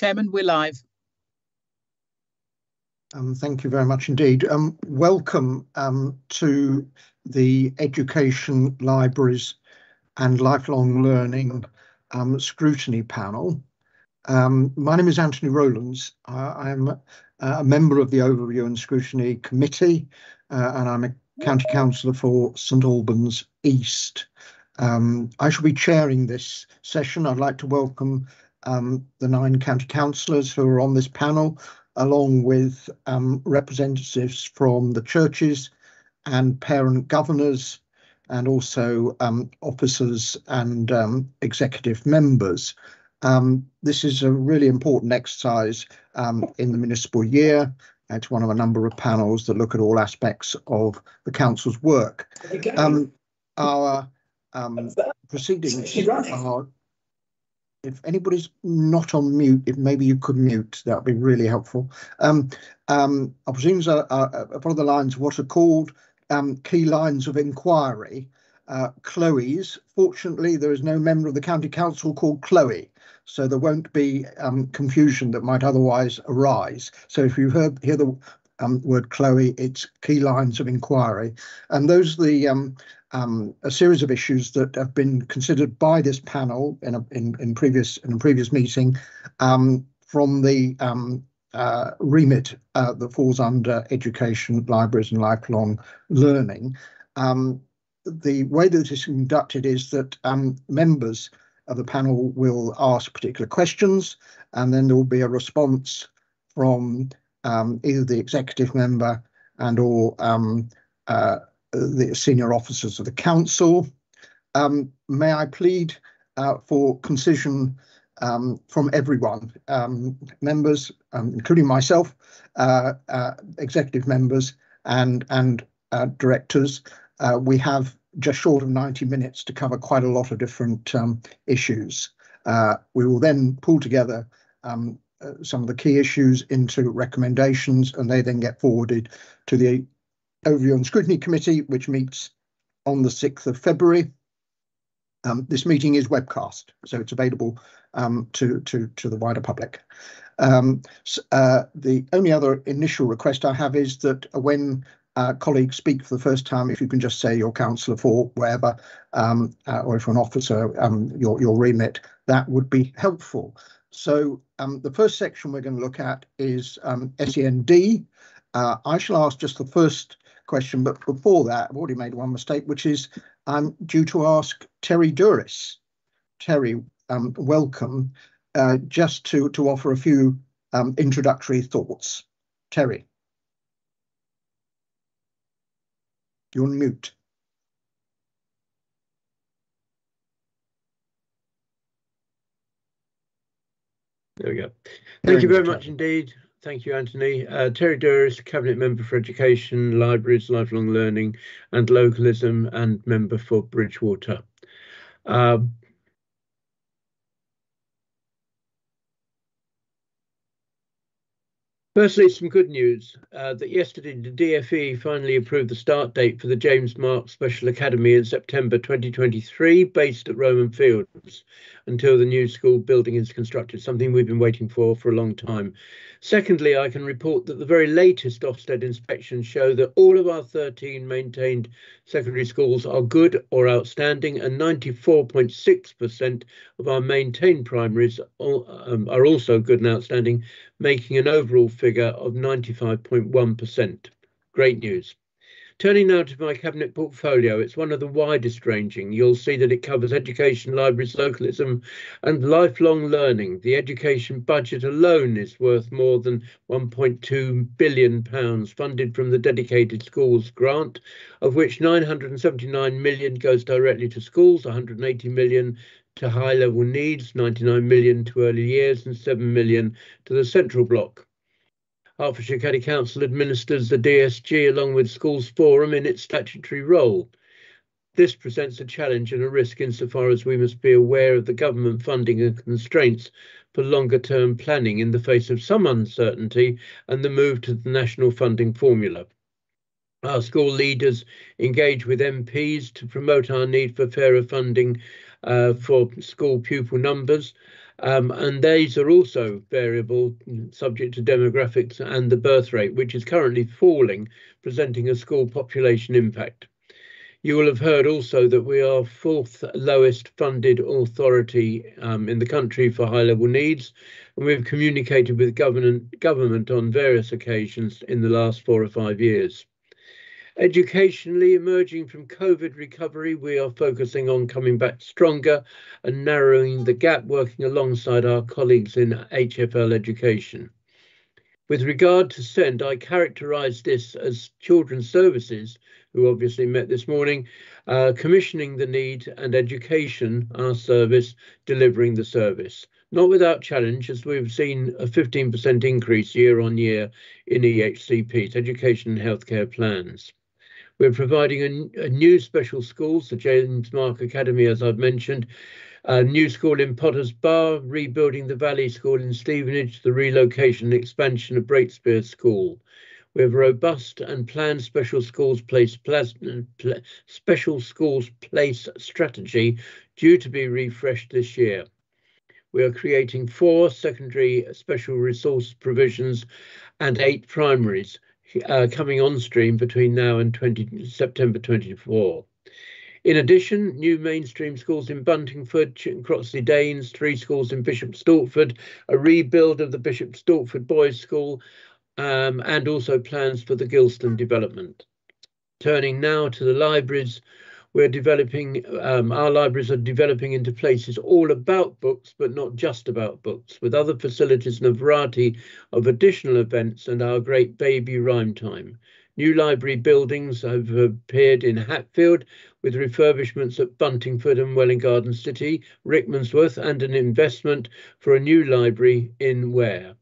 Chairman, we're live. Um, thank you very much indeed. Um, welcome um, to the Education, Libraries and Lifelong Learning um, Scrutiny Panel. Um, my name is Anthony Rowlands. Uh, I'm a member of the Overview and Scrutiny Committee uh, and I'm a County Councillor for St Albans East. Um, I shall be chairing this session. I'd like to welcome um, the nine county councillors who are on this panel, along with um, representatives from the churches and parent governors, and also um, officers and um, executive members. Um, this is a really important exercise um, in the municipal year. It's one of a number of panels that look at all aspects of the council's work. our proceedings are if anybody's not on mute, if maybe you could mute, that would be really helpful. Um, um, I presume are, are, one of the lines what are called um, key lines of inquiry. Uh, Chloe's. Fortunately, there is no member of the county council called Chloe, so there won't be um, confusion that might otherwise arise. So if you heard hear the um, word Chloe, it's key lines of inquiry, and those are the um, a series of issues that have been considered by this panel in a in, in previous in a previous meeting um, from the um, uh, remit uh, that falls under education, libraries, and lifelong learning. Um, the way that this is conducted is that um, members of the panel will ask particular questions, and then there will be a response from um, either the executive member and or uh, the senior officers of the council. Um, may I plead uh, for concision um, from everyone, um, members, um, including myself, uh, uh, executive members, and and uh, directors. Uh, we have just short of 90 minutes to cover quite a lot of different um, issues. Uh, we will then pull together um, some of the key issues into recommendations, and they then get forwarded to the Overview and Scrutiny Committee, which meets on the 6th of February. Um, this meeting is webcast, so it's available um, to, to, to the wider public. Um, uh, the only other initial request I have is that when uh, colleagues speak for the first time, if you can just say your councillor for wherever, um, uh, or if you're an officer, um, your, your remit, that would be helpful. So um, the first section we're going to look at is SEND. Uh, I shall ask just the first question, but before that, I've already made one mistake, which is I'm due to ask Terry Douris. Terry, um, welcome, uh, just to, to offer a few um, introductory thoughts. Terry. You're on mute. There we go. Thank you very much indeed. Thank you, Anthony. Uh, Terry Douris, Cabinet Member for Education, Libraries, Lifelong Learning and Localism and Member for Bridgewater. Uh, Firstly, some good news uh, that yesterday the DFE finally approved the start date for the James Mark Special Academy in September 2023, based at Roman Fields, until the new school building is constructed, something we've been waiting for for a long time. Secondly, I can report that the very latest Ofsted inspections show that all of our 13 maintained secondary schools are good or outstanding, and 94.6% of our maintained primaries um, are also good and outstanding, making an overall figure of 95.1%. Great news. Turning now to my cabinet portfolio, it's one of the widest ranging. You'll see that it covers education, libraries, localism, and lifelong learning. The education budget alone is worth more than 1.2 billion pounds, funded from the dedicated schools grant, of which 979 million goes directly to schools, 180 million to high level needs, 99 million to early years, and 7 million to the central block. Hertfordshire County Council administers the DSG along with Schools Forum in its statutory role. This presents a challenge and a risk insofar as we must be aware of the government funding and constraints for longer term planning in the face of some uncertainty and the move to the national funding formula. Our school leaders engage with MPs to promote our need for fairer funding uh, for school pupil numbers. Um, and these are also variable, subject to demographics and the birth rate, which is currently falling, presenting a school population impact. You will have heard also that we are fourth lowest funded authority um, in the country for high level needs, and we've communicated with government, government on various occasions in the last four or five years. Educationally, emerging from COVID recovery, we are focusing on coming back stronger and narrowing the gap, working alongside our colleagues in HFL education. With regard to SEND, I characterise this as children's services, who obviously met this morning, uh, commissioning the need and education, our service, delivering the service. Not without challenge, as we've seen a 15% increase year on year in EHCPs, education and healthcare plans. We're providing a, a new special schools, the James Mark Academy, as I've mentioned, a new school in Potters Bar, rebuilding the Valley School in Stevenage, the relocation and expansion of Breakspear School. We have a robust and planned special schools place special schools place strategy due to be refreshed this year. We are creating four secondary special resource provisions and eight primaries uh, coming on stream between now and 20, September 24. In addition, new mainstream schools in Buntingford, Croxley Danes, three schools in Bishop Stortford, a rebuild of the Bishop Stortford Boys School, um, and also plans for the Gilston development. Turning now to the libraries, we're developing, um, our libraries are developing into places all about books, but not just about books, with other facilities and a variety of additional events and our great baby rhyme time. New library buildings have appeared in Hatfield with refurbishments at Buntingford and Welwyn Garden City, Rickmansworth, and an investment for a new library in Ware,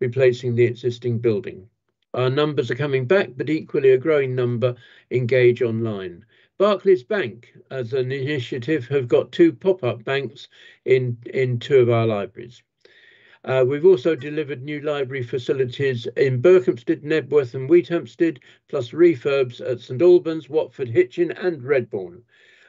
replacing the existing building. Our numbers are coming back, but equally a growing number engage online. Barclays Bank, as an initiative, have got two pop-up banks in, in two of our libraries. Uh, we've also delivered new library facilities in Berkhamsted, Knebworth and Wheathampstead, plus refurbs at St Albans, Watford, Hitchin and Redbourn.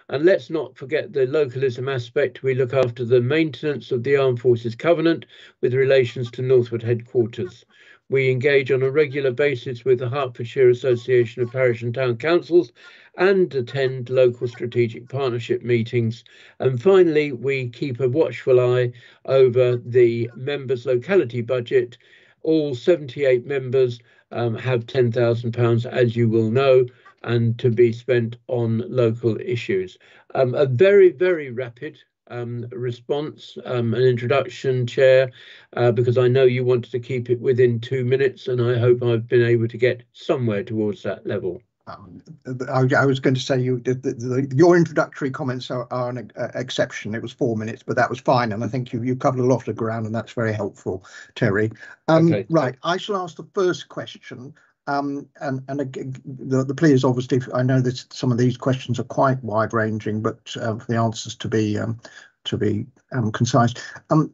And let's not forget the localism aspect. We look after the maintenance of the Armed Forces Covenant with relations to Northwood headquarters. We engage on a regular basis with the Hertfordshire Association of Parish and Town Councils and attend local strategic partnership meetings. And finally, we keep a watchful eye over the members' locality budget. All 78 members um, have £10,000, as you will know, and to be spent on local issues. Um, a very, very rapid um, response, um, an introduction, Chair, uh, because I know you wanted to keep it within two minutes, and I hope I've been able to get somewhere towards that level. Um, I, I, was going to say you the, the, your introductory comments are, are an uh, exception. It was four minutes, but that was fine, and I think you you covered a lot of ground, and that's very helpful, Terry. Um, okay. Right, I shall ask the first question. Um, and and the, the plea is obviously I know that some of these questions are quite wide ranging, but uh, the answers to be um, to be um, concise. Um,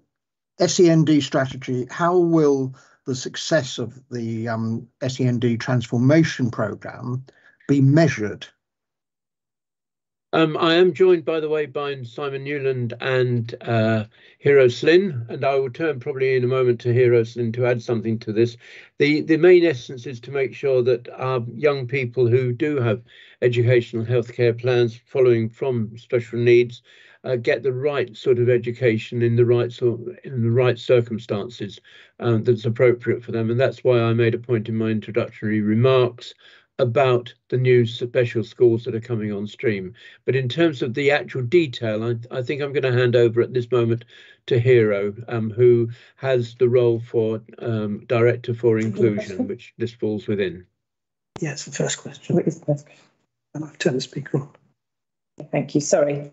SEND strategy. How will the success of the um, SEND transformation program be measured? Um, I am joined, by the way, by Simon Newland and uh, Hero Slynn, and I will turn probably in a moment to Hero Slynn to add something to this. The the main essence is to make sure that our young people who do have educational healthcare plans following from special needs uh, get the right sort of education in the right sort in the right circumstances um, that's appropriate for them, and that's why I made a point in my introductory remarks about the new special schools that are coming on stream. But in terms of the actual detail, I, I think I'm going to hand over at this moment to Hero, um, who has the role for um, Director for Inclusion, which this falls within. Yeah, it's the first question. It is the first question. And I've turned the speaker on. Thank you. Sorry.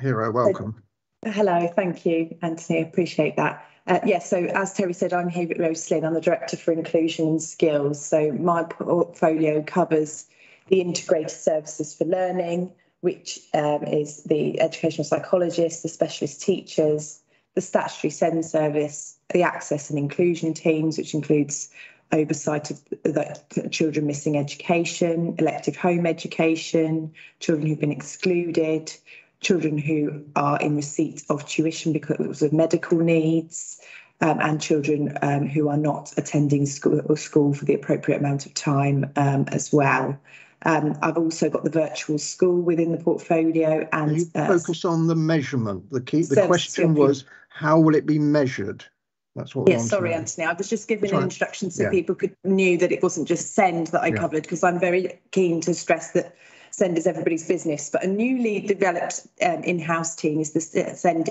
Hero, welcome. Hello, thank you, Anthony. I appreciate that. Uh, yes, so as Terry said, I'm here at Rose Slynn. I'm the Director for Inclusion and Skills. So my portfolio covers the integrated services for learning, which um, is the educational psychologists, the specialist teachers, the statutory SEND service, the access and inclusion teams, which includes oversight of the children missing education, elective home education, children who've been excluded, children who are in receipt of tuition because of medical needs, um, and children um, who are not attending school or school for the appropriate amount of time um, as well. Um, I've also got the virtual school within the portfolio and you uh, focus on the measurement. The key, the question was, how will it be measured? That's what Yes, sorry. Anthony. I was just giving an introduction so Yeah. people could knew that it wasn't just send that I Yeah. covered because I'm very keen to stress that send is everybody's business. But a newly developed um, in-house team is the Send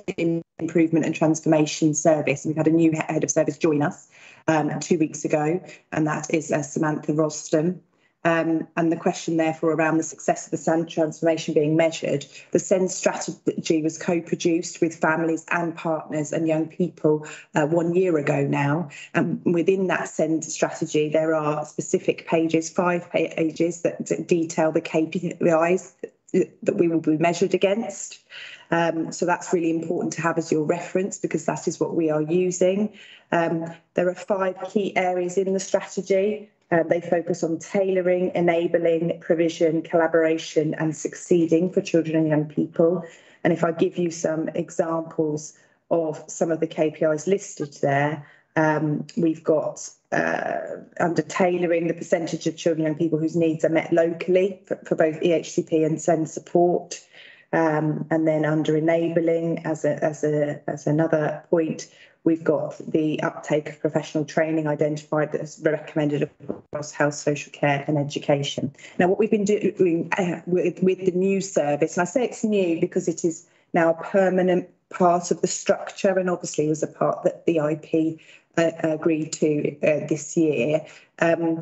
Improvement and Transformation Service. And we've had a new head of service join us um, two weeks ago, and that is uh, Samantha Rostam. Um, and the question therefore around the success of the SEND transformation being measured, the SEND strategy was co-produced with families and partners and young people uh, one year ago now. And within that SEND strategy, there are specific pages, five pages that detail the KPIs that we will be measured against. Um, so that's really important to have as your reference because that is what we are using. Um, there are five key areas in the strategy. Uh, they focus on tailoring, enabling, provision, collaboration, and succeeding for children and young people. And if I give you some examples of some of the KPIs listed there, um, we've got uh, under tailoring the percentage of children and people whose needs are met locally for, for both EHCP and SEND support. Um, and then under enabling as a, as a as another point, we've got the uptake of professional training identified as recommended across health, social care, and education. Now, what we've been doing uh, with, with the new service, and I say it's new because it is now a permanent part of the structure, and obviously was a part that the IP uh, agreed to uh, this year um,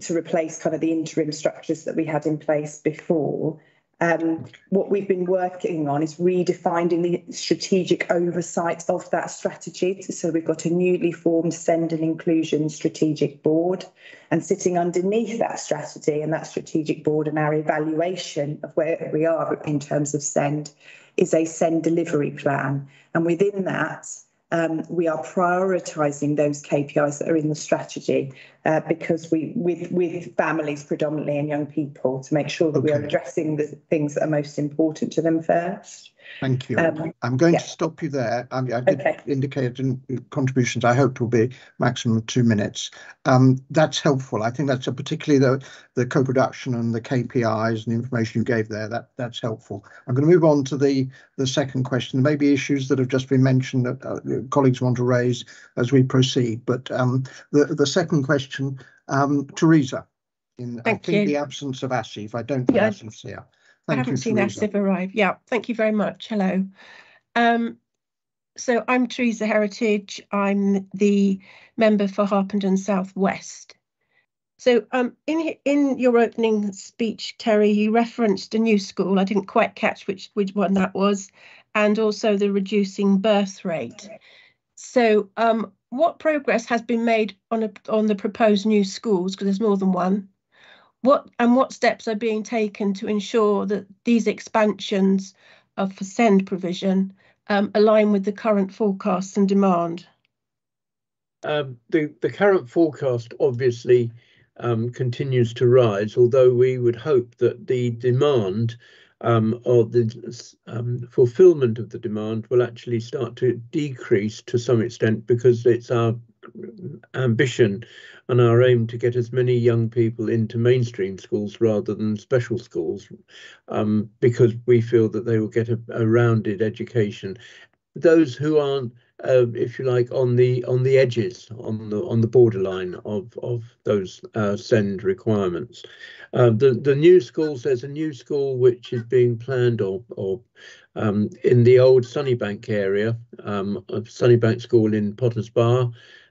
to replace kind of the interim structures that we had in place before. Um, what we've been working on is redefining the strategic oversight of that strategy. So we've got a newly formed Send and Inclusion Strategic Board, and sitting underneath that strategy and that strategic board and our evaluation of where we are in terms of Send is a Send delivery plan. And within that, um, we are prioritising those KPIs that are in the strategy uh, because we, with with families predominantly and young people, to make sure that we are addressing the things that are most important to them first. Thank you. Um, I'm going yeah. to stop you there. I mean, I did Okay. indicate in contributions I hoped will be maximum two minutes. Um, that's helpful. I think that's a particularly the, the co-production and the KPIs and the information you gave there. That that's helpful. I'm going to move on to the the second question. There may be issues that have just been mentioned that uh, colleagues want to raise as we proceed. But um, the the second question, um, Teresa, in I Thank think you. the absence of Asif, I don't think Yeah, I- Asif's here. I Thank you, haven't seen Teresa. Asif arrive. Yeah, thank you very much. Hello. Um, so I'm Teresa Heritage. I'm the member for Harpenden South West. So um, in in your opening speech, Terry, you referenced a new school. I didn't quite catch which which one that was, and also the reducing birth rate. So um, what progress has been made on a, on the proposed new schools? Because there's more than one what and what steps are being taken to ensure that these expansions of send provision um, align with the current forecasts and demand? Um, the, the current forecast obviously um, continues to rise, although we would hope that the demand um, or the um, fulfillment of the demand will actually start to decrease to some extent because it's our ambition and our aim to get as many young people into mainstream schools rather than special schools um, because we feel that they will get a, a rounded education. Those who aren't uh, if you like, on the on the edges, on the on the borderline of of those uh, send requirements. Uh, the the new schools, there's a new school which is being planned or or um, in the old Sunnybank area, um, Sunnybank School in Potters Bar.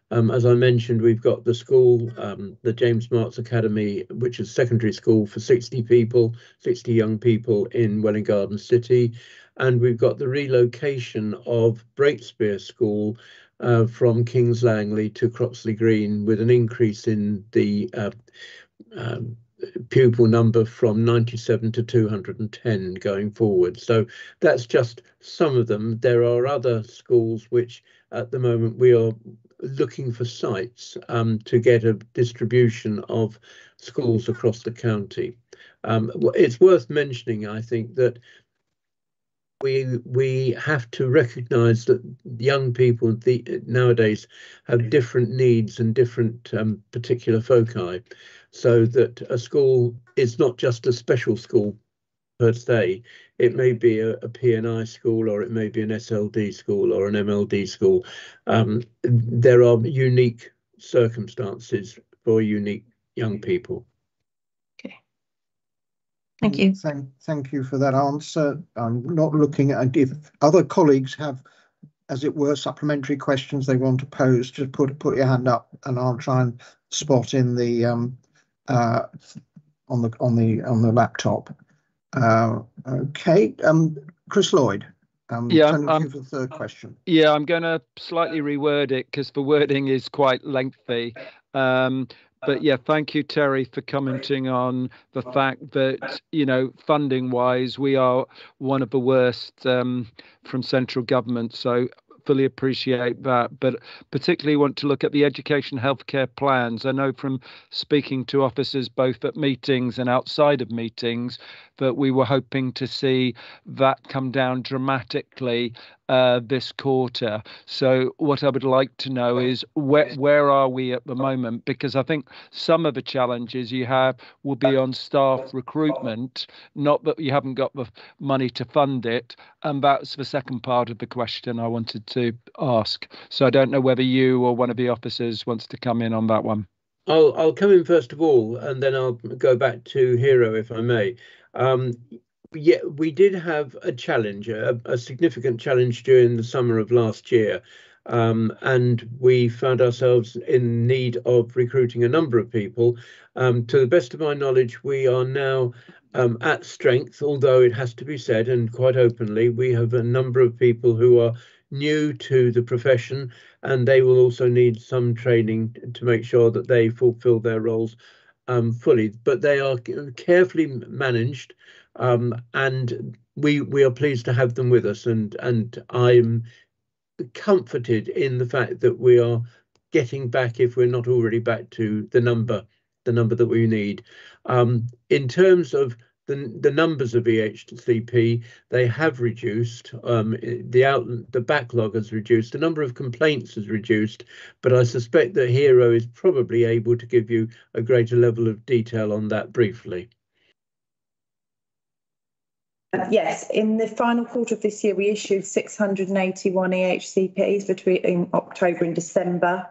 Um, as I mentioned, we've got the school, um, the James Marks Academy, which is secondary school for 60 people, 60 young people in Welwyn Garden City and we've got the relocation of Breakspear School uh, from Kings Langley to Croxley Green with an increase in the uh, um, pupil number from 97 to 210 going forward. So that's just some of them. There are other schools which at the moment we are looking for sites um, to get a distribution of schools across the county. Um, it's worth mentioning, I think, that we we have to recognise that young people the, nowadays have different needs and different um, particular foci, so that a school is not just a special school per se. It may be a, a PNI school, or it may be an SLD school, or an MLD school. Um, there are unique circumstances for unique young people. Okay. Thank you. Thank, thank you for that answer. I'm not looking at if other colleagues have, as it were, supplementary questions they want to pose. Just put put your hand up, and I'll try and spot in the um, uh, on the on the on the laptop. Uh, okay, um, Chris Lloyd. Um, yeah, for the third question. Yeah, I'm going to slightly reword it because the wording is quite lengthy. Um, but yeah, thank you, Terry, for commenting on the fact that you know, funding wise, we are one of the worst um, from central government. So fully appreciate that, but particularly want to look at the education healthcare plans. I know from speaking to officers both at meetings and outside of meetings that we were hoping to see that come down dramatically uh, this quarter. So what I would like to know is where where are we at the moment? Because I think some of the challenges you have will be on staff recruitment, not that you haven't got the money to fund it. And that's the second part of the question I wanted to ask. So I don't know whether you or one of the officers wants to come in on that one. I'll I'll come in first of all, and then I'll go back to Hero if I may. Um, yeah, we did have a challenge, a, a, significant challenge during the summer of last year. Um, and we found ourselves in need of recruiting a number of people. Um, to the best of my knowledge, we are now um, at strength, although it has to be said, and quite openly, we have a number of people who are new to the profession and they will also need some training to make sure that they fulfill their roles um, fully. But they are carefully managed um, and we we are pleased to have them with us, and and I'm comforted in the fact that we are getting back, if we're not already back to the number the number that we need. Um, in terms of the, the numbers of EHCP, they have reduced. Um, the out the backlog has reduced. The number of complaints has reduced, but I suspect that Hero is probably able to give you a greater level of detail on that briefly. Yes, in the final quarter of this year, we issued 681 EHCPs between October and December.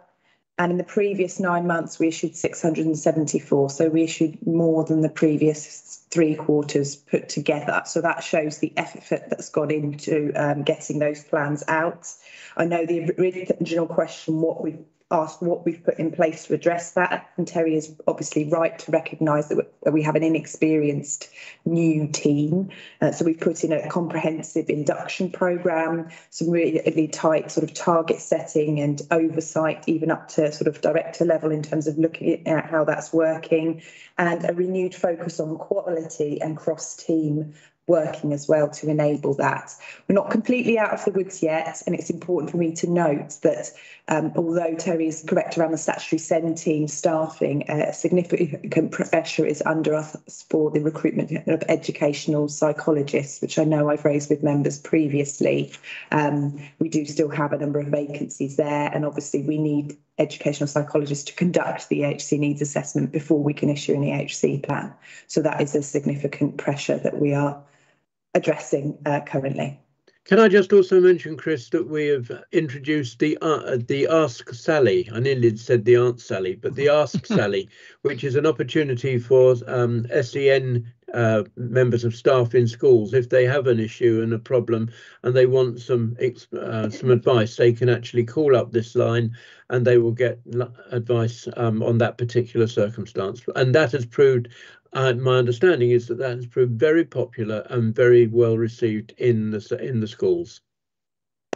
And in the previous nine months, we issued 674. So we issued more than the previous three quarters put together. So that shows the effort that's gone into um, getting those plans out. I know the original question, what we asked what we've put in place to address that. And Terry is obviously right to recognise that we have an inexperienced new team. Uh, so we've put in a comprehensive induction programme, some really tight sort of target setting and oversight, even up to sort of director level in terms of looking at how that's working, and a renewed focus on quality and cross team working as well to enable that. We're not completely out of the woods yet, and it's important for me to note that um, although Terry is correct around the statutory SEND team staffing, a significant pressure is under us for the recruitment of educational psychologists, which I know I've raised with members previously. Um, we do still have a number of vacancies there, and obviously we need educational psychologists to conduct the EHC needs assessment before we can issue an EHC plan. So that is a significant pressure that we are addressing uh, currently. Can I just also mention, Chris, that we have introduced the uh, the Ask Sally. I nearly said the Aunt Sally, but the Ask Sally, which is an opportunity for um, SEN uh, members of staff in schools, if they have an issue and a problem and they want some uh, some advice, they can actually call up this line and they will get advice um, on that particular circumstance. And that has proved uh, my understanding is that that has proved very popular and very well received in the in the schools.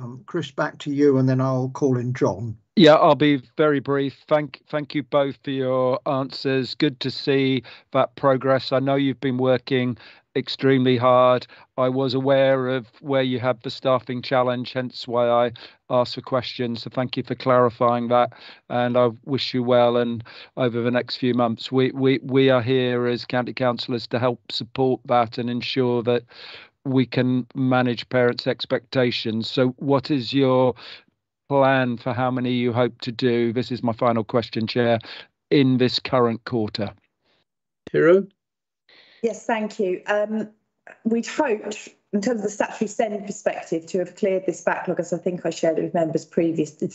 Um, Chris, back to you, and then I'll call in John. Yeah, I'll be very brief. Thank thank you both for your answers. Good to see that progress. I know you've been working extremely hard. I was aware of where you had the staffing challenge, hence why I asked for questions. So thank you for clarifying that, and I wish you well. And over the next few months, we we we are here as county councillors to help support that and ensure that we can manage parents' expectations. So, what is your plan for how many you hope to do? This is my final question, Chair, in this current quarter. Hero? Yes, thank you. Um, we'd hoped, in terms of the statutory send perspective, to have cleared this backlog, as I think I shared with members previously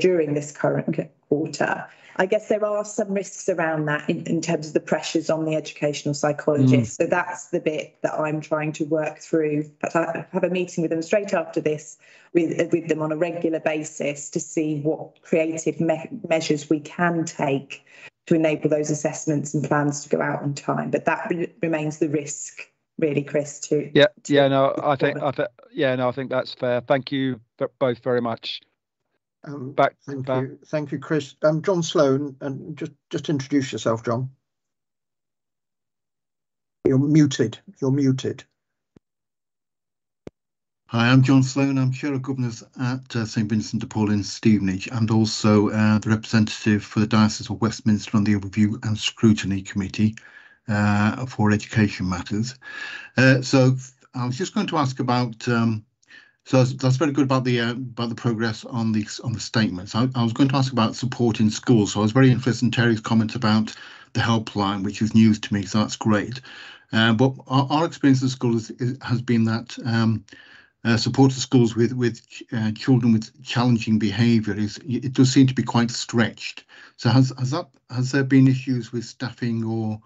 during this current quarter. I guess there are some risks around that in, in terms of the pressures on the educational psychologists. Mm. So that's the bit that I'm trying to work through. But I have a meeting with them straight after this, with, with them on a regular basis to see what creative me- measures we can take to enable those assessments and plans to go out on time. But that re- remains the risk, really, Chris. To yeah, to, yeah, no, I think, I think, yeah, no, I think that's fair. Thank you both very much. Um, back, thank back. you, thank you, Chris. Um, John Sloan, and just just introduce yourself, John. You're muted. You're muted. Hi, I'm John Sloan. I'm Chair of Governors at uh, St Vincent de Paul in Stevenage and also uh, the representative for the Diocese of Westminster on the Overview and Scrutiny Committee uh, for Education Matters. Uh, so I was just going to ask about, um, so that's, that's, very good about the uh, about the progress on the on the statements. I, I, was going to ask about support in schools. So I was very interested in Terry's comment about the helpline, which is news to me, so that's great. Uh, but our, our, experience in schools has been that um, uh, supported schools with with uh, children with challenging behaviour is it does seem to be quite stretched. So has has that has there been issues with staffing or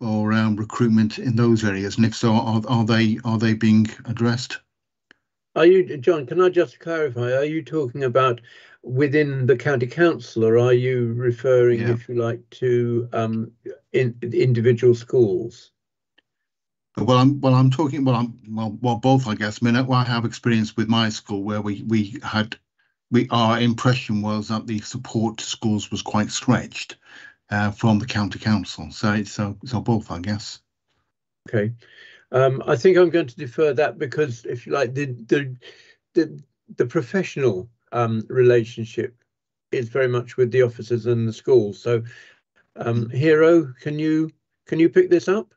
or um, recruitment in those areas? And if so, are are they are they being addressed? Are you John? Can I just clarify? Are you talking about within the county council, or are you referring, yeah. if you like, to um, in, individual schools? Well, I'm well. I'm talking. Well, I'm well. Well, both, I guess. I mean, I have experience with my school where we we had we our impression was that the support to schools was quite stretched uh, from the county council. So it's so so both, I guess. Okay, um, I think I'm going to defer that because if you like, the the the the professional um, relationship is very much with the officers and the schools. So, um, Hero, can you can you pick this up?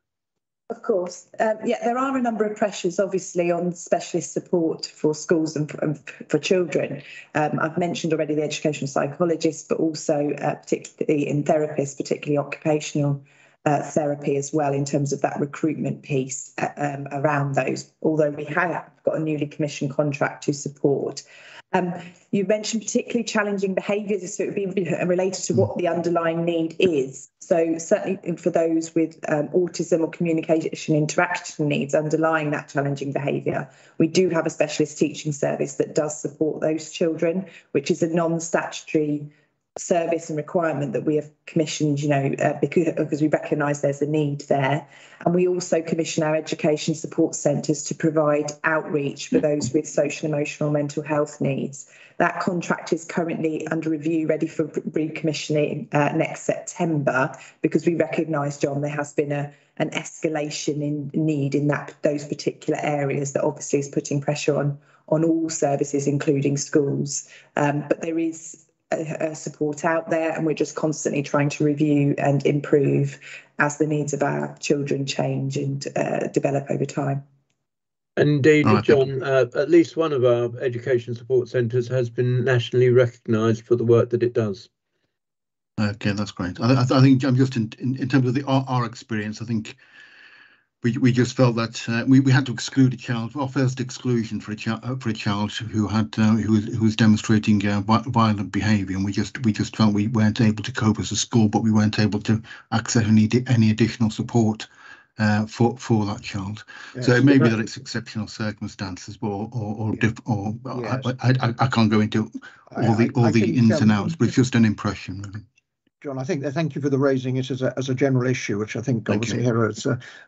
Of course. Um, yeah, there are a number of pressures, obviously, on specialist support for schools and for, and for children. Um, I've mentioned already the educational psychologists, but also uh, particularly in therapists, particularly occupational uh, therapy as well, in terms of that recruitment piece uh, um, around those, although we have got a newly commissioned contract to support. Um, you mentioned particularly challenging behaviours, so it would be related to what the underlying need is. So certainly for those with um, autism or communication interaction needs underlying that challenging behaviour, we do have a specialist teaching service that does support those children, which is a non-statutory service and requirement that we have commissioned, you know, uh, because, because we recognise there's a need there. And we also commission our education support centres to provide outreach for those with social, emotional, mental health needs. That contract is currently under review, ready for recommissioning uh, next September, because we recognise, John, there has been a an escalation in need in that those particular areas that obviously is putting pressure on on all services, including schools. Um, but there is uh, support out there, and we're just constantly trying to review and improve as the needs of our children change and uh, develop over time. Indeed, oh, John, uh, at least one of our education support centres has been nationally recognised for the work that it does. Okay, that's great. I, I think I'm just in, in, in terms of the our, our experience. I think we, we just felt that uh, we, we had to exclude a child, our first exclusion for a child uh, for a child who had uh, who was who was demonstrating uh, violent behaviour, and we just we just felt we weren't able to cope as a school, but we weren't able to access any any additional support uh, for for that child. Yes. So it may be that it's exceptional circumstances, or or or, yeah. diff, or yes. I, I, I can't go into all the all I, I the ins and outs, but it's just an impression, really. John, I think thank you for the raising it as a, as a general issue, which I think thank obviously here uh,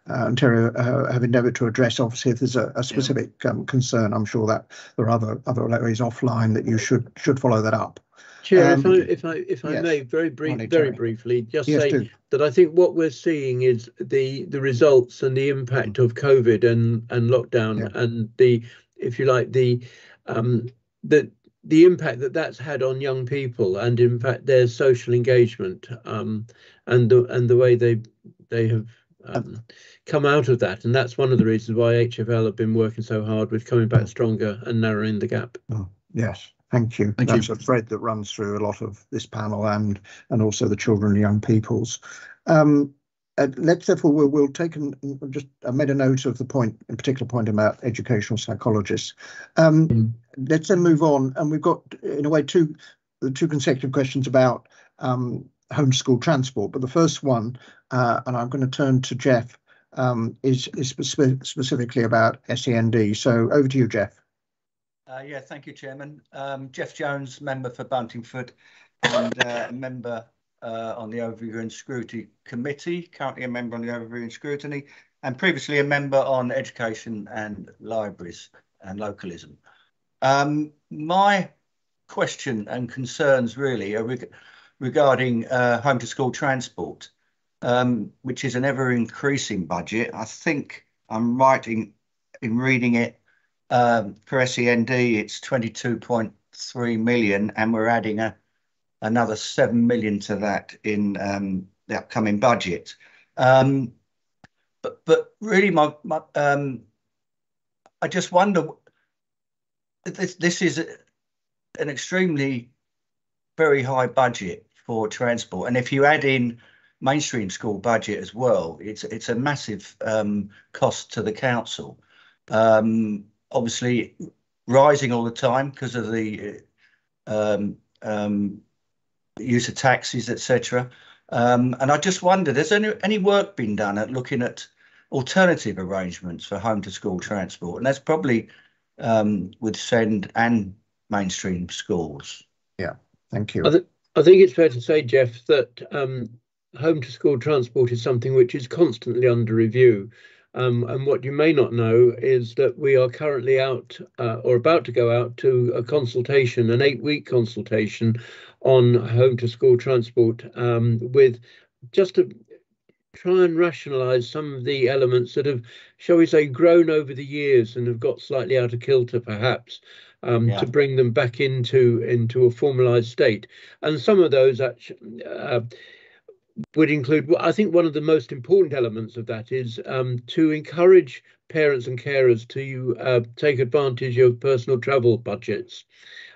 uh, Ontario uh, have endeavoured to address. Obviously, if there's a, a specific yeah. um, concern, I'm sure that there are other other areas offline that you should should follow that up. Chair, um, if I if I if I yes. may, very brief, very briefly, just yes, say do. that I think what we're seeing is the the results and the impact of COVID and and lockdown yeah. and the, if you like, the um the the impact that that's had on young people and in fact their social engagement um, and the and the way they they have um, come out of that, and that's one of the reasons why HFL have been working so hard with coming back stronger and narrowing the gap. Oh, yes, thank you. Thank That's you. a thread that runs through a lot of this panel and and also the children and young people's. Um, uh, let's therefore we'll, we'll take an, just I made a note of the point, in particular point about educational psychologists. Um, Mm. Let's then move on, and we've got in a way two the two consecutive questions about um, homeschool transport. But the first one, uh, and I'm going to turn to Jeff, um, is is speci- specifically about SEND. So over to you, Jeff. Uh, yeah, thank you, Chairman. Um, Jeff Jones, member for Buntingford and uh, member uh, on the Overview and Scrutiny Committee, currently a member on the Overview and Scrutiny, and previously a member on Education and Libraries and Localism. Um, my question and concerns really are reg regarding uh, home to school transport, um, which is an ever increasing budget. I think I'm right in, in reading it um, for SEND, it's 22.3 million, and we're adding a another 7 million to that in um, the upcoming budget. Um, but really, um, I just wonder. This this is an extremely very high budget for transport, and if you add in mainstream school budget as well, it's it's a massive cost to the council. Obviously rising all the time because of the um, use of taxis, etc. Um, and I just wondered, has any any work been done at looking at alternative arrangements for home to school transport? And that's probably um, with SEND and mainstream schools. Yeah, thank you. I, th- I think it's fair to say, Jeff, that um, home to school transport is something which is constantly under review. Um, and what you may not know is that we are currently out uh, or about to go out to a consultation, an eight week consultation on home to school transport um, with just to try and rationalize some of the elements that have, shall we say, grown over the years and have got slightly out of kilter, perhaps. Um, Yeah. to bring them back into into a formalized state, and some of those actually uh, would include. I think one of the most important elements of that is um, to encourage parents and carers to uh, take advantage of personal travel budgets,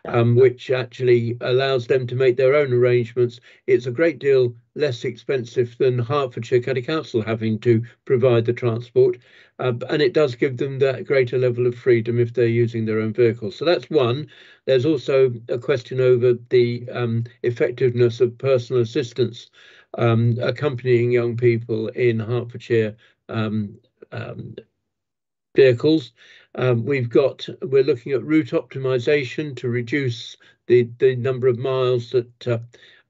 um, which actually allows them to make their own arrangements. It's a great deal less expensive than Hertfordshire County Council having to provide the transport, uh, and it does give them that greater level of freedom if they're using their own vehicles. So that's one. There's also a question over the um, effectiveness of personal assistance um, accompanying young people in Hertfordshire um, um, vehicles. Um, we've got we're looking at route optimization to reduce the the number of miles that uh,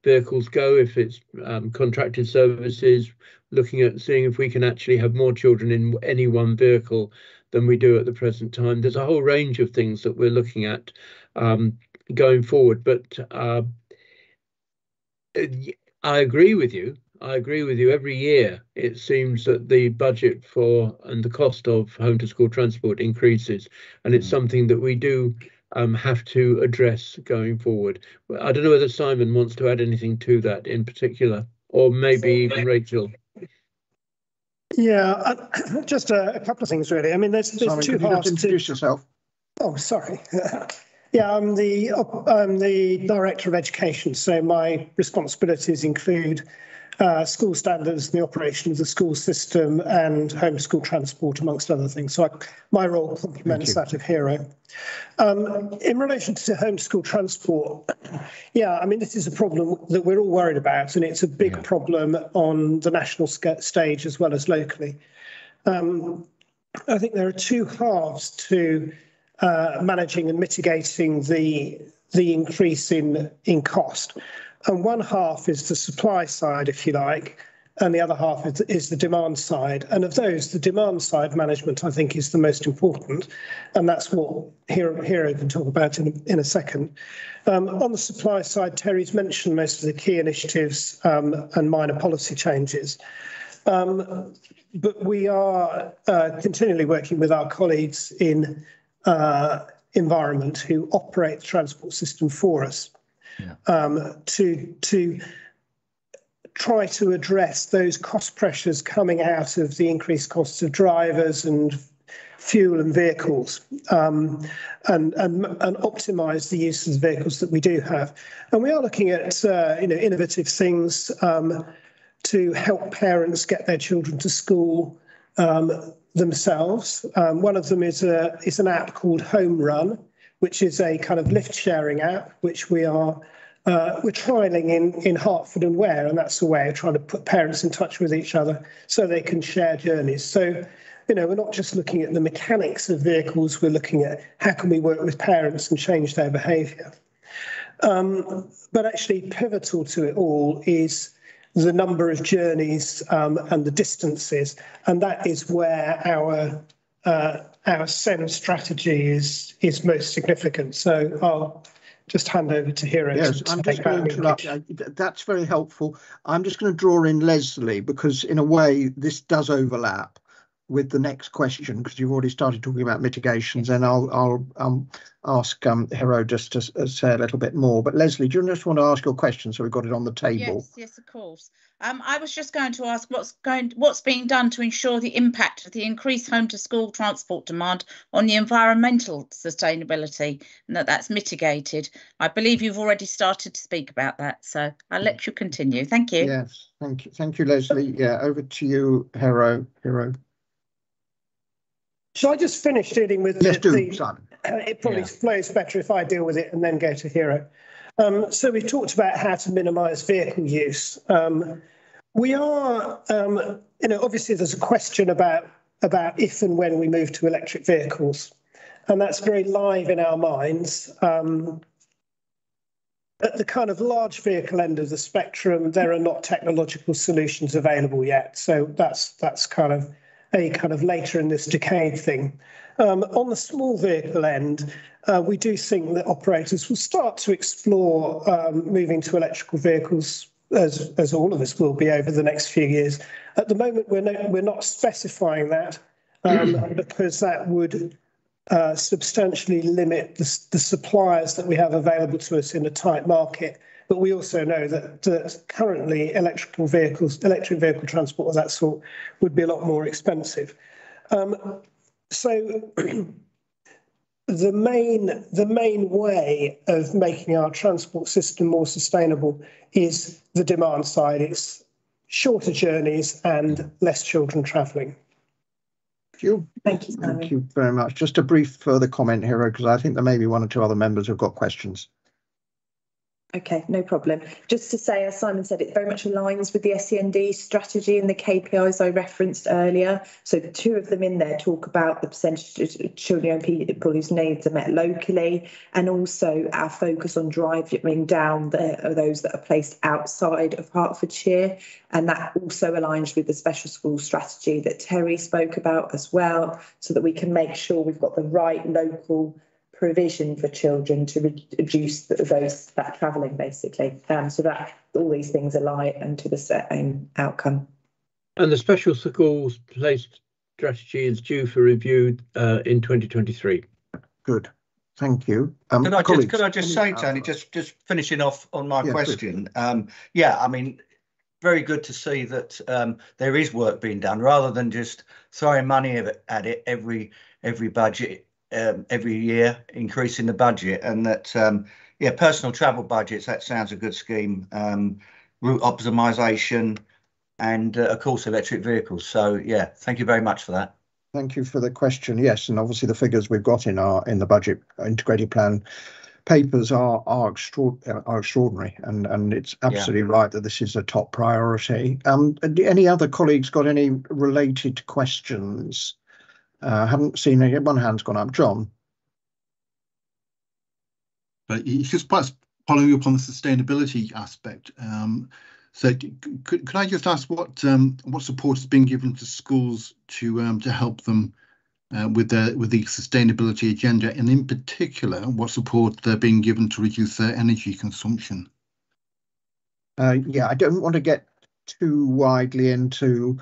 vehicles go if it's um, contracted services. Looking at seeing if we can actually have more children in any one vehicle than we do at the present time. There's a whole range of things that we're looking at um, going forward, but uh, I agree with you. I agree with you. Every year, it seems that the budget for and the cost of home to school transport increases, and it's Mm. something that we do um, have to address going forward. I don't know whether Simon wants to add anything to that in particular, or maybe even Rachel. Yeah, uh, just a, a couple of things really. I mean, there's, there's Simon, two could you just halves to. introduce yourself? Oh, sorry. yeah, I'm the I'm the director of education, so my responsibilities include uh, school standards, the operation of the school system, and homeschool transport, amongst other things. So I, my role complements that of Hero. Um, in relation to homeschool transport, yeah, I mean, this is a problem that we're all worried about, and it's a big Yeah. problem on the national stage as well as locally. Um, I think there are two halves to uh, managing and mitigating the the increase in in cost, and one half is the supply side, if you like, and the other half is, is the demand side. And of those, the demand side management, I think, is the most important, and that's what Hero, Hero can talk about in a, in a second. Um, on the supply side, Terry's mentioned most of the key initiatives um, and minor policy changes. Um, but we are uh, continually working with our colleagues in uh, environment who operate the transport system for us Yeah. um, to to try to address those cost pressures coming out of the increased costs of drivers and fuel and vehicles um, and, and, and optimize the use of the vehicles that we do have. And we are looking at uh, you know innovative things um, to help parents get their children to school um, themselves. Um, one of them is a is an app called Home Run, which is a kind of lift sharing app, which we are uh, we're trialing in in Hertford and Ware, and that's a way of trying to put parents in touch with each other so they can share journeys. So you know, we're not just looking at the mechanics of vehicles, we're looking at how can we work with parents and change their behaviour. Um, but actually, pivotal to it all is the number of journeys um, and the distances, and that is where our uh, our SEND strategy is is most significant. So I'll just hand over to Hero. Yes, to I'm just going to interrupt. That's very helpful. I'm just going to draw in Leslie because, in a way, this does overlap with the next question because you've already started talking about mitigations and I'll I'll um, ask um, Hero just to uh, say a little bit more. But Leslie, do you just want to ask your question so we've got it on the table? Yes, yes, of course. Um, I was just going to ask what's going what's being done to ensure the impact of the increased home to school transport demand on the environmental sustainability and that that's mitigated. I believe you've already started to speak about that, so I'll let you continue. Thank you. Yes, thank you, thank you, Leslie. Yeah, over to you, Hero. Hero. Shall I just finish dealing with yes, the, do, the Simon. Uh, it probably yeah. flows better if I deal with it and then go to Hero. Um, so we've talked about how to minimise vehicle use. Um, we are, um, you know, obviously there's a question about about if and when we move to electric vehicles, and that's very live in our minds. Um, at the kind of large vehicle end of the spectrum, there are not technological solutions available yet. So that's that's kind of a kind of later in this decade thing. Um, on the small vehicle end, uh, we do think that operators will start to explore um, moving to electrical vehicles, as, as all of us will be over the next few years. At the moment, we're, no, we're not specifying that um, because that would uh, substantially limit the, the suppliers that we have available to us in a tight market. But we also know that, that currently electrical vehicles, electric vehicle transport of that sort would be a lot more expensive. Um, so the main the main way of making our transport system more sustainable is the demand side. It's shorter journeys and less children travelling. Thank you. Thank you, Thank you very much. Just a brief further comment here, because I think there may be one or two other members who've got questions. Okay, no problem. Just to say, as Simon said, it very much aligns with the SEND strategy and the KPIs I referenced earlier. So the two of them in there talk about the percentage of children and people whose needs are met locally, and also our focus on driving down the, those that are placed outside of Hertfordshire. And that also aligns with the special school strategy that Terry spoke about as well, so that we can make sure we've got the right local provision for children to reduce those that travelling basically. Um, so that all these things align and to the same outcome. And the special schools placed strategy is due for review uh, in 2023. Good. Thank you. Um, could I just could I just say, Tony, just just finishing off on my yeah, question. Um, yeah, I mean, very good to see that um, there is work being done rather than just throwing money at it every every budget um, every year, increasing the budget, and that um, yeah, personal travel budgets. That sounds a good scheme. Um, route optimization, and uh, of course electric vehicles. So yeah, thank you very much for that. Thank you for the question. Yes, and obviously the figures we've got in our in the budget integrated plan papers are are, extra, are extraordinary, and and it's absolutely yeah. right that this is a top priority. Um, any other colleagues got any related questions? Uh, haven't seen any. One hand's gone up. John. But just following up on the sustainability aspect. Um, so could, could I just ask what um, what support has been given to schools to um, to help them uh, with the with the sustainability agenda, and in particular, what support they're being given to reduce their energy consumption? Uh, yeah, I don't want to get too widely into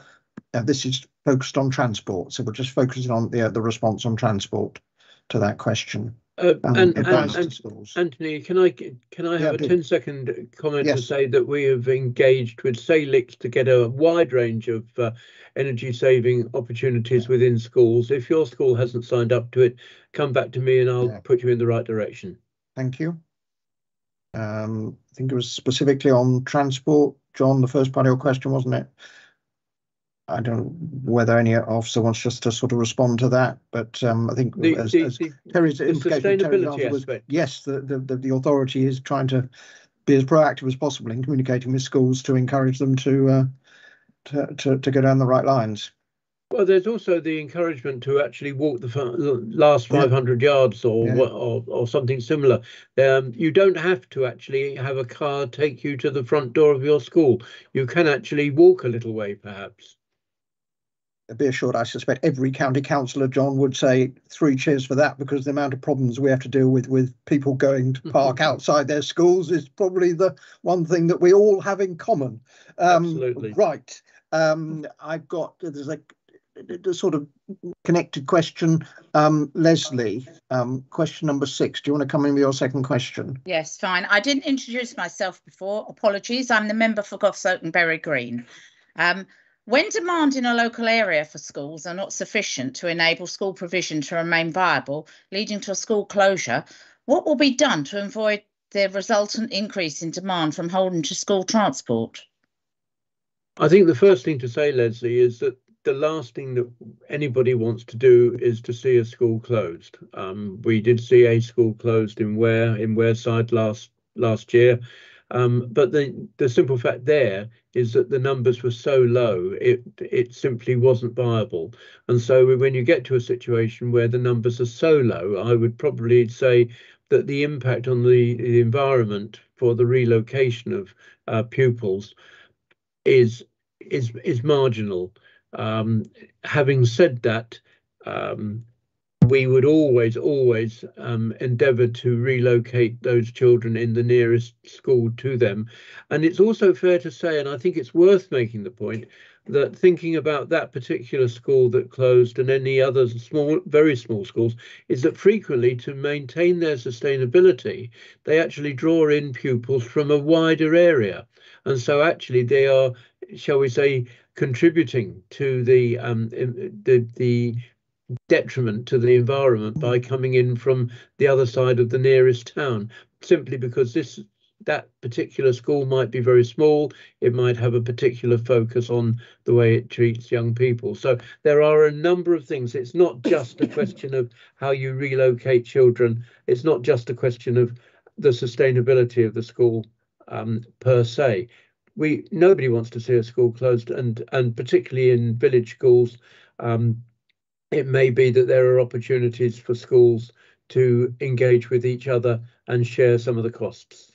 uh, this is focused on transport, so we're just focusing on the uh, the response on transport to that question. Uh, um, and, and, and Anthony, can I can I have yeah, a 10 second comment yes. to say that we have engaged with Salix to get a wide range of uh, energy saving opportunities within schools. If your school hasn't signed up to it, come back to me and I'll yeah. put you in the right direction. Thank you. Um, I think it was specifically on transport, John, the first part of your question, wasn't it? I don't know whether any officer wants just to sort of respond to that, but um, I think the, as, the, as Terry's the Terry's was, yes, the, the, the authority is trying to be as proactive as possible in communicating with schools to encourage them to uh, to, to, to go down the right lines. Well, there's also the encouragement to actually walk the last 500 yeah. yards or, yeah. or, or something similar. Um, you don't have to actually have a car take you to the front door of your school. You can actually walk a little way, perhaps. Be assured, I suspect every county councillor, John, would say three cheers for that because the amount of problems we have to deal with with people going to park outside their schools is probably the one thing that we all have in common. Um, Absolutely. Right. Um, I've got there's a a sort of connected question. Um, Leslie, um, question number six. Do you want to come in with your second question? Yes, fine. I didn't introduce myself before. Apologies. I'm the member for Goffs Oak and Bury Green. Um, when demand in a local area for schools are not sufficient to enable school provision to remain viable, leading to a school closure, what will be done to avoid the resultant increase in demand from holding to school transport? I think the first thing to say, Leslie, is that the last thing that anybody wants to do is to see a school closed. Um, we did see a school closed in Ware in Wareside last last year, um, but the the simple fact there is that the numbers were so low, it it simply wasn't viable. And so when you get to a situation where the numbers are so low, I would probably say that the impact on the, the environment for the relocation of uh, pupils is is is marginal. Um, having said that, um, we would always, always um, endeavour to relocate those children in the nearest school to them. And it's also fair to say, and I think it's worth making the point, that thinking about that particular school that closed and any other small, very small schools, is that frequently to maintain their sustainability, they actually draw in pupils from a wider area. And so actually they are, shall we say, contributing to the um, the the detriment to the environment by coming in from the other side of the nearest town simply because this that particular school might be very small it might have a particular focus on the way it treats young people. So there are a number of things. It's not just a question of how you relocate children. It's not just a question of the sustainability of the school um, per se. We nobody wants to see a school closed, and and particularly in village schools, um, it may be that there are opportunities for schools to engage with each other and share some of the costs.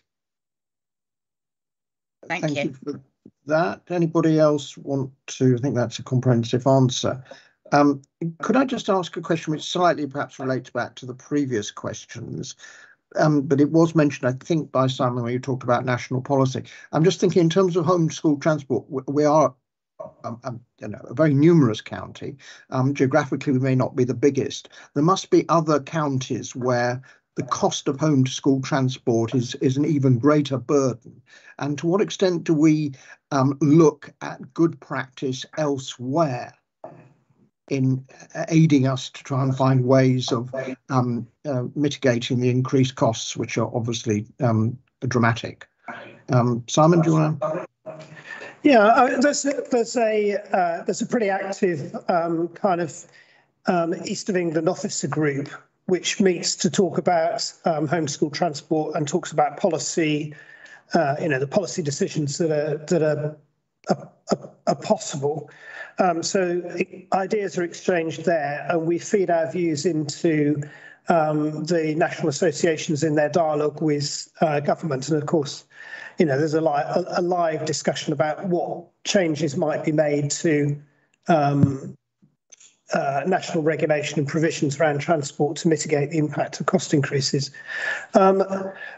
Thank, Thank you. you. for that. Anybody else want to? I think that's a comprehensive answer. Um, could I just ask a question which slightly perhaps relates back to the previous questions? um, but it was mentioned, I think, by Simon when you talked about national policy. I'm just thinking in terms of homeschool transport, we are um, um, you know, a very numerous county. Um, geographically, we may not be the biggest. There must be other counties where the cost of home to school transport is, is an even greater burden. And to what extent do we um, look at good practice elsewhere in aiding us to try and find ways of uh, mitigating the increased costs, which are obviously dramatic. Simon, do you want to? Yeah, uh, there's there's a uh, there's a pretty active um, kind of um, East of England officer group which meets to talk about um, homeschool transport and talks about policy, uh, you know, the policy decisions that are that are, are, are possible. Um, so ideas are exchanged there, and we feed our views into um, the national associations in their dialogue with uh, government. And of course, you know, there's a, li a, live discussion about what changes might be made to um, uh, national regulation and provisions around transport to mitigate the impact of cost increases. Um,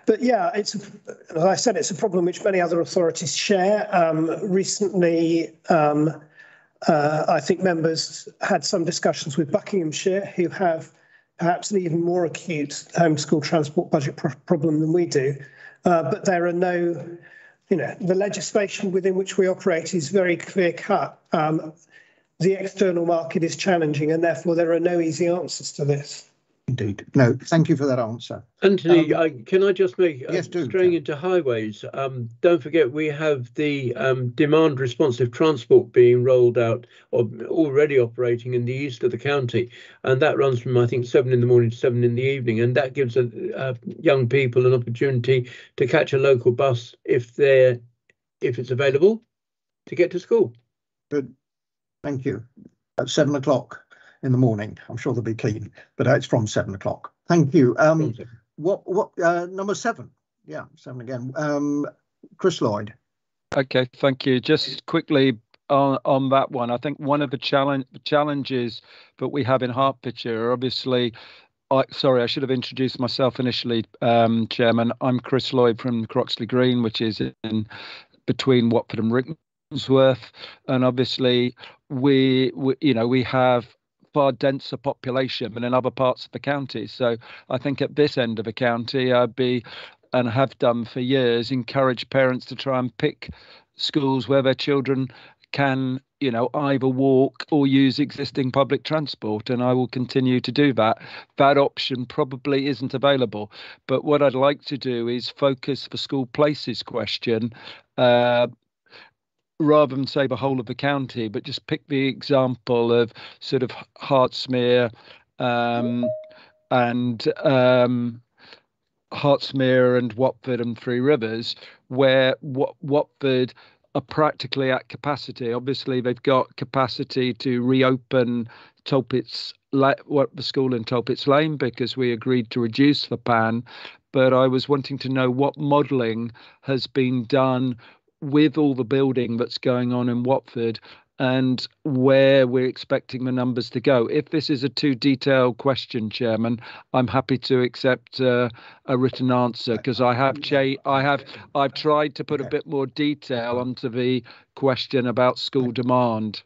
but yeah, it's as I said, it's a problem which many other authorities share. Um, recently, um, uh, I think members had some discussions with Buckinghamshire, who have perhaps an even more acute homeschool transport budget pro problem than we do. Uh, but there are no, you know, the legislation within which we operate is very clear cut. Um, the external market is challenging and therefore there are no easy answers to this. Indeed. No, thank you for that answer. Anthony, um, I, can I just make yes, do, straying into highways? Um, don't forget we have the um, demand responsive transport being rolled out or already operating in the east of the county, and that runs from I think seven in the morning to seven in the evening, and that gives a, uh, young people an opportunity to catch a local bus if they're if it's available to get to school. Good, thank you. At seven o'clock in the morning. I'm sure they'll be keen, but it's from seven o'clock. Thank you. Um, what what uh, number seven? Yeah, seven again. Um, Chris Lloyd. Okay, thank you. Just quickly on on that one, I think one of the challenge challenges that we have in Hertfordshire, obviously. I, sorry, I should have introduced myself initially, um, Chairman. I'm Chris Lloyd from Croxley Green, which is in between Watford and Rickmansworth, and obviously we, we, you know, we have far denser population than in other parts of the county. So I think at this end of the county, I'd be and have done for years encourage parents to try and pick schools where their children can you know either walk or use existing public transport and i will continue to do that that option probably isn't available but what i'd like to do is focus the school places question uh, rather than say the whole of the county, but just pick the example of sort of Hertsmere um, and um, Hertsmere and Watford and Three Rivers, where Wat- Watford are practically at capacity. Obviously, they've got capacity to reopen Tolpits, what the school in Tolpits Lane because we agreed to reduce the pan. But I was wanting to know what modelling has been done with all the building that's going on in Watford and where we're expecting the numbers to go. If this is a too detailed question, Chairman, I'm happy to accept uh, a written answer because I have cha- I have I've tried to put a bit more detail onto the question about school demand.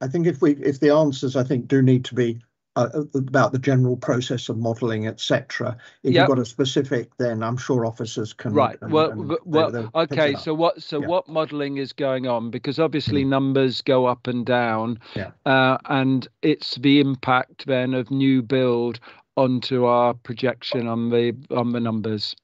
I think if we if the answers I think do need to be uh, about the general process of modelling, etc. If yep. you've got a specific, then I'm sure officers can. Right. And, well, and well, they, okay. So what? So yeah. what modelling is going on? Because obviously mm. numbers go up and down, yeah. uh, and it's the impact then of new build onto our projection on the on the numbers.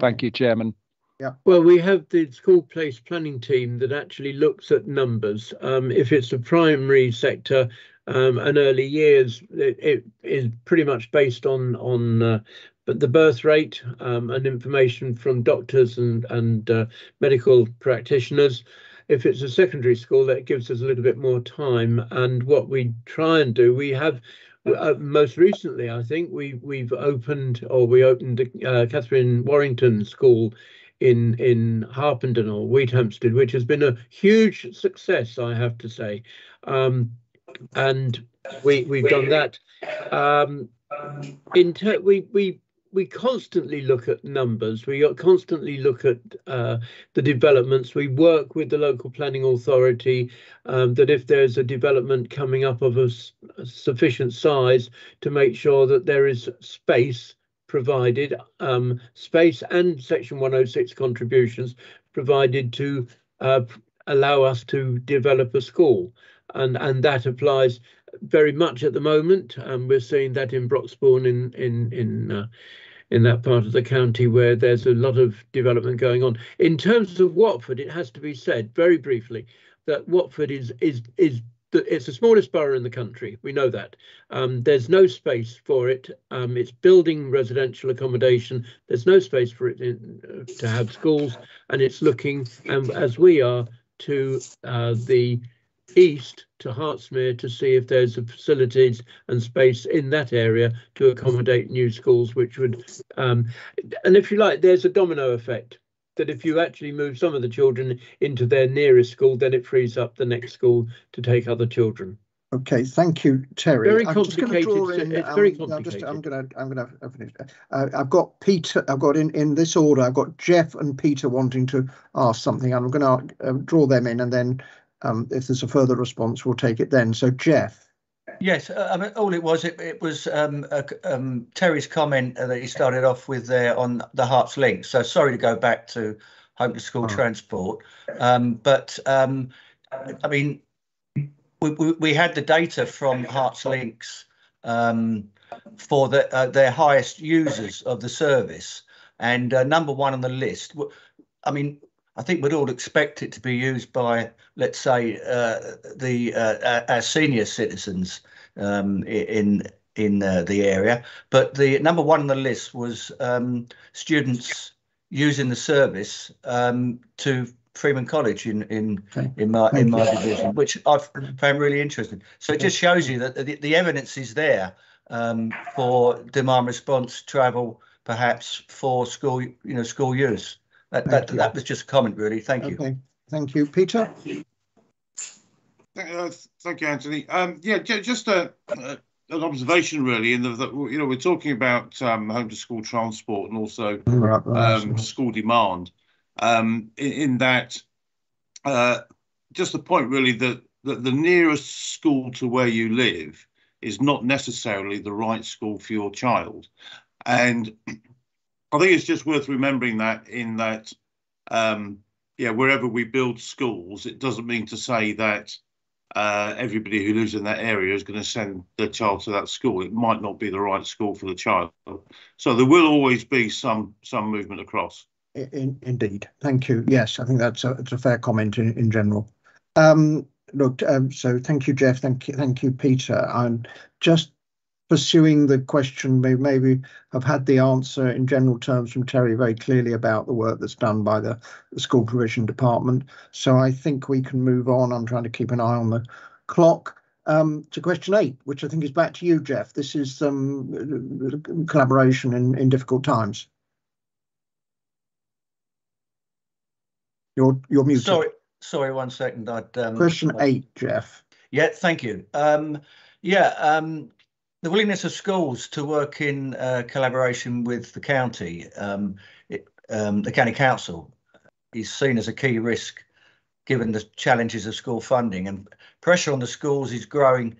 Thank you, Chairman. Yeah. Well, we have the school place planning team that actually looks at numbers. Um, if it's a primary sector, um, and early years, it, it is pretty much based on on uh, the birth rate um, and information from doctors and and uh, medical practitioners. If it's a secondary school, that gives us a little bit more time. And what we try and do, we have uh, most recently, I think we we've opened or we opened the uh, Katherine Warington School in in Harpenden or Wheathampstead, which has been a huge success, I have to say. Um, and we we've done that. Um, in ter- we we we constantly look at numbers. We constantly look at uh, the developments. We work with the local planning authority um, that if there's a development coming up of a, sufficient size to make sure that there is space provided, um, space and Section 106 contributions provided to uh, allow us to develop a school and and that applies very much at the moment. And we're seeing that in Broxbourne in in in uh, in that part of the county where there's a lot of development going on. In terms of Watford, it has to be said very briefly that Watford is is is it's the smallest borough in the country. We know that. Um, there's no space for it. Um, it's building residential accommodation. There's no space for it in, uh, to have schools, and it's looking, and as we are, to uh, the east to Hertsmere to see if there's a facilities and space in that area to accommodate new schools, which would, um, and if you like, there's a domino effect that if you actually move some of the children into their nearest school, then it frees up the next school to take other children. Okay, thank you, Terry. Very complicated. In, it's um, very complicated. I'm, just, I'm gonna, I'm gonna finish. Uh, I've got Peter. I've got in in this order. I've got Jeff and Peter wanting to ask something. I'm going to uh, draw them in, and then um, if there's a further response, we'll take it then. So, Jeff. Yes, uh, I mean, all it was, it, it was um, uh, um, Terry's comment that he started off with there on the HertsLynx. So sorry to go back to home to school Oh. transport, um, but um, I mean, we, we, we had the data from HertsLynx um, for the, uh, their highest users of the service, and uh, number one on the list. I mean, I think we'd all expect it to be used by, let's say, uh, the uh, our- our senior citizens um, in in uh, the area. But the number one on the list was um, students using the service um, to Freman College in in Okay. in my in my division, which I've found really interesting. So it just shows you that the, the evidence is there um, for demand response travel, perhaps for school you know school use. That that, that was just a comment, really. Thank you. Thank you. Peter? Uh, Thank you, Anthony. Um, yeah, ju- just a, a- an observation really, in the, that, you know, we're talking about um, home to school transport and also Right, right, um, school demand. Um, in, in that, uh, just the point really that, that the nearest school to where you live is not necessarily the right school for your child. And I think it's just worth remembering that in that, um, yeah, wherever we build schools, it doesn't mean to say that uh, everybody who lives in that area is going to send their child to that school. It might not be the right school for the child. So there will always be some some movement across. In, indeed, thank you. Yes, I think that's a, it's a fair comment in, in general. Um, look, um, so thank you, Jeff. Thank you, thank you, Peter. I'm just pursuing the question. Maybe, maybe I've had the answer in general terms from Terry very clearly about the work that's done by the, the school provision department. So I think we can move on. I'm trying to keep an eye on the clock. Um, to question eight, which I think is back to you, Jeff. This is um, collaboration in, in difficult times. You're you're muted. Sorry, sorry. One second. I'd um, Question eight, Jeff. Yeah, thank you. Um, yeah, um, the willingness of schools to work in uh, collaboration with the county, um, it, um, the county council, is seen as a key risk given the challenges of school funding and pressure on the schools is growing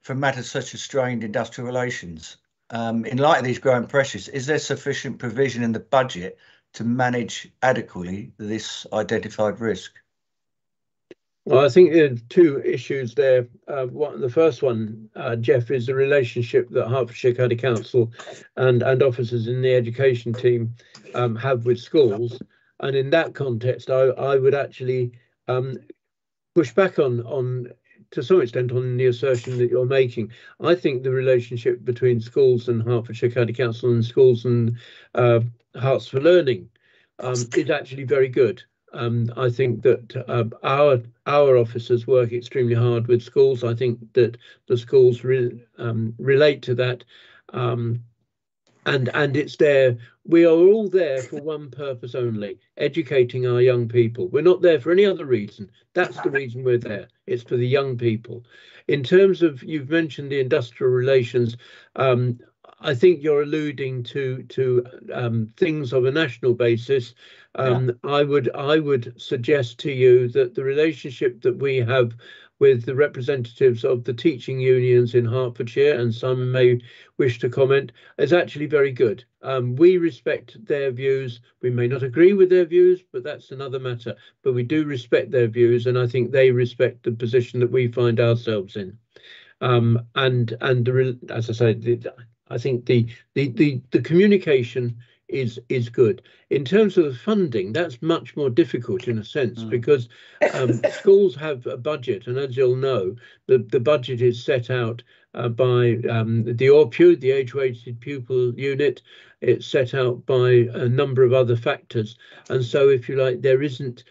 from matters such as strained industrial relations. Um, in light of these growing pressures, is there sufficient provision in the budget to manage adequately this identified risk? Well, I think there are two issues there. Uh, one, the first one, uh, Jeff, is the relationship that Hertfordshire County Council and, and officers in the education team um, have with schools. And in that context, I, I would actually um, push back on, on, to some extent, on the assertion that you're making. I think the relationship between schools and Hertfordshire County Council and schools and uh, Herts for Learning um, is actually very good. Um, I think that uh, our our officers work extremely hard with schools. I think that the schools re, um, relate to that, um, and and it's there. We are all there for one purpose only: educating our young people. We're not there for any other reason. That's the reason we're there. It's for the young people. In terms of you've mentioned the industrial relations. I think you're alluding to to um, things of a national basis. Um, I would I would suggest to you that the relationship that we have with the representatives of the teaching unions in Hertfordshire, and some may wish to comment, is actually very good. Um, we respect their views. We may not agree with their views, but that's another matter. But we do respect their views, and I think they respect the position that we find ourselves in. Um, and and the, as I say, the, I think the, the the the communication is is good. In terms of the funding, that's much more difficult in a sense Mm. because um, schools have a budget, and as you'll know, the the budget is set out uh, by um, the AWPU, the age-weighted pupil unit. It's set out by a number of other factors, and so if you like, there isn't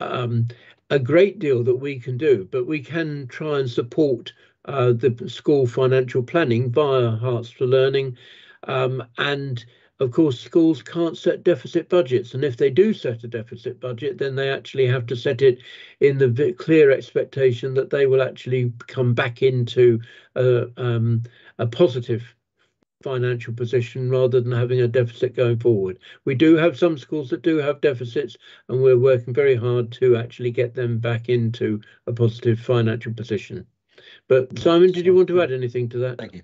um, a great deal that we can do, but we can try and support uh, the school financial planning via Herts for Learning. Um, and of course, schools can't set deficit budgets. And if they do set a deficit budget, then they actually have to set it in the clear expectation that they will actually come back into a, um, a positive financial position rather than having a deficit going forward. We do have some schools that do have deficits, and we're working very hard to actually get them back into a positive financial position. But Simon, did you want to add anything to that? Thank you.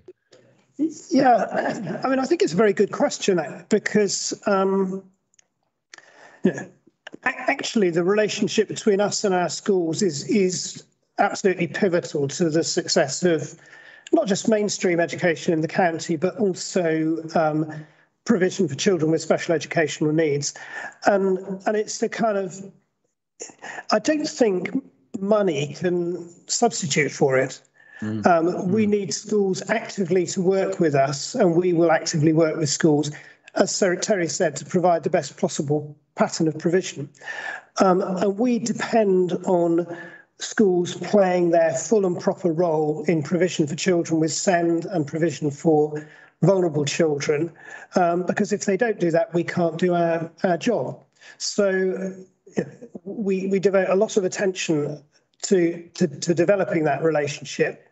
Yeah, I mean, I think it's a very good question because um, you know, actually the relationship between us and our schools is is absolutely pivotal to the success of not just mainstream education in the county, but also um, provision for children with special educational needs. And and it's the kind of I don't think money can substitute for it. Mm. Um, we need schools actively to work with us, and we will actively work with schools, as Sarah Terry said, to provide the best possible pattern of provision. Um, and we depend on schools playing their full and proper role in provision for children with SEND and provision for vulnerable children, um, because if they don't do that, we can't do our, our job. So we, we devote a lot of attention to, to, to developing that relationship.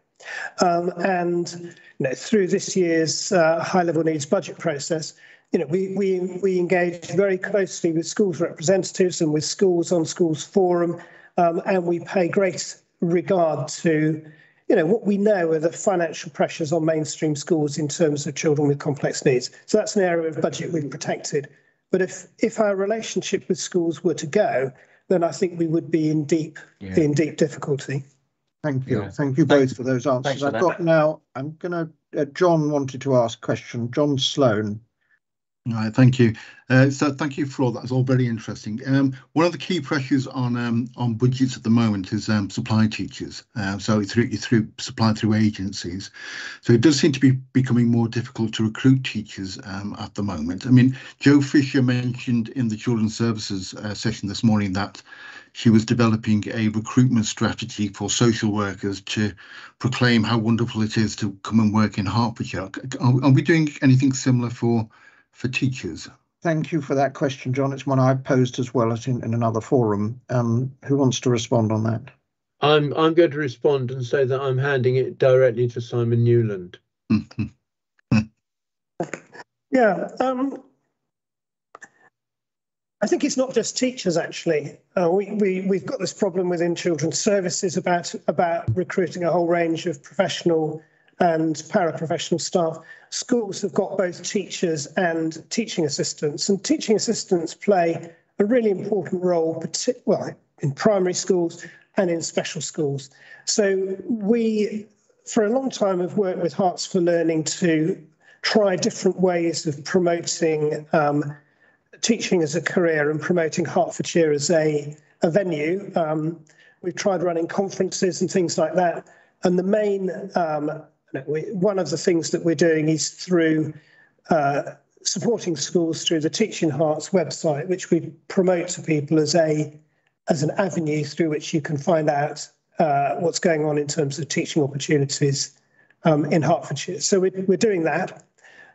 Um, and you know, through this year's uh, high level needs budget process, you know, we, we, we engage very closely with schools representatives and with schools on schools forum, um, and we pay great regard to, you know, what we know are the financial pressures on mainstream schools in terms of children with complex needs. So that's an area of budget we've protected. But if if our relationship with schools were to go, then I think we would be in deep yeah. in deep difficulty. Thank you. Yeah. Thank you both for those answers. For I've that. got now, I'm going to, uh, John wanted to ask a question. John Sloan. All right, thank you. Uh, so thank you for all that. It's all very interesting. Um, one of the key pressures on um, on budgets at the moment is um, supply teachers. Uh, so through through supply through agencies. So it does seem to be becoming more difficult to recruit teachers um, at the moment. I mean, Jo Fisher mentioned in the Children's Services uh, session this morning that she was developing a recruitment strategy for social workers to proclaim how wonderful it is to come and work in Hertfordshire. Are, are we doing anything similar for for teachers? Thank you for that question, John. It's one I posed as well as in, in another forum. Um, who wants to respond on that? I'm I'm going to respond and say that I'm handing it directly to Simon Newland. yeah, um, I think it's not just teachers actually. Uh, we, we we've got this problem within children's services about about recruiting a whole range of professional and paraprofessional staff. Schools have got both teachers and teaching assistants, and teaching assistants play a really important role, well, in primary schools and in special schools. So we, for a long time, have worked with Herts for Learning to try different ways of promoting um, teaching as a career and promoting Hertfordshire as a, a venue. Um, we've tried running conferences and things like that. And the main um, one of the things that we're doing is through uh, supporting schools through the Teach in Herts website, which we promote to people as a as an avenue through which you can find out uh, what's going on in terms of teaching opportunities um, in Hertfordshire. So we're, we're doing that.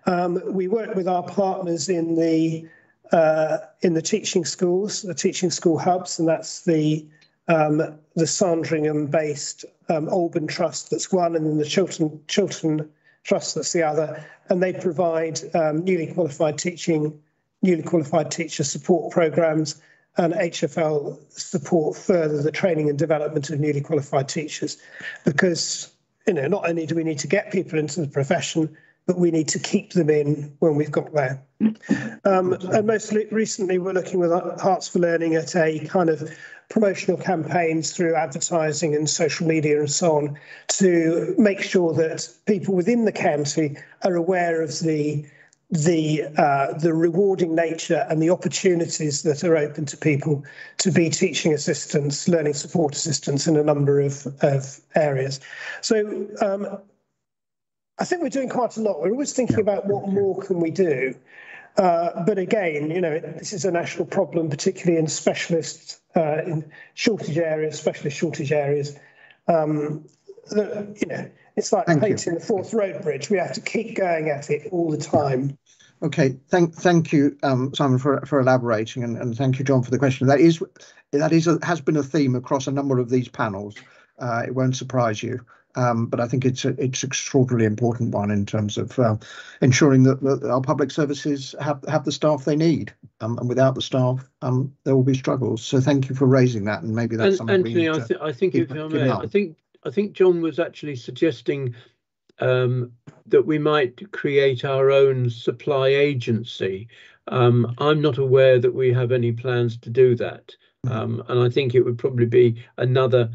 Um, we work with our partners in the uh, in the teaching schools, the teaching school hubs, and that's the um, the Sandringham-based um, Alban Trust that's one, and then the Chiltern, Chiltern Trust that's the other, and they provide um, newly qualified teaching, newly qualified teacher support programs, and HFL support further the training and development of newly qualified teachers, because you know not only do we need to get people into the profession, but we need to keep them in when we've got there. Um, and most recently, we're looking with Herts for Learning at a kind of promotional campaigns through advertising and social media and so on to make sure that people within the county are aware of the the uh, the rewarding nature and the opportunities that are open to people to be teaching assistants, learning support assistants in a number of, of areas. So um, I think we're doing quite a lot. We're always thinking yeah. about what more can we do. Uh, but again, you know, this is a national problem, particularly in specialist, uh, in shortage areas, specialist shortage areas. Um, the, you know, it's like thank painting you. the Forth Road Bridge. We have to keep going at it all the time. Okay, thank thank you, um, Simon, for for elaborating, and, and thank you, John, for the question. That is that is a, has been a theme across a number of these panels. Uh, it won't surprise you. Um, but I think it's a, it's extraordinarily important one in terms of uh, ensuring that, that, our public services have have the staff they need, um, and without the staff, um, there will be struggles. So thank you for raising that, and maybe that's and, something. Anthony, I, th- I think keep, if I may, I think I think John was actually suggesting um, that we might create our own supply agency. Um, I'm not aware that we have any plans to do that, hmm. um, and I think it would probably be another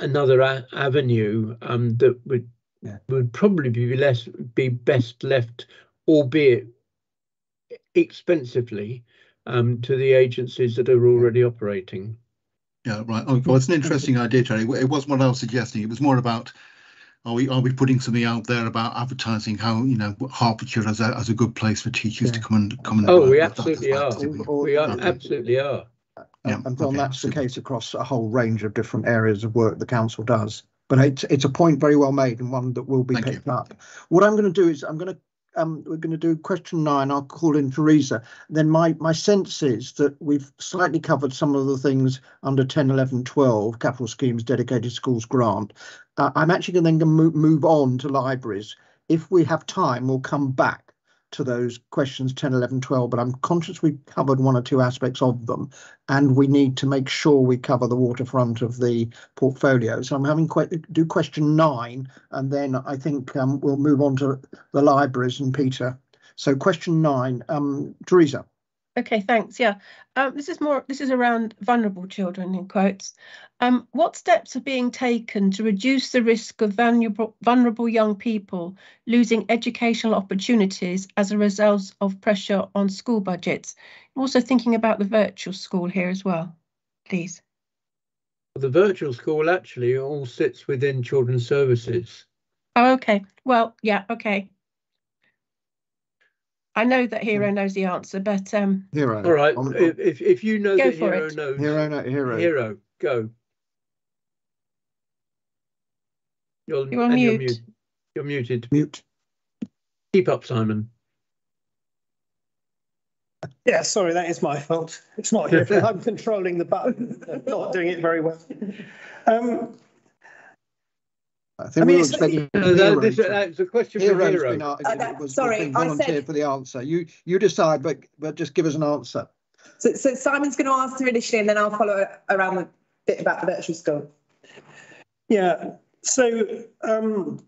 another avenue um, that would yeah. would probably be less be best left, albeit expensively, um, to the agencies that are already operating. Yeah, right. Oh, well, it's an interesting idea, Terry. It wasn't what I was suggesting. It was more about are we are we putting something out there about advertising how you know Hertfordshire as a as a good place for teachers yeah. to come and come and oh we absolutely are we are absolutely are yeah, and okay. that's the case across a whole range of different areas of work the council does but it's it's a point very well made and one that will be Thank picked you. up what i'm going to do is i'm going to um, we're going to do question nine. I'll call in Theresa. Then my, my sense is that we've slightly covered some of the things under 10, 11, 12, capital schemes, dedicated schools grant. Uh, I'm actually going to then move, move on to libraries. If we have time, we'll come back to those questions 10, 11, 12, but I'm conscious we've covered one or two aspects of them, and we need to make sure we cover the waterfront of the portfolio. So I'm having quite do question nine, and then I think um, we'll move on to the libraries and Peter. So question nine, um, Teresa. Okay, thanks. Yeah, um, this is more. This is around vulnerable children in quotes. Um, what steps are being taken to reduce the risk of vulnerable, vulnerable young people losing educational opportunities as a result of pressure on school budgets? I'm also thinking about the virtual school here as well, please. The virtual school actually all sits within children's services. Oh, okay. Well, yeah, okay. I know that Hero hmm. knows the answer, but um. Hero. All right. I'm, I'm, if if you know that Hero it. knows. Hero, no, Hero. Hero, go. You're, you're on mute. You're, mute. you're muted. Mute. Keep up, Simon. Yeah, sorry, that is my fault. It's not here. I'm controlling the button, not doing it very well. Um, I think I mean, we were expecting. No, that, this, that's a question for Hero. Been, uh, uh, was, sorry, I said for the answer. You you decide, but but just give us an answer. So, so Simon's going to answer initially, and then I'll follow around the bit about the virtual school. Yeah. So um,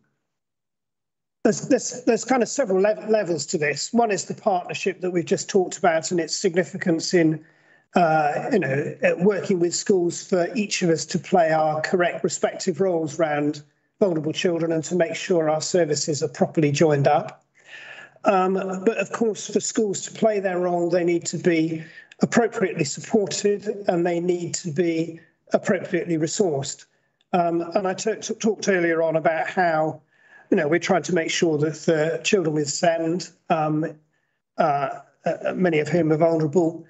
there's, there's there's kind of several le levels to this. One is the partnership that we've just talked about, and its significance in uh, you know working with schools for each of us to play our correct respective roles around vulnerable children and to make sure our services are properly joined up. Um, but of course, for schools to play their role, they need to be appropriately supported and they need to be appropriately resourced. Um, and I talked earlier on about how, you know, we're trying to make sure that the children with SEND, um, uh, uh, many of whom are vulnerable,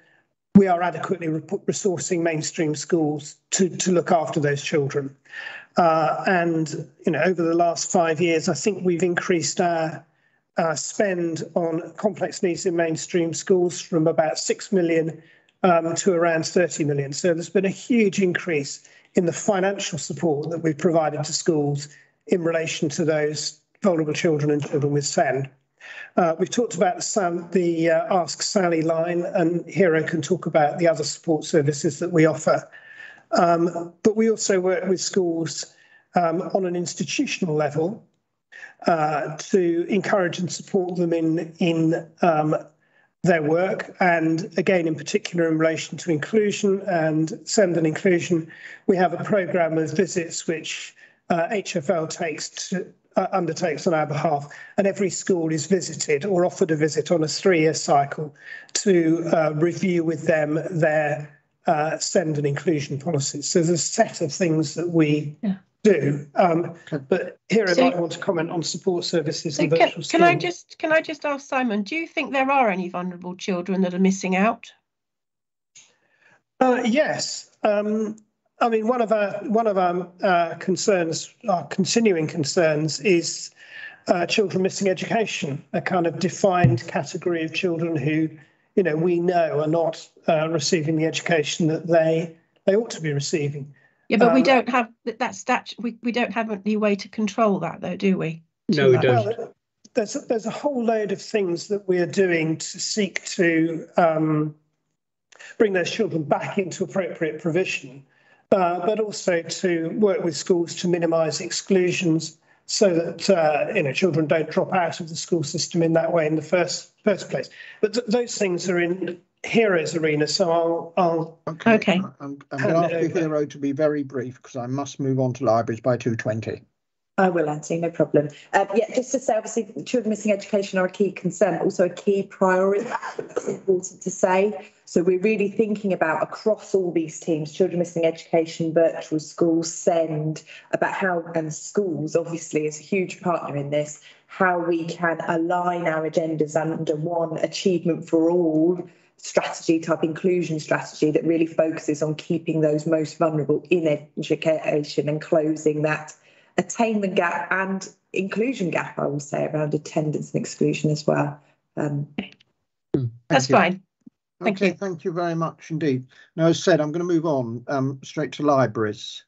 we are adequately re resourcing mainstream schools to, to look after those children. Uh, and you know, over the last five years, I think we've increased our, our spend on complex needs in mainstream schools from about six million um, to around 30 million. So there's been a huge increase in the financial support that we've provided to schools in relation to those vulnerable children and children with SEND. Uh, we've talked about the, the uh, Ask Sally line, and Hero can talk about the other support services that we offer. Um, but we also work with schools um, on an institutional level uh, to encourage and support them in, in um, their work. And again, in particular, in relation to inclusion and SEND and inclusion, we have a programme of visits which uh, HFL takes to, uh, undertakes on our behalf, and every school is visited or offered a visit on a three-year cycle to uh, review with them their uh, SEND and inclusion policies. So there's a set of things that we yeah. do. Um, but here so, I might want to comment on support services so and can, can I just can I just ask Simon, do you think there are any vulnerable children that are missing out? Uh, yes. Um, I mean, one of our one of our uh, concerns, our continuing concerns, is uh, children missing education, a kind of defined category of children who you know, we know are not uh, receiving the education that they they ought to be receiving. Yeah, but um, we don't have that stat. We, we don't have any way to control that, though, do we? No, we don't. Well, there's a, there's a whole load of things that we are doing to seek to um, bring those children back into appropriate provision. Uh, but also to work with schools to minimise exclusions so that uh, you know children don't drop out of the school system in that way in the first first place. But th- those things are in Hero's arena, so I'll I'll Okay. Okay. I'm, I'm going to ask the hero to be very brief because I must move on to libraries by two twenty. I will, Anthony, no problem. Um, yeah, just to say, obviously, children missing education are a key concern, also a key priority. It's important to say. So we're really thinking about across all these teams, children missing education, virtual schools, SEND, about how, and schools obviously is a huge partner in this, how we can align our agendas under one achievement for all strategy type inclusion strategy that really focuses on keeping those most vulnerable in education and closing that attainment gap and inclusion gap, I will say, around attendance and exclusion as well. Um, That's you. fine. Thank okay, you. thank you very much indeed. Now, as said, I'm going to move on um, straight to libraries.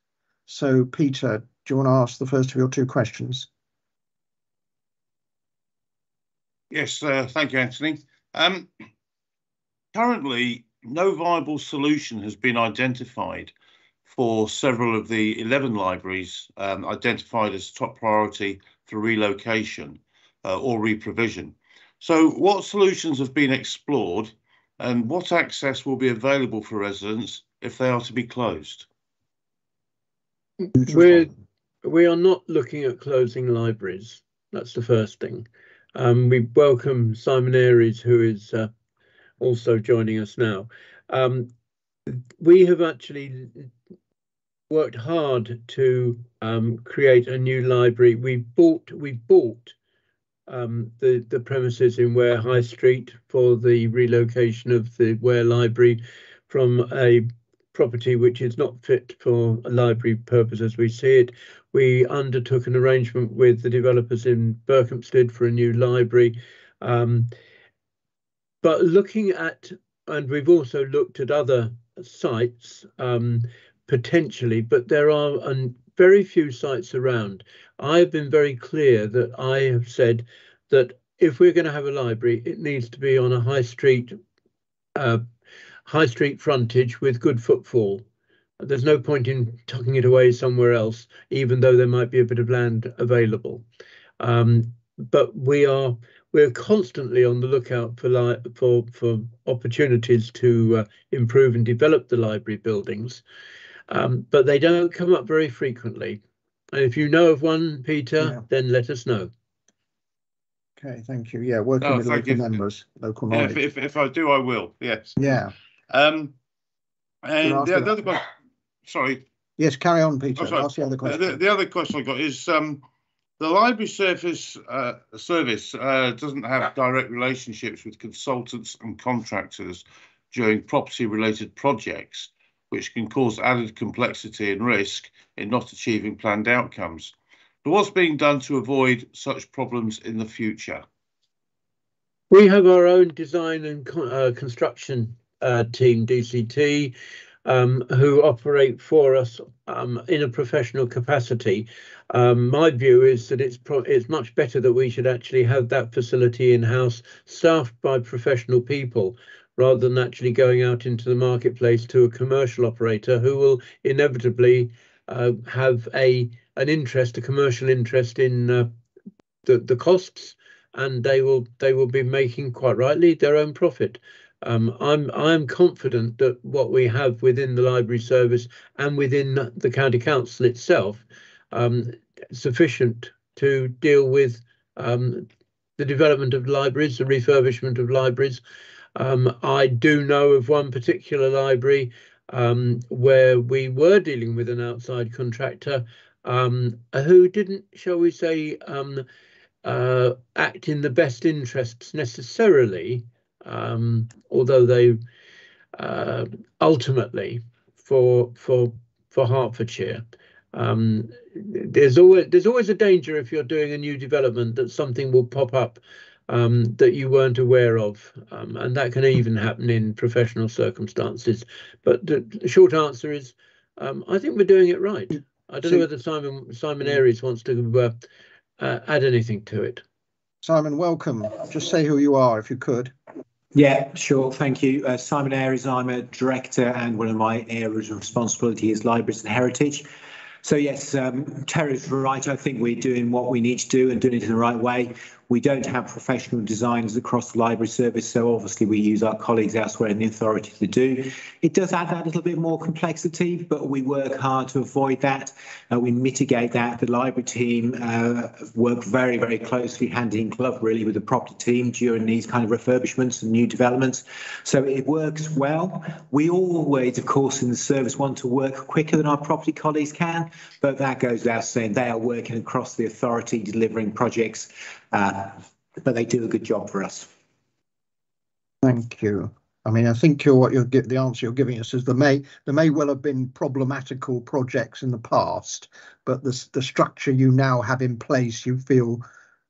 So, Peter, do you want to ask the first of your two questions? Yes, uh, thank you, Anthony. Um, currently, no viable solution has been identified for several of the 11 libraries um, identified as top priority for relocation uh, or reprovision. So, what solutions have been explored and what access will be available for residents if they are to be closed? We're, we are not looking at closing libraries. That's the first thing. Um, we welcome Simon Aries, who is uh, also joining us now. Um, we have actually worked hard to um, create a new library. We bought we bought um, the the premises in Ware High Street for the relocation of the Ware Library from a property which is not fit for a library purpose as we see it. We undertook an arrangement with the developers in Berkhamsted for a new library. Um, but looking at, and we've also looked at other sites um, potentially, but there are um, very few sites around. I've been very clear that I have said that if we're going to have a library, it needs to be on a high street uh, high street frontage with good footfall. There's no point in tucking it away somewhere else, even though there might be a bit of land available. Um, but we are we're constantly on the lookout for li- for for opportunities to uh, improve and develop the library buildings, um, but they don't come up very frequently. And if you know of one, Peter, Yeah. then let us know. Okay, thank you. Yeah, working Oh, with local you. members, local Yeah, if, if, if I do, I will. Yes. Yeah. Um, and the, the other question, sorry, Yes, carry on, Peter. Oh, sorry. Ask the other Uh, question. The, the other question I got is um, the library service uh, service uh, doesn't have direct relationships with consultants and contractors during property related projects, which can cause added complexity and risk in not achieving planned outcomes. But what's being done to avoid such problems in the future? We have our own design and uh, construction uh, team, DCT, um, who operate for us um, in a professional capacity. Um, my view is that it's it's much better that we should actually have that facility in house, staffed by professional people, rather than actually going out into the marketplace to a commercial operator who will inevitably uh, have a an interest, a commercial interest in uh, the the costs and they will they will be making quite rightly their own profit. Um, I'm I'm confident that what we have within the library service and within the county council itself um, sufficient to deal with um, the development of libraries, the refurbishment of libraries. Um, I do know of one particular library um, where we were dealing with an outside contractor um, who didn't, shall we say, um, uh, act in the best interests necessarily, um, although they uh, ultimately for for for Hertfordshire. Um, there's always there's always a danger if you're doing a new development that something will pop up um, that you weren't aware of, um, and that can even happen in professional circumstances. But the, the short answer is, um, I think we're doing it right. I don't So- know whether Simon Simon Aries wants to uh, uh, add anything to it. Simon, welcome. Just say who you are if you could. Yeah, sure. Thank you. Uh, Simon Aries, I'm a director and one of my areas of responsibility is libraries and heritage. So yes, um, Terry's right. I think we're doing what we need to do and doing it in the right way. We don't have professional designers across the library service, so obviously we use our colleagues elsewhere in the authority to do. It does add that little bit more complexity, but we work hard to avoid that. Uh, we mitigate that. The library team uh, work very, very closely, hand in glove, really, with the property team during these kind of refurbishments and new developments. So it works well. We always, of course, in the service want to work quicker than our property colleagues can, but that goes without saying. They are working across the authority, delivering projects but they do a good job for us. Thank you. I mean, I think you're, what you're the answer you're giving us is there may there may well have been problematical projects in the past, but the the structure you now have in place, you feel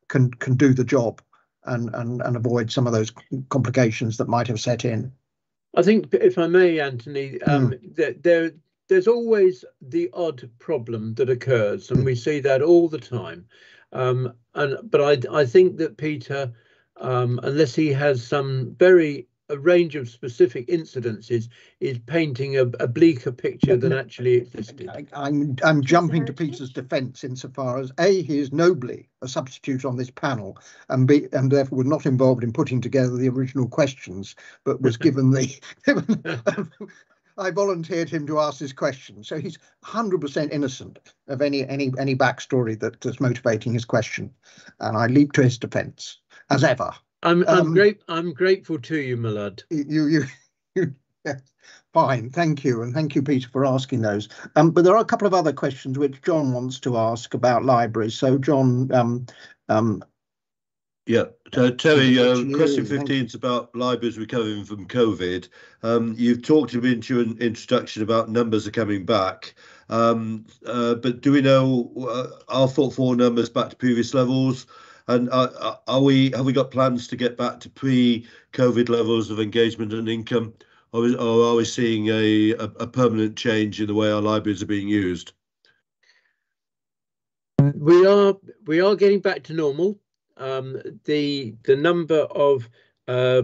can can do the job and and and avoid some of those complications that might have set in. I think, if I may, Anthony, um, mm. that there there's always the odd problem that occurs, and mm. we see that all the time. Um, and but I I think that Peter, um, unless he has some very a range of specific incidences, is painting a, a bleaker picture than actually existed. I, I'm I'm jumping to Peter's defence insofar as a he is nobly a substitute on this panel, and b and therefore was not involved in putting together the original questions, but was given the I volunteered him to ask this question, so he's 100% innocent of any any any backstory that, that's motivating his question, and I leap to his defence as ever. I'm I'm um, great. I'm grateful to you, my lad. You you. you yeah, fine, thank you, and thank you, Peter, for asking those. Um, but there are a couple of other questions which John wants to ask about libraries. So, John, um, um, yeah, uh, Terry, uh, question 15 is about libraries recovering from COVID. Um, you've talked in your introduction about numbers are coming back, um, uh, but do we know uh, are footfall numbers back to previous levels? And are, are we have we got plans to get back to pre-COVID levels of engagement and income, or, is, or are we seeing a, a, a permanent change in the way our libraries are being used? We are we are getting back to normal um, the the number of uh,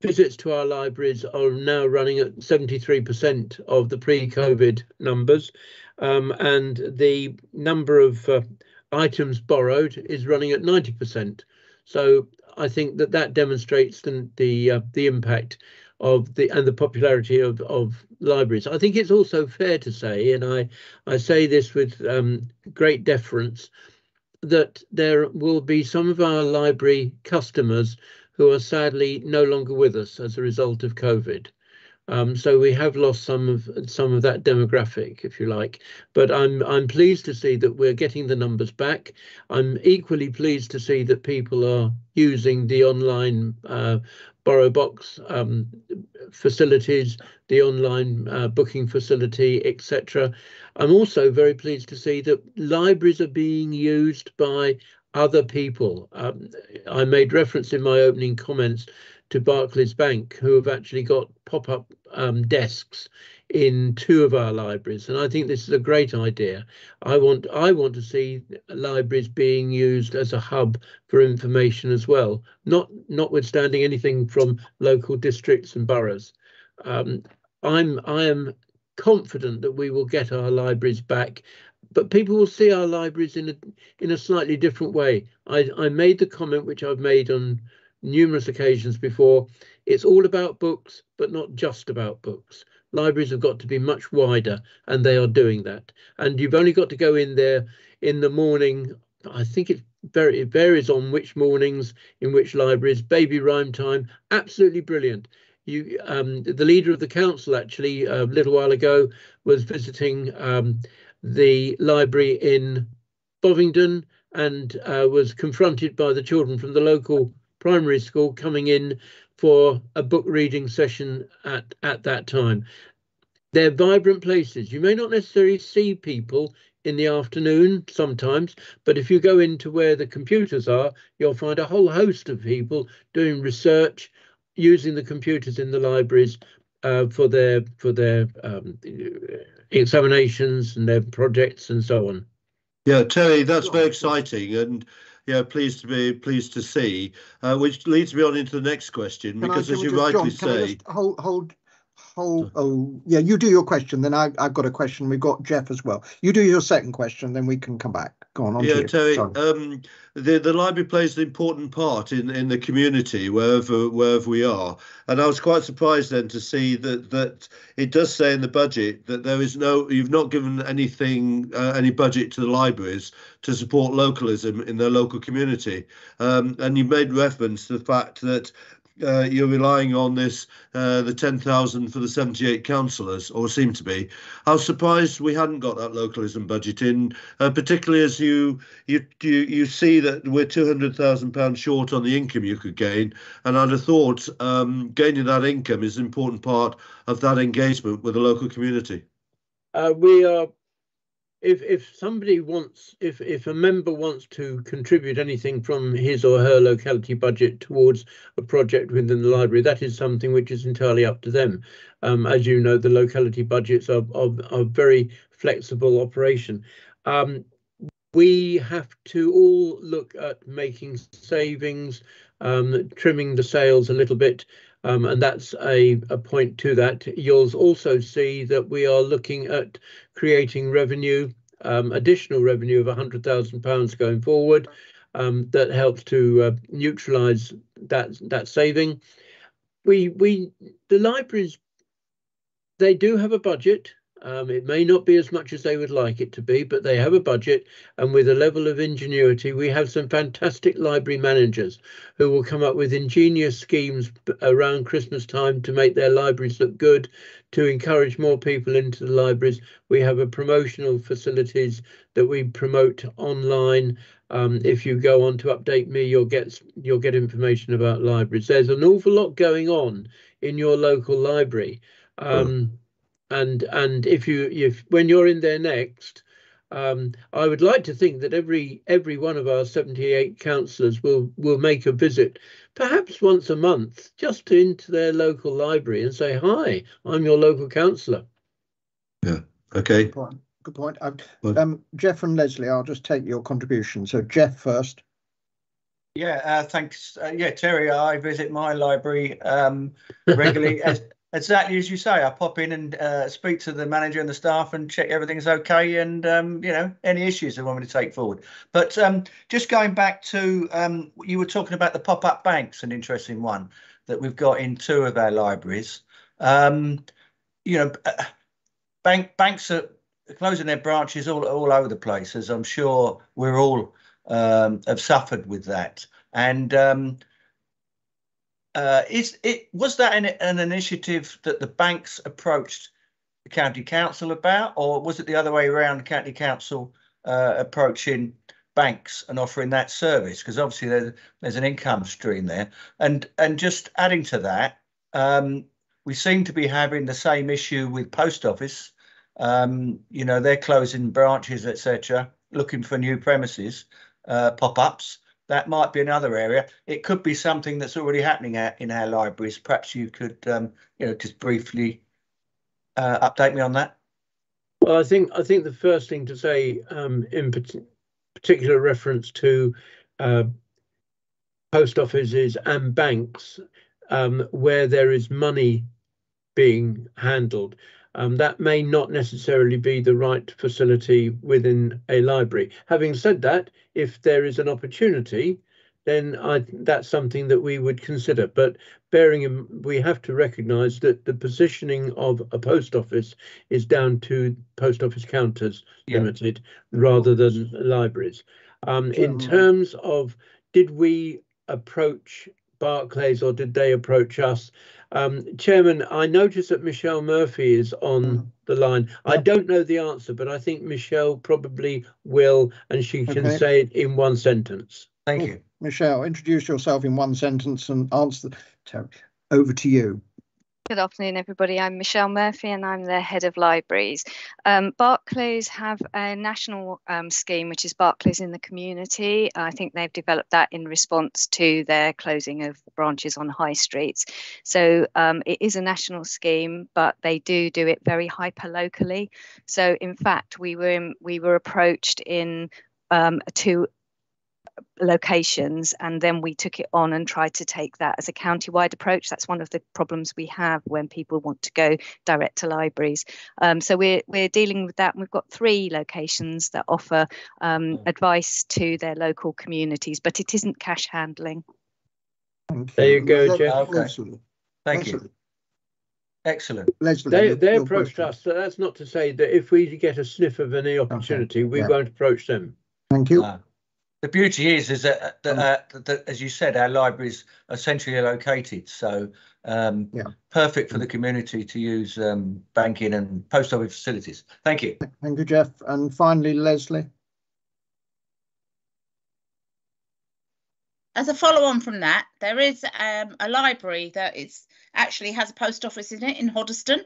visits to our libraries are now running at 73% of the pre-COVID numbers, um, and the number of uh, items borrowed is running at 90%. So I think that that demonstrates the the, uh, the impact of the and the popularity of, of libraries. I think it's also fair to say, and I I say this with um, great deference, that there will be some of our library customers who are sadly no longer with us as a result of COVID. Um, so we have lost some of some of that demographic, if you like. But I'm I'm pleased to see that we're getting the numbers back. I'm equally pleased to see that people are using the online uh, BorrowBox um, facilities, the online uh, booking facility, etc. I'm also very pleased to see that libraries are being used by other people. Um, I made reference in my opening comments to Barclays Bank, who have actually got pop-up um, desks in two of our libraries, and I think this is a great idea. I want I want to see libraries being used as a hub for information as well, not notwithstanding anything from local districts and boroughs. Um, I'm I am confident that we will get our libraries back but people will see our libraries in a in a slightly different way. I, I made the comment which I've made on numerous occasions before. It's all about books, but not just about books. Libraries have got to be much wider, and they are doing that. And you've only got to go in there in the morning. I think it very it varies on which mornings in which libraries. Baby rhyme time, absolutely brilliant. You, um, the leader of the council actually a little while ago was visiting um, the library in Bovingdon and uh, was confronted by the children from the local primary school coming in for a book reading session at, at that time. They're vibrant places. You may not necessarily see people in the afternoon sometimes, but if you go into where the computers are, you'll find a whole host of people doing research, using the computers in the libraries uh, for their for their um, examinations and their projects and so on. Yeah, Terry, that's very exciting. And yeah, pleased to be pleased to see. Uh, which leads me on into the next question, Can because I, as you just, rightly John, say, hold, hold, hold. Oh, yeah, you do your question, then I, I've got a question. We've got Jeff as well. You do your second question, then we can come back. Go on. on yeah, to. Terry. Um, the the library plays an important part in in the community wherever wherever we are, and I was quite surprised then to see that that it does say in the budget that there is no you've not given anything uh, any budget to the libraries to support localism in their local community, um, and you made reference to the fact that uh, you're relying on this uh, the 10,000 for the 78 councillors or seem to be. I was surprised we hadn't got that localism budget in uh, particularly as you you you you see that we're 200,000 pounds short on the income you could gain. And I'd have thought um, gaining that income is an important part of that engagement with the local community. Uh, we are, if if somebody wants, if if a member wants to contribute anything from his or her locality budget towards a project within the library, that is something which is entirely up to them. Um, as you know, the locality budgets are are, are very flexible operation. Um, we have to all look at making savings, um, trimming the sails a little bit, um, and that's a, a point to that. You'll also see that we are looking at creating revenue, um, additional revenue of £100,000 going forward. Um, that helps to uh, neutralise that that saving. We we the libraries they do have a budget. Um, it may not be as much as they would like it to be, but they have a budget, and with a level of ingenuity, we have some fantastic library managers who will come up with ingenious schemes around Christmas time to make their libraries look good, to encourage more people into the libraries. We have a promotional facilities that we promote online. Um, if you go on to update me, you'll get you'll get information about libraries. There's an awful lot going on in your local library. Um, and and if you if when you're in there next um, I would like to think that every every one of our 78 councillors will will make a visit, perhaps once a month, just to, into their local library and say, "Hi, I'm your local councillor." yeah okay Good point. Good point. Um, um, Jeff and Leslie, I'll just take your contribution. So Jeff first. Yeah, uh, thanks. Uh, yeah, Terry, I visit my library um, regularly. as, exactly as you say, I pop in and uh, speak to the manager and the staff and check everything's okay and, um, you know, any issues they want me to take forward. But um, just going back to, um, you were talking about the pop-up banks, an interesting one that we've got in two of our libraries. Um, you know, uh, bank banks are closing their branches all, all over the place, as I'm sure we're all um, have suffered with that. And um, uh, is it was that an, an initiative that the banks approached the county council about, or was it the other way around? The county council uh, approaching banks and offering that service because obviously there's there's an income stream there. And and just adding to that, um, we seem to be having the same issue with post office. Um, you know, they're closing branches, etc., looking for new premises, uh, pop-ups that might be another area. It could be something that's already happening at, in our libraries. Perhaps you could, um, you know, just briefly uh, update me on that. Well, I think I think the first thing to say, um, in particular reference to uh, post offices and banks, um, where there is money being handled, um, that may not necessarily be the right facility within a library. Having said that, if there is an opportunity, then I, that's something that we would consider. But bearing in, we have to recognise that the positioning of a post office is down to post office counters Yeah. limited rather than libraries. Um, in terms of did we approach Barclays or did they approach us? Um, Chairman, I notice that Michelle Murphy is on Mm. the line. I don't know the answer, but I think Michelle probably will, and she can Okay. say it in one sentence. Thank Oh. you. Michelle, introduce yourself in one sentence and answer. Terry, over to you. Good afternoon, everybody. I'm Michelle Murphy and I'm the head of libraries. Um, Barclays have a national um, scheme, which is Barclays in the community. I think they've developed that in response to their closing of branches on high streets. So um, it is a national scheme, but they do do it very hyper locally. So in fact, we were in, we were approached in um, to locations and then we took it on and tried to take that as a county-wide approach that's one of the problems we have when people want to go direct to libraries um, so we're we're dealing with that and we've got three locations that offer um, advice to their local communities but it isn't cash handling there you go jeff okay. thank you Excellent. Leslie, they they approached us. So that's not to say that if we get a sniff of any opportunity, okay. we yeah. won't approach them. Thank you. Uh, the beauty is, is that, that, uh, that, as you said, our libraries are centrally located, so um, yeah. perfect for the community to use um, banking and post office facilities. Thank you. Thank you, Jeff. And finally, Leslie. As a follow on from that, there is um, a library that is actually has a post office in it in Hoddesdon.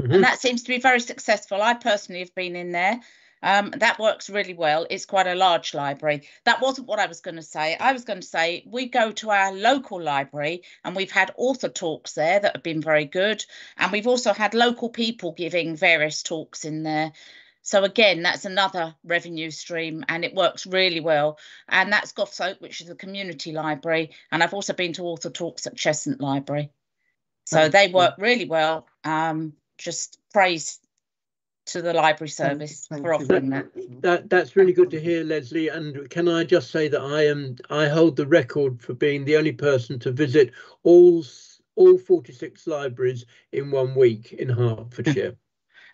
Mm-hmm. And that seems to be very successful. I personally have been in there. Um, that works really well. It's quite a large library. That wasn't what I was going to say. I was going to say we go to our local library and we've had author talks there that have been very good. And we've also had local people giving various talks in there. So again, that's another revenue stream and it works really well. And that's Goffs Oak, which is a community library. And I've also been to author talks at Cheshunt Library. So they work really well. Um, just praise to the library service Thank for offering that. that. That's really good to hear, Leslie. And can I just say that I am I hold the record for being the only person to visit all all 46 libraries in one week in Hertfordshire.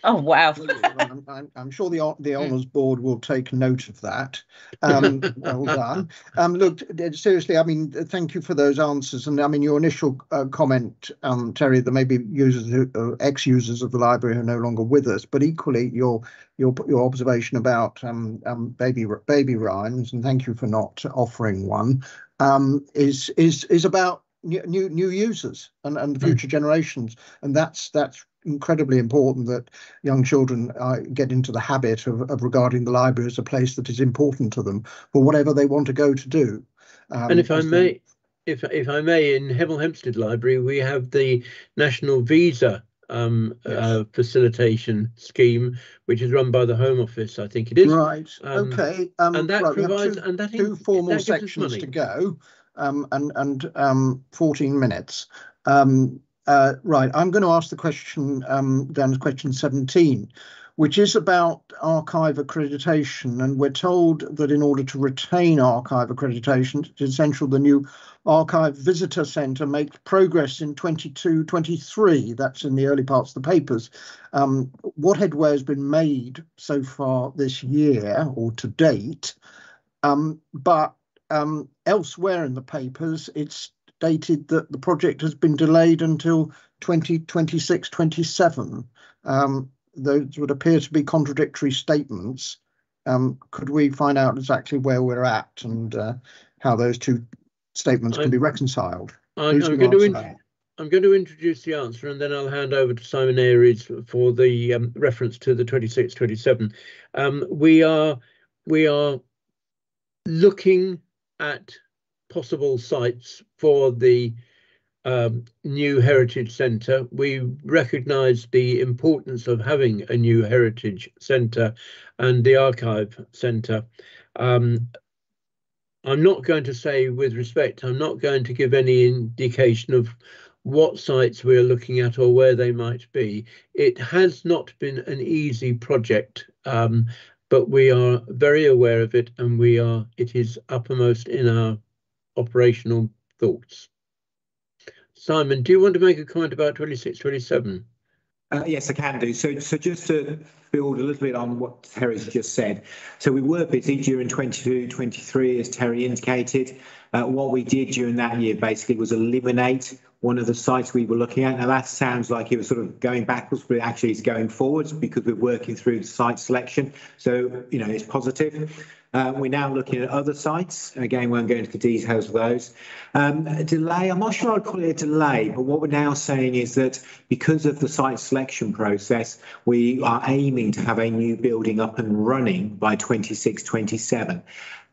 Oh wow! I'm, I'm, I'm, sure the the honours board will take note of that. Um, well done. Um, look, seriously, I mean, thank you for those answers. And I mean, your initial uh, comment, um, Terry, there maybe users, who, uh, ex-users of the library who are no longer with us, but equally your your your observation about um, um, baby baby rhymes, and thank you for not offering one, um, is is is about new new users and and hmm. future generations, and that's that's incredibly important that young children uh, get into the habit of, of, regarding the library as a place that is important to them for whatever they want to go to do. Um, and if I may, if if I may, in Hemel Hempstead Library, we have the National Visa um, yes. uh, facilitation scheme, which is run by the Home Office, I think it is. Right. Um, okay. Um, and that right, provides two, and that two formal that sections to go, um, and and um, 14 minutes. Um, uh, right, I'm going to ask the question um, question 17, which is about archive accreditation. And we're told that in order to retain archive accreditation, it's essential the new Archive Visitor Centre make progress in 22 23. That's in the early parts of the papers. Um, what headway has been made so far this year or to date? Um, but um, elsewhere in the papers, it's stated that the project has been delayed until 2026 27. Um, those would appear to be contradictory statements. Um, could we find out exactly where we're at and uh, how those two statements can be reconciled? I, am going, to in, I'm going to introduce the answer and then I'll hand over to Simon Aries for the um, reference to the 26 27. Um, we are we are looking at possible sites for the um, new heritage centre. We recognise the importance of having a new heritage centre and the archive centre. Um, I'm not going to say with respect, I'm not going to give any indication of what sites we're looking at or where they might be. It has not been an easy project, um, but we are very aware of it and we are, it is uppermost in our operational thoughts. Simon, do you want to make a comment about 2627? Uh, yes, I can do. So, so just to build a little bit on what Terry's just said. So we were busy during 22, 23, as Terry indicated. Uh, what we did during that year basically was eliminate one of the sites we were looking at. Now that sounds like it was sort of going backwards, but actually it's going forwards because we're working through the site selection. So, you know, it's positive. Uh, we're now looking at other sites. Again, we won't go into the details of those. Um, delay, I'm not sure I'd call it a delay, but what we're now saying is that because of the site selection process, we are aiming to have a new building up and running by 26, 27.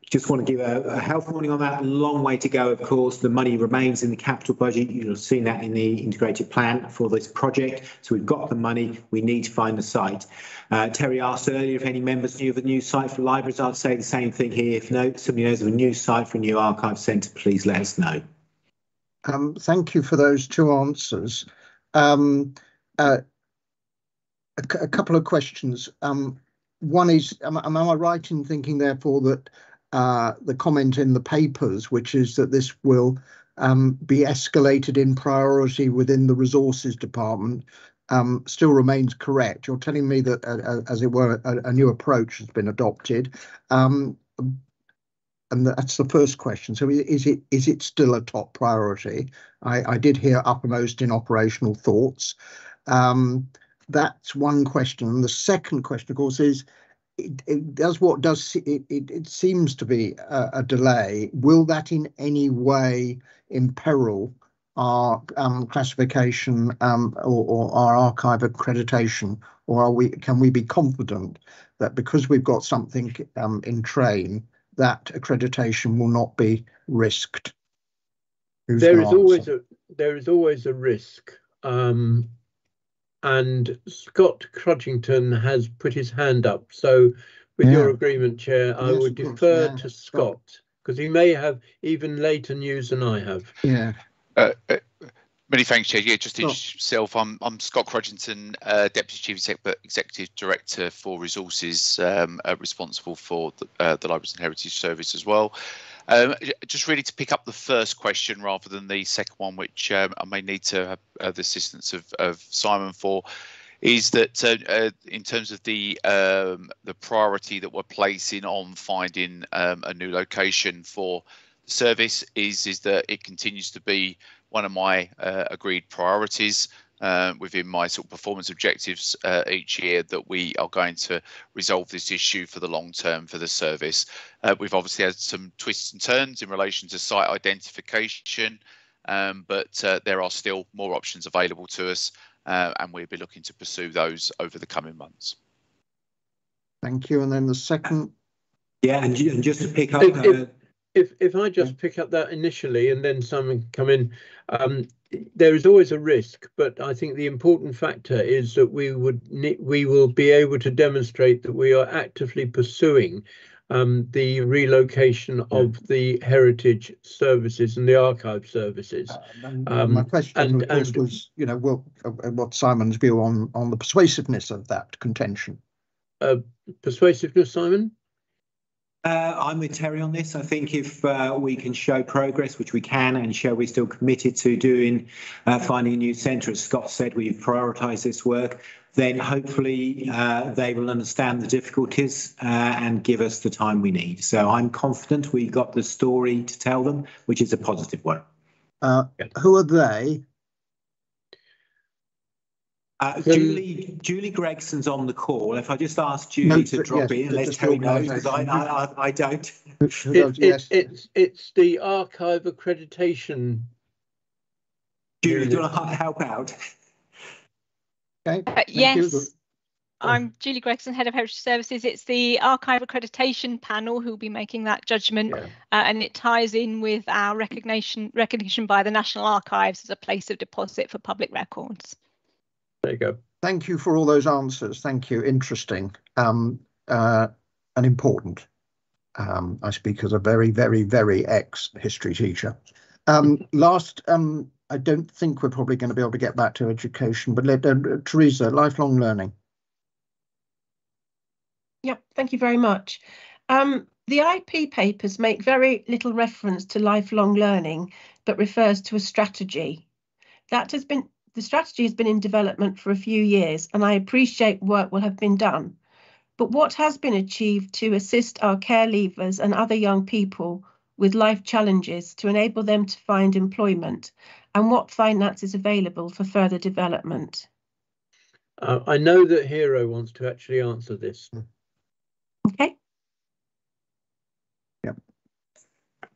Just want to give a, a health warning on that. Long way to go, of course. The money remains in the capital budget. You'll have seen that in the integrated plan for this project. So we've got the money. We need to find the site. Uh, Terry asked earlier if any members knew of a new site for libraries. I'd say the same thing here. If no, somebody knows of a new site for a new archive centre, please let us know. Um, thank you for those two answers. Um, uh, a, couple of questions. Um, one is, am, am, I right in thinking, therefore, that uh, the comment in the papers, which is that this will um, be escalated in priority within the resources department, um, still remains correct. You're telling me that, uh, uh as it were, a, a, new approach has been adopted. Um, and that's the first question. So is it is it still a top priority? I, I did hear uppermost in operational thoughts. Um, that's one question. And the second question, of course, is it, it does what does it, it, it seems to be a, a, delay. Will that in any way imperil our um, classification um, or, or, our archive accreditation, or are we can we be confident that because we've got something um, in train, that accreditation will not be risked? Who's there is always a there is always a risk. Um, and Scott Crudgington has put his hand up. So, with yeah. your agreement, Chair, I would defer yeah. to Scott because he may have even later news than I have. Yeah. Uh, uh, many thanks, Chair. Yeah, just introduce yourself. I'm I'm Scott Crudgington, uh, Deputy Chief Executive Director for Resources, um, uh, responsible for the, uh, the Libraries and Heritage Service as well. Um, just really to pick up the first question rather than the second one, which um, I may need to have uh, the assistance of, of, Simon for, is that uh, uh, in terms of the um, the priority that we're placing on finding um, a new location for the service is is that it continues to be one of my uh, agreed priorities uh, within my sort of performance objectives uh, each year that we are going to resolve this issue for the long term for the service. Uh, we've obviously had some twists and turns in relation to site identification, um, but uh, there are still more options available to us, uh, and we'll be looking to pursue those over the coming months. Thank you. And then the second. Yeah, and, just to pick up. If, if, uh, if, if I just pick up that initially and then Simon come in, um, there is always a risk, but I think the important factor is that we would we will be able to demonstrate that we are actively pursuing um, the relocation of the heritage services and the archive services. Uh, um, my question, and, and, was, you know, what, uh, what Simon's view on on the persuasiveness of that contention? Uh, persuasiveness, Simon. Uh, I'm with Terry on this. I think if uh, we can show progress, which we can, and show we're still committed to doing, uh, finding a new centre, as Scott said, we've prioritised this work, then hopefully uh, they will understand the difficulties uh, and give us the time we need. So I'm confident we've got the story to tell them, which is a positive one. Uh, who are they? Uh, Julie, Julie Gregson's on the call. If I just ask Julie no, to drop yes, in and let Terry know, because I, I, I, don't. It, it, it's, it's the archive accreditation. Julie, do you want to help out? Okay. Uh, yes. I'm Julie Gregson, Head of Heritage Services. It's the Archive Accreditation Panel who will be making that judgment, yeah. uh, and it ties in with our recognition recognition by the National Archives as a place of deposit for public records. There you go. Thank you for all those answers. Thank you. Interesting um, uh, and important. Um, I speak as a very, very, very ex history teacher. Um, last, um, I don't think we're probably going to be able to get back to education, but let uh, Teresa, lifelong learning. Yeah, thank you very much. Um, the IP papers make very little reference to lifelong learning, but refers to a strategy. That has been the strategy has been in development for a few years, and I appreciate work will have been done. But what has been achieved to assist our care leavers and other young people with life challenges to enable them to find employment, and what finance is available for further development? Uh, I know that Hero wants to actually answer this. Okay.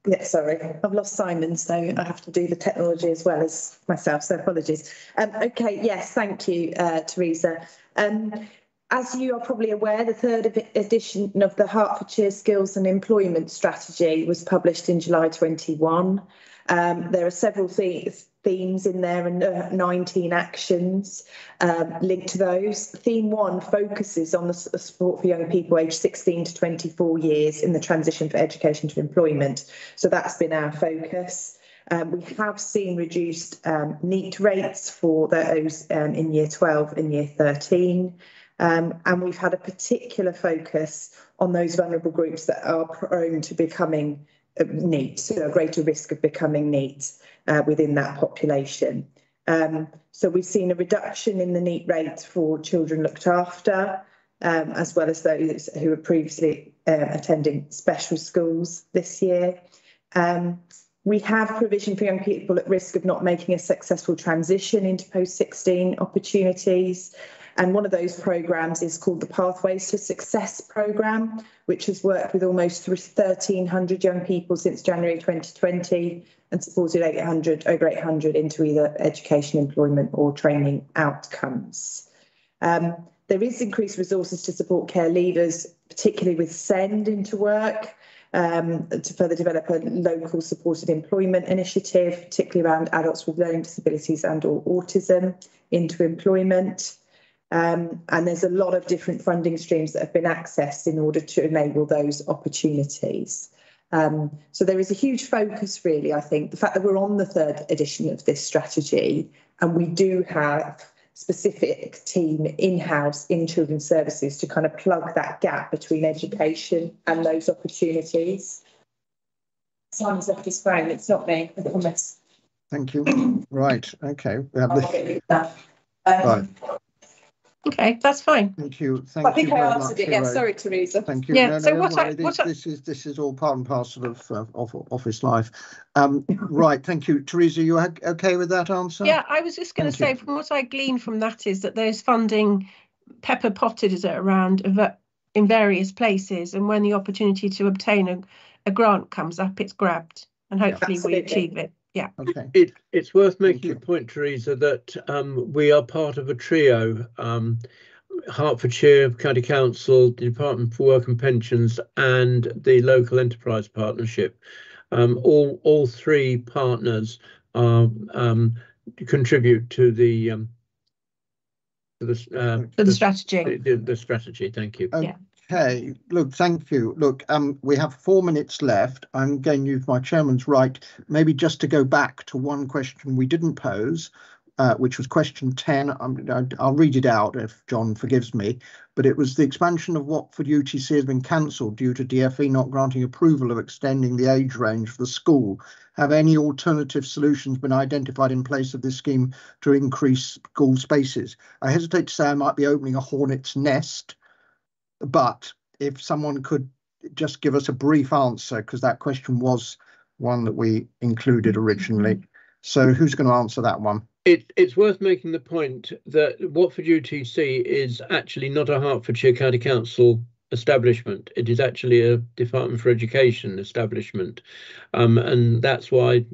Yeah, sorry, I've lost Simon, so I have to do the technology as well as myself, so apologies. Um, okay, yes, thank you, uh, Teresa. Um, as you are probably aware, the third edition of the Hertfordshire Skills and Employment Strategy was published in July 21. Um, there are several th themes in there and uh, 19 actions um, linked to those. Theme one focuses on the support for young people aged 16 to 24 years in the transition from education to employment. So that's been our focus. Um, we have seen reduced um, NEET rates for those um, in year 12 and year 13. Um, and we've had a particular focus on those vulnerable groups that are prone to becoming uh, NEET, so a greater risk of becoming NEET uh, within that population. Um, so we've seen a reduction in the NEET rate for children looked after, um, as well as those who were previously uh, attending special schools this year. Um, we have provision for young people at risk of not making a successful transition into post 16 opportunities. And one of those programs is called the Pathways to Success program, which has worked with almost 1,300 young people since January 2020 and supported 800, over 800 into either education, employment or training outcomes. Um, there is increased resources to support care leavers, particularly with SEND into work, um, to further develop a local supported employment initiative, particularly around adults with learning disabilities and or autism into employment. Um, and there's a lot of different funding streams that have been accessed in order to enable those opportunities. Um, so there is a huge focus, really, I think, the fact that we're on the third edition of this strategy and we do have specific team in-house in children's services to kind of plug that gap between education and those opportunities. Simon's left his phone, it's not me, I promise. Thank you. right, okay. We have the... Um, right. Okay, that's fine. Thank you. Thank I think you I answered it. Yeah, sorry, Teresa. Thank you. Yeah. No, so no, what I, this, I, this is this is all part and parcel of, uh, of office life. Um, right. Thank you, Teresa. You okay with that answer? Yeah, I was just going to say, you. from what I gleaned from that is that there's funding pepper potted is around in various places, and when the opportunity to obtain a, a grant comes up, it's grabbed, and hopefully Absolutely. we achieve it. Yeah. Okay. It, it's worth making a point, Teresa, that um, we are part of a trio. Um, Hertfordshire County Council, the Department for Work and Pensions, and the Local Enterprise Partnership. Um, all all three partners are, um, contribute to the um, to the, uh, the, the, strategy. The, the, strategy. Thank you. Okay. Look, thank you. Look, um, we have four minutes left. I'm going to use my chairman's right, maybe just to go back to one question we didn't pose, uh, which was question 10. I'm, I'll read it out if John forgives me, but it was the expansion of Watford UTC has been cancelled due to DFE not granting approval of extending the age range for the school. Have any alternative solutions been identified in place of this scheme to increase school spaces? I hesitate to say I might be opening a hornet's nest, but if someone could just give us a brief answer, because that question was one that we included originally. So who's going to answer that one? It, it's worth making the point that Watford UTC is actually not a Hertfordshire County Council establishment. It is actually a Department for Education establishment. Um, and that's why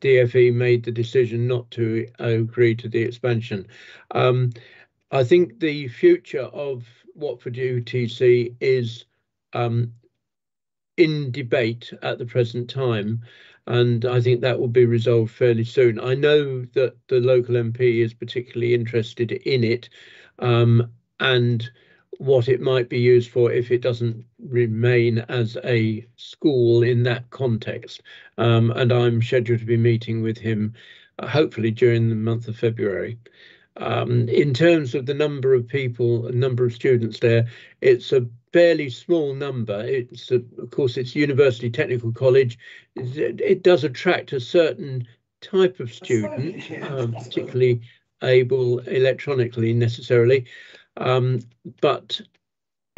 DFE made the decision not to agree to the expansion. Um, I think the future of Watford UTC is um, in debate at the present time and I think that will be resolved fairly soon. I know that the local MP is particularly interested in it um, and what it might be used for if it doesn't remain as a school in that context. Um, and I'm scheduled to be meeting with him uh, hopefully during the month of February. Um, in terms of the number of people, number of students there, it's a fairly small number. It's a, of course it's University Technical College. It, it, does attract a certain type of student, uh, particularly able electronically necessarily, um, but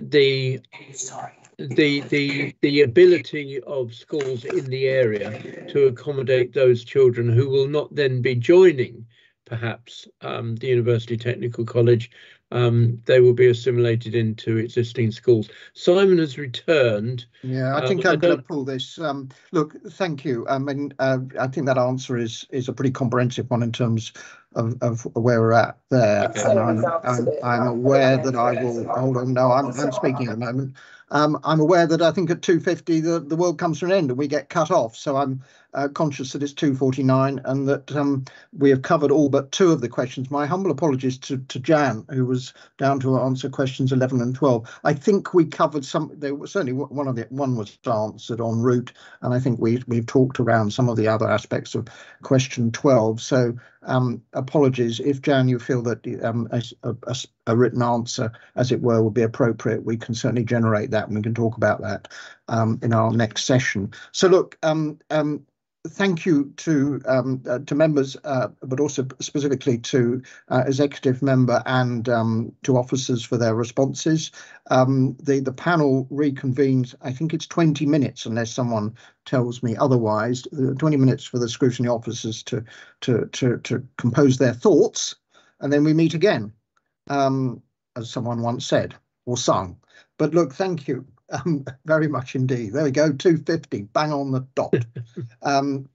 the the the the ability of schools in the area to accommodate those children who will not then be joining perhaps um, the University Technical College, um, they will be assimilated into existing schools. Simon has returned. Yeah, I think um, I'm going to pull this. Um, look, thank you. I mean, uh, I think that answer is is a pretty comprehensive one in terms of, of where we're at there. Okay. And I'm, I'm, I'm aware that I will, hold on, no, I'm, I'm speaking at the moment. Um, I'm aware that I think at 250 the, the world comes to an end and we get cut off. So I'm uh, conscious that it's 249 and that um, we have covered all but two of the questions. My humble apologies to, to Jan, who was down to answer questions 11 and 12. I think we covered some, there was certainly one of the, one was answered en route. And I think we, we've talked around some of the other aspects of question 12. So um, apologies if Jan, you feel that um, a, a, a, written answer, as it were, would be appropriate. We can certainly generate that and we can talk about that um, in our next session. So look, um, um, thank you to um, uh, to members, uh, but also specifically to uh, executive member and um, to officers for their responses. Um, the the panel reconvenes. I think it's 20 minutes, unless someone tells me otherwise. Uh, 20 minutes for the scrutiny officers to to to to compose their thoughts, and then we meet again, um, as someone once said or sung. But look, thank you um, very much indeed. There we go, 250, bang on the dot. um,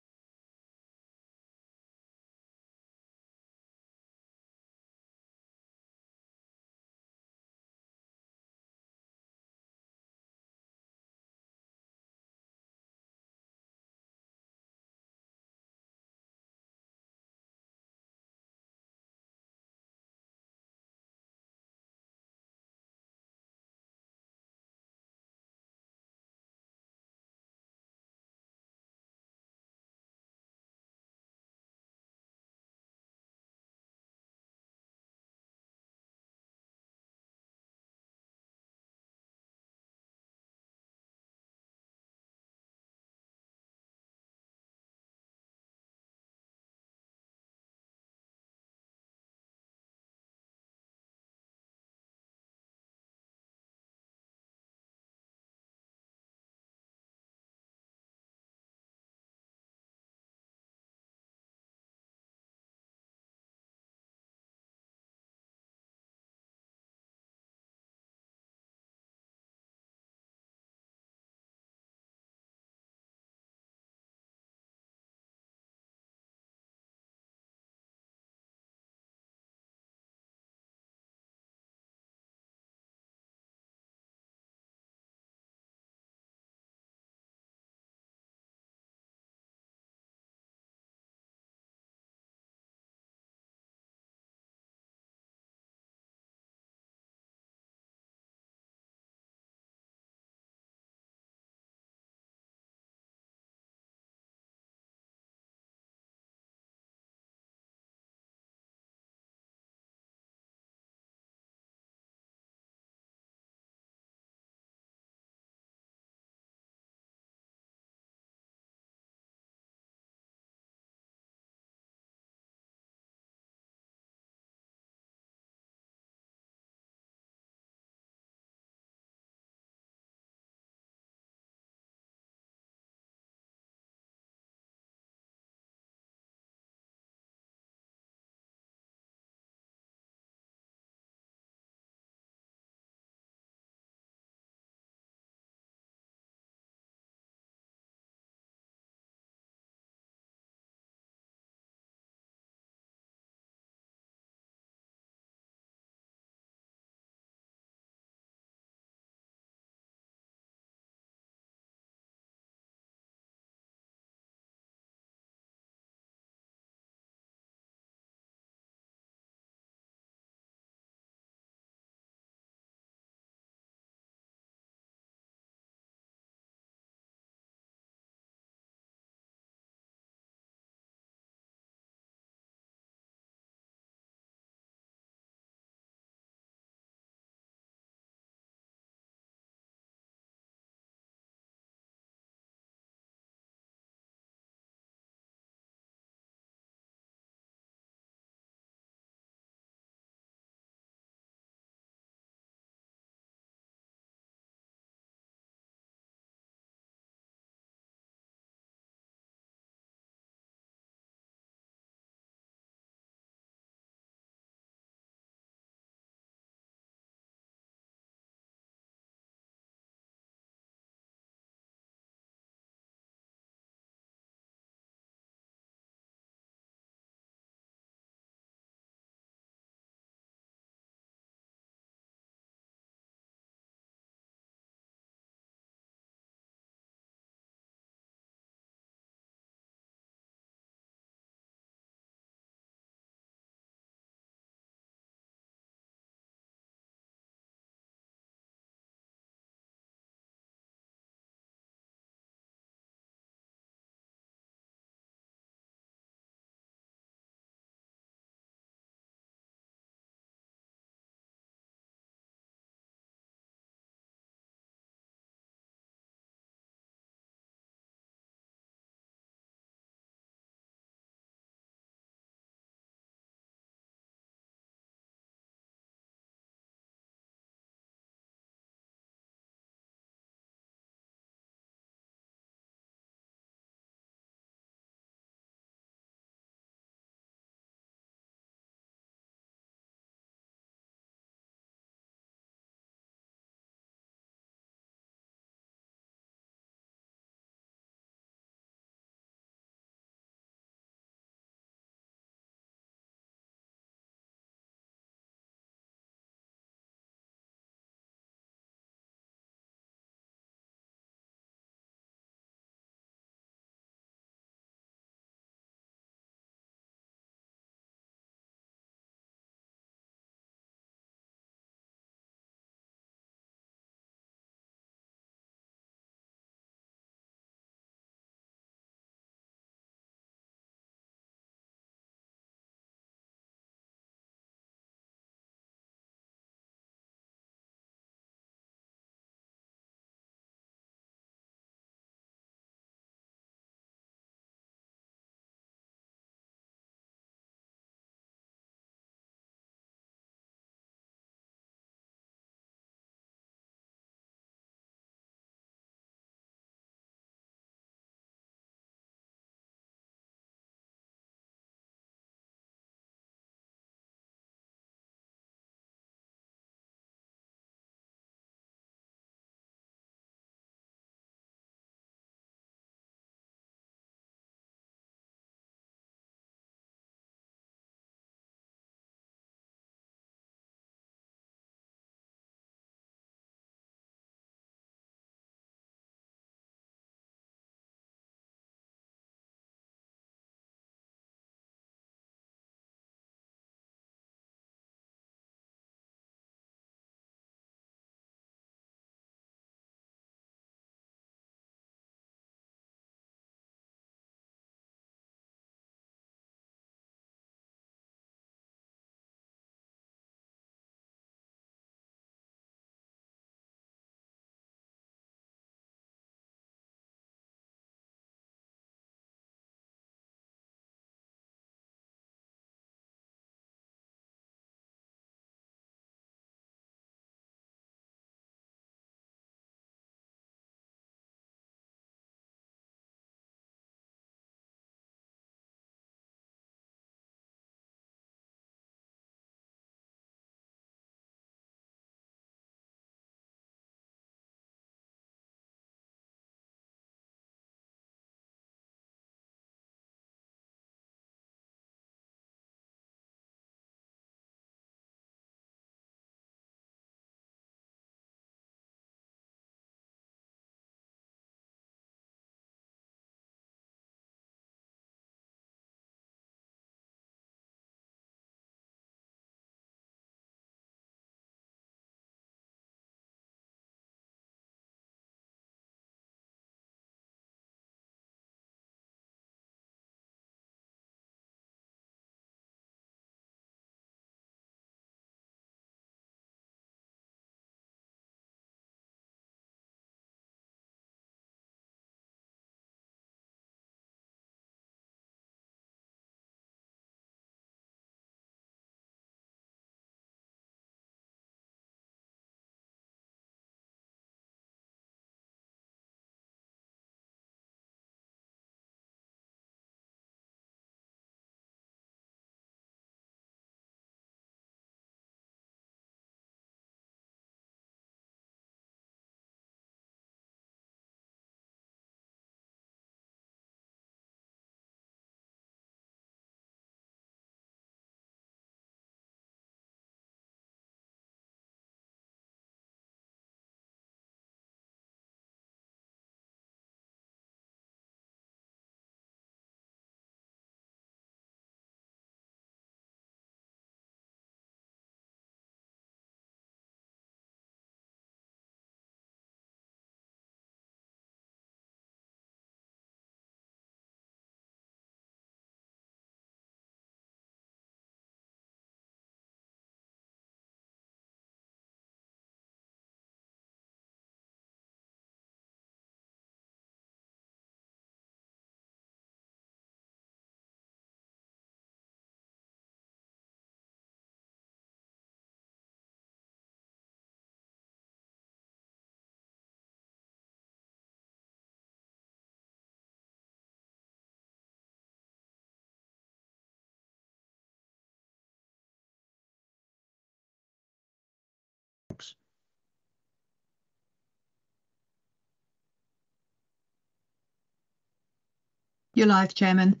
You're live, Chairman.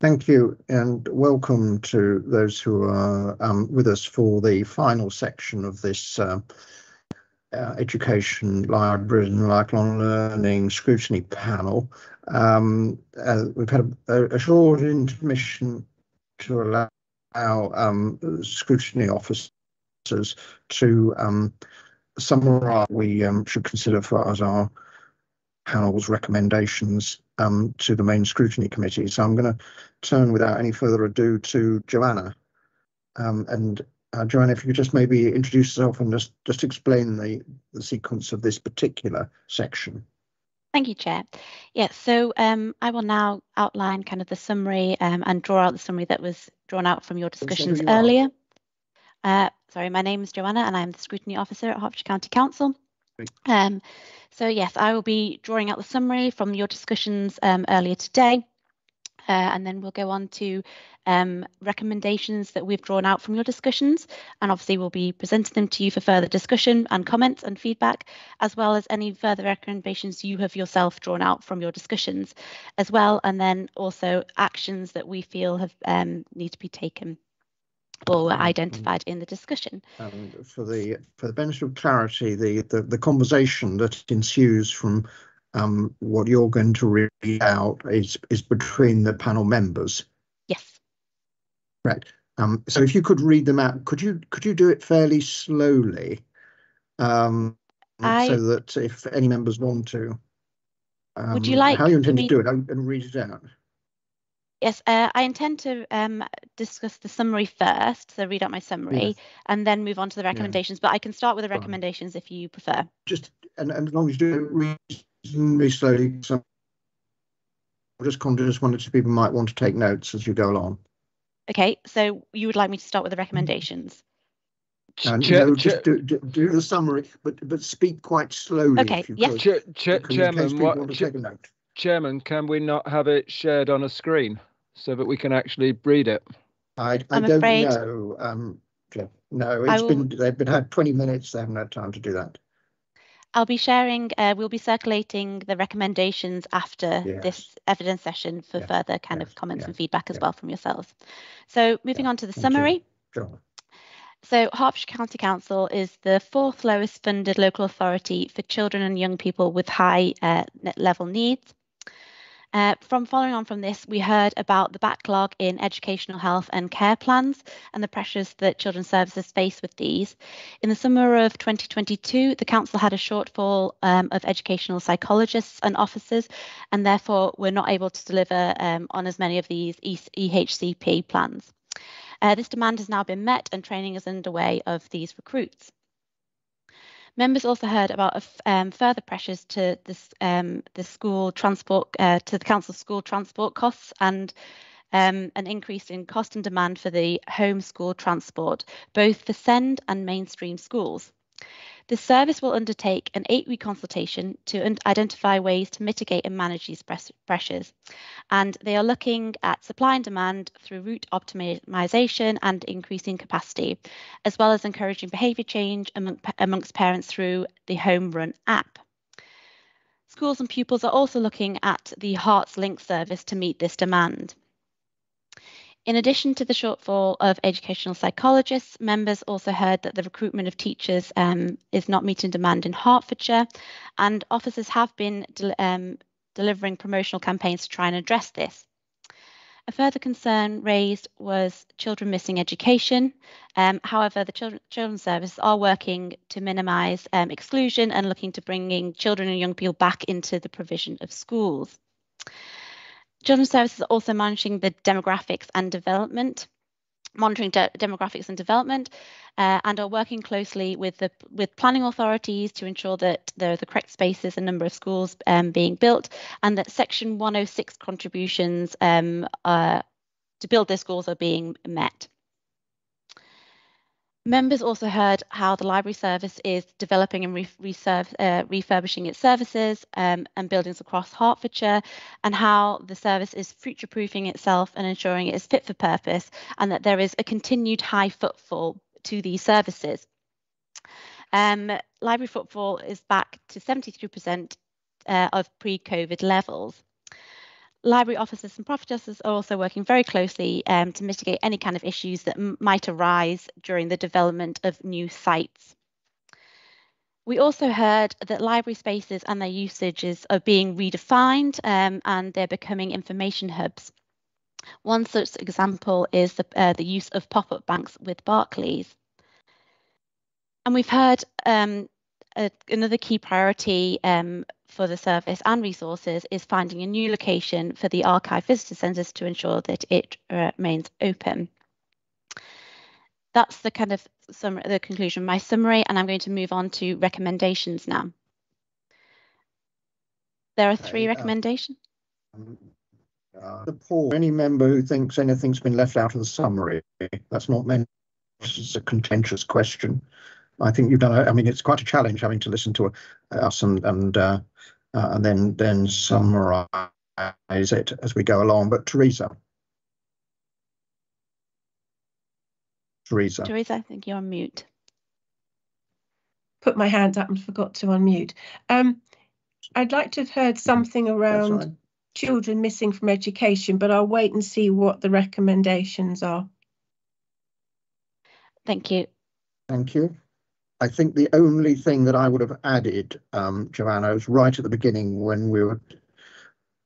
Thank you, and welcome to those who are um, with us for the final section of this uh, uh, Education, Library and Lifelong Learning Scrutiny Panel. Um, uh, we've had a, a, short intermission to allow our um, scrutiny officers to um, summarise what we um, should consider as our panel's recommendations um, to the main scrutiny committee. So I'm going to turn without any further ado to Joanna. Um, and uh, Joanna, if you could just maybe introduce yourself and just, just explain the, the sequence of this particular section. Thank you, Chair. Yeah, so um, I will now outline kind of the summary um, and draw out the summary that was drawn out from your discussions earlier. Uh, sorry, my name is Joanna and I'm the Scrutiny Officer at Hertfordshire County Council. Um, so yes, I will be drawing out the summary from your discussions um, earlier today. Uh, and then we'll go on to um, recommendations that we've drawn out from your discussions. And obviously we'll be presenting them to you for further discussion and comments and feedback, as well as any further recommendations you have yourself drawn out from your discussions as well. And then also actions that we feel have um, need to be taken or were identified in the discussion. And for the for the benefit of clarity, the the, the conversation that ensues from um, what you're going to read out is is between the panel members. Yes. Right. Um, so if you could read them out, could you could you do it fairly slowly, um, I, so that if any members want to, would you um, like how you intend to do it and read it out? Yes, uh, I intend to um, discuss the summary first, so read out my summary, yes. and then move on to the recommendations. Yeah. But I can start with the recommendations if you prefer. Just and, and as long as you do it reasonably slowly, so I'm just conscious one or two people might want to take notes as you go along. Okay, so you would like me to start with the recommendations? And, Ch- no, just do, do, do, the summary, but but speak quite slowly. Okay. Yes. Ch- Ch- Chairman, what, Chairman, can we not have it shared on a screen? So that we can actually breed it? I, I I'm don't afraid... know. Um, no, it's will... been they've been had 20 minutes. They haven't had time to do that. I'll be sharing, uh, we'll be circulating the recommendations after yes. this evidence session for yes. further kind yes. of comments and feedback as well from yourselves. So moving on to the summary. Sure. So Hertfordshire County Council is the fourth lowest funded local authority for children and young people with high uh, level needs. Uh, from following on from this, we heard about the backlog in educational health and care plans and the pressures that children's services face with these. In the summer of 2022, the council had a shortfall um, of educational psychologists and officers, and therefore were not able to deliver um, on as many of these EHCP plans. Uh, this demand has now been met and training is underway of these recruits. Members also heard about um, further pressures to this, um, the school transport, uh, to the council school transport costs and um, an increase in cost and demand for the home school transport, both for SEND and mainstream schools. The service will undertake an eight week consultation to identify ways to mitigate and manage these pressures. And they are looking at supply and demand through route optimization and increasing capacity, as well as encouraging behaviour change among, amongst parents through the Home Run app. Schools and pupils are also looking at the HertsLynx service to meet this demand. In addition to the shortfall of educational psychologists, members also heard that the recruitment of teachers um, is not meeting demand in Hertfordshire, and officers have been um, delivering promotional campaigns to try and address this. A further concern raised was children missing education. Um, however, the children, children's service are working to minimise um, exclusion and looking to bringing children and young people back into the provision of schools. Children's Services are also managing the demographics and development, monitoring de demographics and development, uh, and are working closely with the with planning authorities to ensure that there are the correct spaces and number of schools um, being built, and that Section 106 contributions um, uh, to build their schools are being met. Members also heard how the library service is developing and re uh, refurbishing its services um, and buildings across Hertfordshire, and how the service is future proofing itself and ensuring it is fit for purpose, and that there is a continued high footfall to these services. Um, library footfall is back to 73% uh, of pre COVID levels. Library officers and prophetesses are also working very closely um, to mitigate any kind of issues that might arise during the development of new sites. We also heard that library spaces and their usages are being redefined um, and they're becoming information hubs. One such example is the, uh, the use of pop-up banks with Barclays. And we've heard um, a, another key priority um, for the service and resources is finding a new location for the archive visitor centres to ensure that it uh, remains open. That's the kind of sum the conclusion, my summary, and I'm going to move on to recommendations now. There are three uh, recommendations. Um, uh, Paul, any member who thinks anything's been left out of the summary, that's not meant as a contentious question. I think you've done. I mean, it's quite a challenge having to listen to us and and uh, uh, and then then summarise it as we go along. But Teresa, Teresa, Teresa, I think you're on mute. Put my hand up and forgot to unmute. Um, I'd like to have heard something around children missing from education, but I'll wait and see what the recommendations are. Thank you. Thank you. I think the only thing that I would have added, um, Joanna, was right at the beginning when we were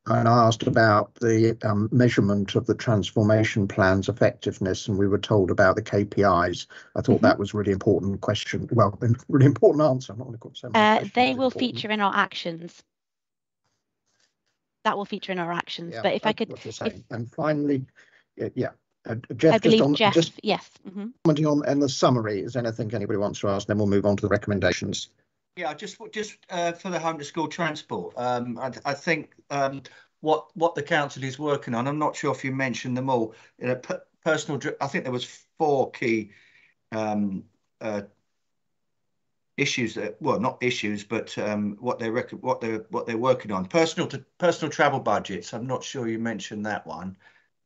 and I asked about the um, measurement of the transformation plan's effectiveness, and we were told about the KPIs. I thought mm -hmm. that was a really important question. Well, really important answer. I'm not going to so uh, They will important. feature in our actions. That will feature in our actions. Yeah, but if I could, if... and finally, yeah, uh, Jeff, I believe on, Jeff, just yes. Mm -hmm. Commenting on and the summary, is anything anybody wants to ask? Then we'll move on to the recommendations. Yeah, just just uh, for the home to school transport, um, I, I think um, what what the council is working on. I'm not sure if you mentioned them all. You know, personal. I think there was four key um, uh, issues that well, not issues, but um, what they what they what they're working on. Personal to personal travel budgets. I'm not sure you mentioned that one.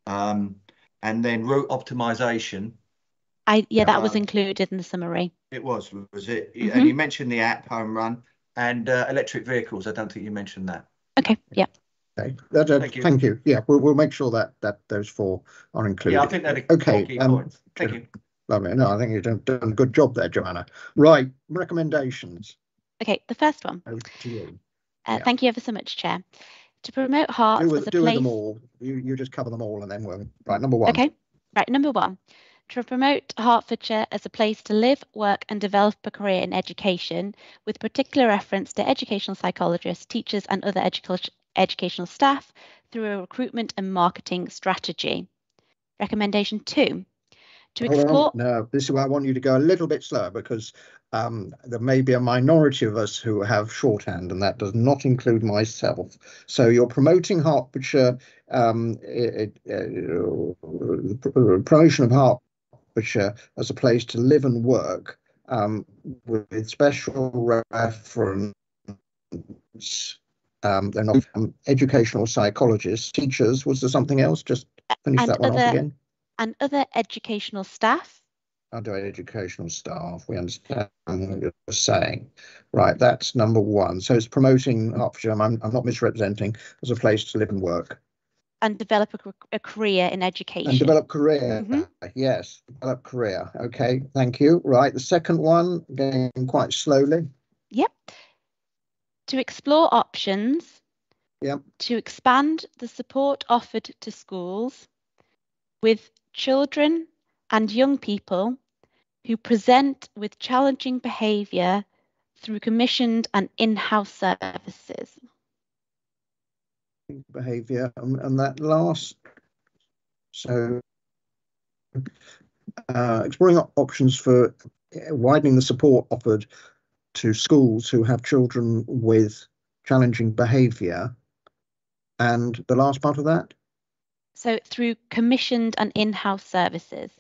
Um, and then route optimization. I yeah, that uh, was included in the summary. It was, was it? Mm -hmm. And you mentioned the app Home Run and uh, electric vehicles. I don't think you mentioned that. Okay. Yeah. Okay. That, uh, thank, you. thank you. Yeah, we'll we'll make sure that that those four are included. Yeah, I think that okay. Um, thank you. Lovely. No, I think you've done, done a good job there, Joanna. Right, recommendations. Okay, the first one. Over to you. Uh, yeah. Thank you ever so much, Chair to promote Herts do, as a do place. them all. You you just cover them all, and then we'll right. Number one. Okay. Right. Number one. To promote Hertfordshire as a place to live, work, and develop a career in education, with particular reference to educational psychologists, teachers, and other educational educational staff through a recruitment and marketing strategy. Recommendation two. To explore. No, this is why I want you to go a little bit slower because um, there may be a minority of us who have shorthand, and that does not include myself. So you're promoting Hertfordshire, um, it, it, uh, promotion of Hertfordshire as a place to live and work um, with special reference. Um, they're not um, educational psychologists, teachers. Was there something else? Just finish and that one off again. And other educational staff under educational staff. We understand what you're saying. Right, that's number one. So it's promoting Hertfordshire, I'm, I'm not misrepresenting, as a place to live and work. And develop a, a career in education. And develop career, mm -hmm. yes, develop career. Okay, thank you. Right, the second one, going quite slowly. Yep. To explore options. Yep. To expand the support offered to schools with children and young people who present with challenging behaviour through commissioned and in-house services. Behaviour and, and that last, so uh, exploring options for widening the support offered to schools who have children with challenging behaviour. And the last part of that? So through commissioned and in-house services.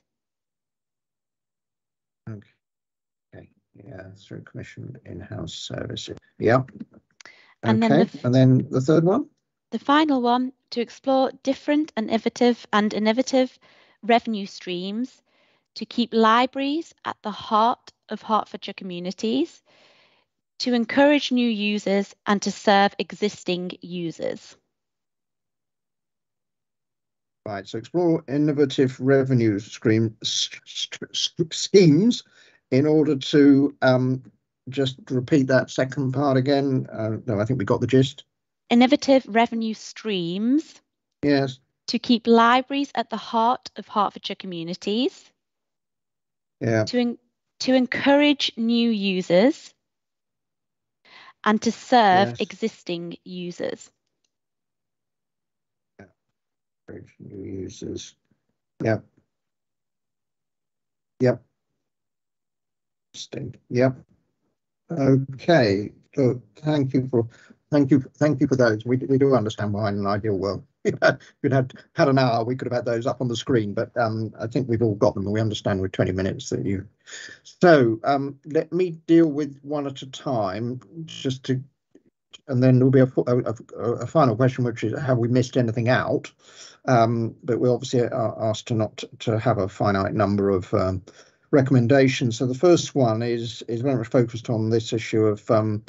Okay. Yeah, through commissioned in-house services. Yeah. And okay. Then the, and then the third one? The final one, to explore different and innovative and innovative revenue streams to keep libraries at the heart of Hertfordshire communities, to encourage new users and to serve existing users. Right, so explore innovative revenue stream schemes in order to um, just repeat that second part again. Uh, no, I think we got the gist. Innovative revenue streams. Yes. To keep libraries at the heart of Hertfordshire communities. Yeah. To, to encourage new users and to serve yes. existing users. New users. Yep. Yep. Yep. Okay. So thank you for thank you thank you for those. We we do understand why in an ideal world if we'd had had an hour, we could have had those up on the screen. But um, I think we've all got them, and we understand with 20 minutes that you. So um, let me deal with one at a time, just to, and then there'll be a, a, a final question, which is have we missed anything out? Um, but we obviously are asked to not to have a finite number of um, recommendations. So the first one is is very much focused on this issue of um,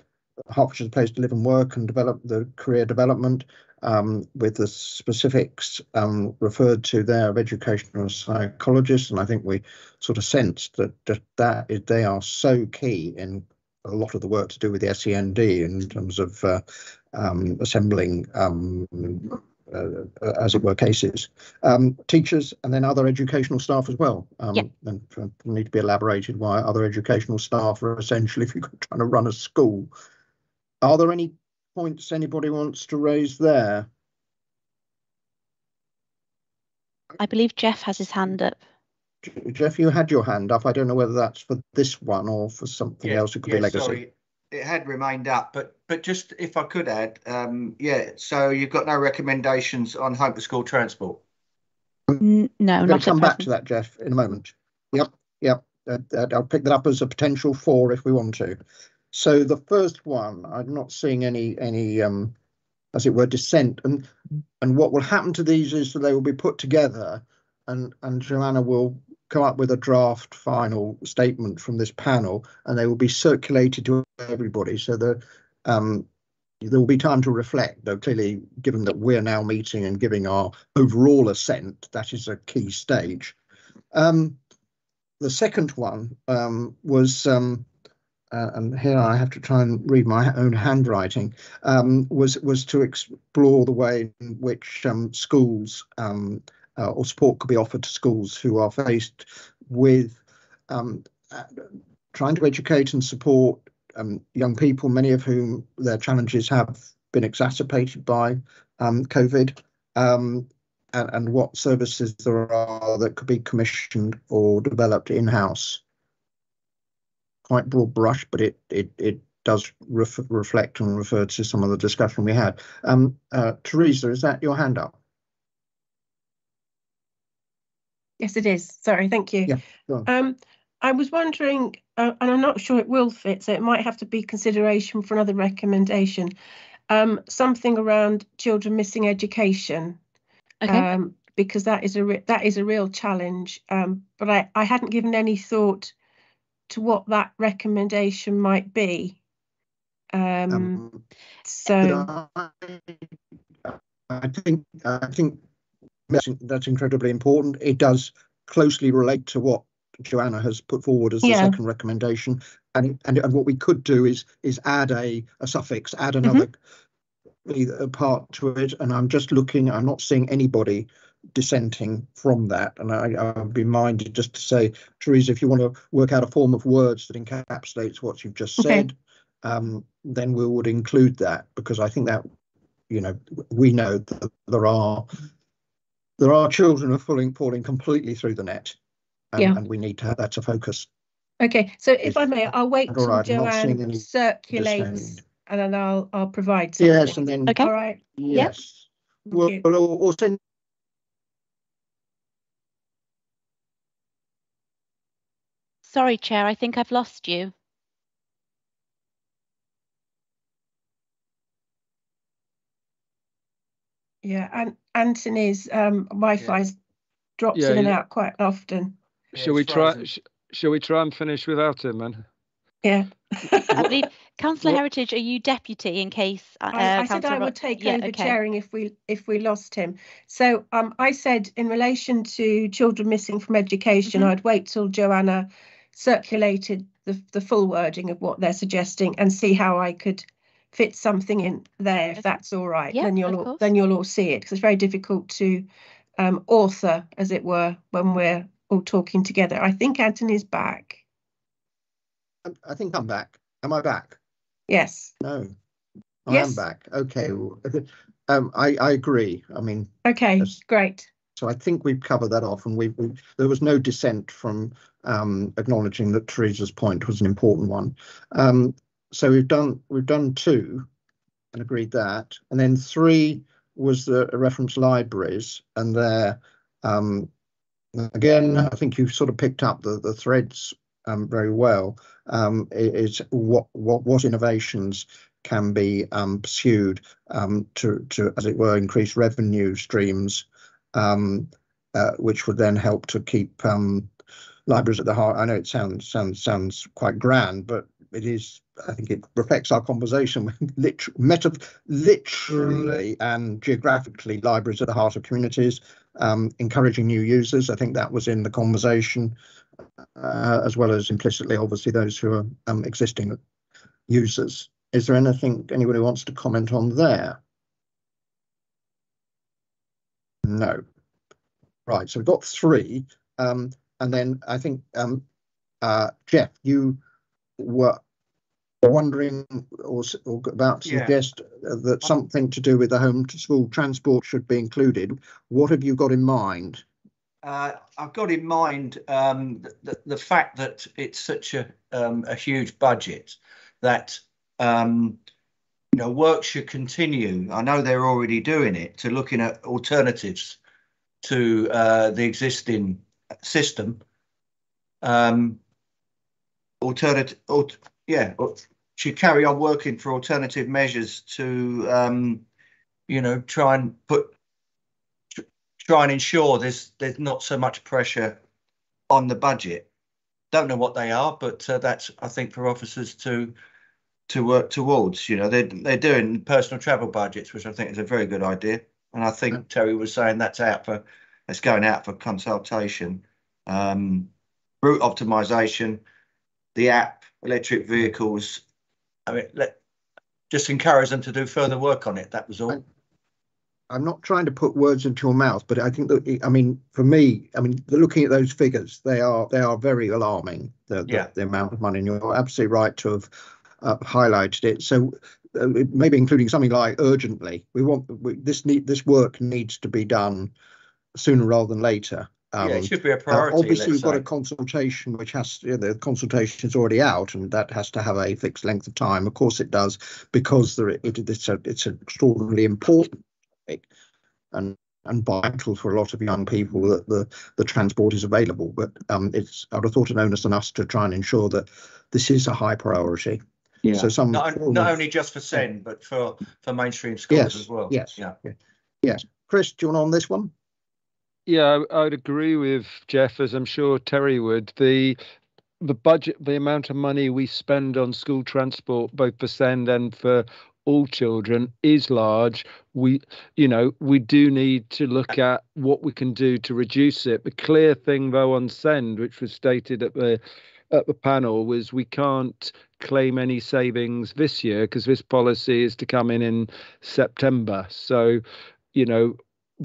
Hertfordshire's place to live and work and develop the career development um, with the specifics um, referred to there of educational psychologists. And I think we sort of sensed that, that, that is, they are so key in a lot of the work to do with the SEND in terms of uh, um, assembling um, uh, as it were, cases. Um, teachers and then other educational staff as well. Um, yeah. And need to be elaborated why other educational staff are essential if you're trying to run a school. Are there any points anybody wants to raise there? I believe Jeff has his hand up. Jeff, you had your hand up. I don't know whether that's for this one or for something yeah, else. It could yeah, be legacy. Sorry it had remained up, but but just if I could add, um, yeah. So you've got no recommendations on home to school transport. no, I'm going to come back to that, Jeff, in a moment. Yep, yep. Uh, uh, I'll pick that up as a potential four if we want to. So the first one, I'm not seeing any any um, as it were dissent, and and what will happen to these is that they will be put together, and and Joanna will come up with a draft final statement from this panel and they will be circulated to everybody. So that um, there will be time to reflect though clearly given that we're now meeting and giving our overall assent that is a key stage. Um, the second one um, was um, uh, and here I have to try and read my own handwriting, um, was was to explore the way in which um, schools um, uh, or support could be offered to schools who are faced with um, trying to educate and support um, young people, many of whom their challenges have been exacerbated by um, COVID, um, and, and, what services there are that could be commissioned or developed in-house. Quite broad brush, but it it it does ref reflect and refer to some of the discussion we had. Um, uh, Teresa, is that your hand up? Yes, it is. Sorry, thank you. Yeah, um, I was wondering, uh, and I'm not sure it will fit, so it might have to be consideration for another recommendation. Um, something around children missing education, okay. um, because that is a that is a real challenge. Um, but I I hadn't given any thought to what that recommendation might be. Um, Um, so I, I think I think that's, that's incredibly important. It does closely relate to what Joanna has put forward as the Yeah. second recommendation, and and and what we could do is is add a a suffix, add another a part to it. And I'm just looking. I'm not seeing anybody dissenting from that. And I, I'll be minded just to say, Teresa, if you want to work out a form of words that encapsulates what you've just Okay. said, um, then we would include that because I think that you know we know that there are there are children who are falling falling completely through the net, and, Yeah. and we need to have that to focus. okay, so if I may, I'll wait All till right, I'm Joanne circulates, and then I'll I'll provide something. Yes, and then Okay. All right. yes, we'll, you. we'll, we'll send Sorry, Chair, I think I've lost you. Yeah, and Anthony's um, Wi-Fi's drops Yeah, in and yeah. out quite often. Shall we try? Sh- shall we try and finish without him, then? Yeah. I believe Councillor Heritage, are you deputy in case? Uh, I, I said I would take yeah, over okay. chairing if we if we lost him. So um, I said in relation to children missing from education, Mhm. I'd wait till Joanna circulated the the full wording of what they're suggesting and see how I could fit something in there if that's all right. Yeah, then you'll all, then you'll all see it because it's very difficult to um, author, as it were, when we're all talking together. I think Anthony's back. I- I think I'm back. Am I back? Yes. No. I am back. Okay. Um, I, I agree. I mean, Okay. Great. so I think we've covered that off and we, we there was no dissent from um, acknowledging that Teresa's point was an important one. Um, so we've done we've done two and agreed that. And then three was the reference libraries and there um, again, I think you've sort of picked up the, the threads um, very well. Um, is what what what innovations can be um, pursued um, to to as it were increase revenue streams, um, uh, which would then help to keep um, libraries at the heart. I know it sounds sounds sounds quite grand, but it is. I think it reflects our conversation. Liter- meta, literally and geographically, libraries at the heart of communities, um, encouraging new users. I think that was in the conversation, uh, as well as implicitly, obviously, those who are um, existing users. Is there anything anybody wants to comment on there? No. Right, so we've got three, um, and then I think um, uh, Jeff, you were wondering or, or about to Yeah. suggest that something to do with the home to school transport should be included. What have you got in mind? Uh, I've got in mind um, the, the fact that it's such a, um, a huge budget that um, you know work should continue. I know they're already doing it to looking at alternatives to uh, the existing system. Um, alternative, alt, yeah, should carry on working for alternative measures to um, you know try and put try and ensure there's there's not so much pressure on the budget. Don't know what they are, but uh, that's I think for officers to to work towards. You know, they're they're doing personal travel budgets, which I think is a very good idea. And I think Terry was saying that's out for that's going out for consultation. Um, route optimization, the app, electric vehicles. I mean, let just encourage them to do further work on it. That was all. I'm not trying to put words into your mouth, but I think that I mean, for me, I mean, looking at those figures, they are they are very alarming. The the, Yeah. the amount of money, and you're absolutely right to have uh, highlighted it. So uh, maybe including something like urgently. We want we, this need this work needs to be done sooner rather than later. Yeah, it Um, should be a uh, priority. obviously, let's we've got a consultation which has you know, the consultation is already out, and that has to have a fixed length of time. Of course, it does because there it, it's a it's an extraordinarily important topic and and vital for a lot of young people that the the transport is available. But um, it's I would have thought an onus on us to try and ensure that this is a high priority. Yeah. So some not, form not of- only just for SEN, but for for mainstream schools yes, as well. yes, Yeah. yes. Chris, do you want on this one? Yeah, I, would agree with Jeff, as I'm sure Terry would. The the budget, the amount of money we spend on school transport, both for SEND and for all children, is large. We, you know, we do need to look at what we can do to reduce it. The clear thing, though, on SEND, which was stated at the at the panel, was we can't claim any savings this year because this policy is to come in in September. So, you know,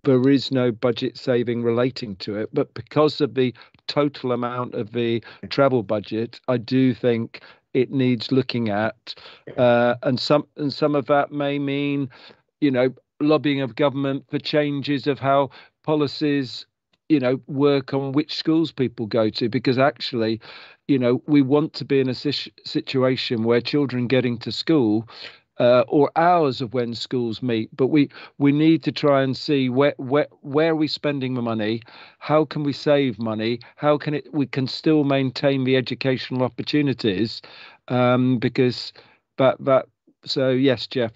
there is no budget saving relating to it. But because of the total amount of the travel budget, I do think it needs looking at, uh, and some and some of that may mean, you know, lobbying of government for changes of how policies, you know, work on which schools people go to, because actually, you know, we want to be in a situation where children getting to school uh, or hours of when schools meet. But we we need to try and see where where where are we spending the money? How can we save money? How can it we can still maintain the educational opportunities? Um, because that that so yes, Jeff.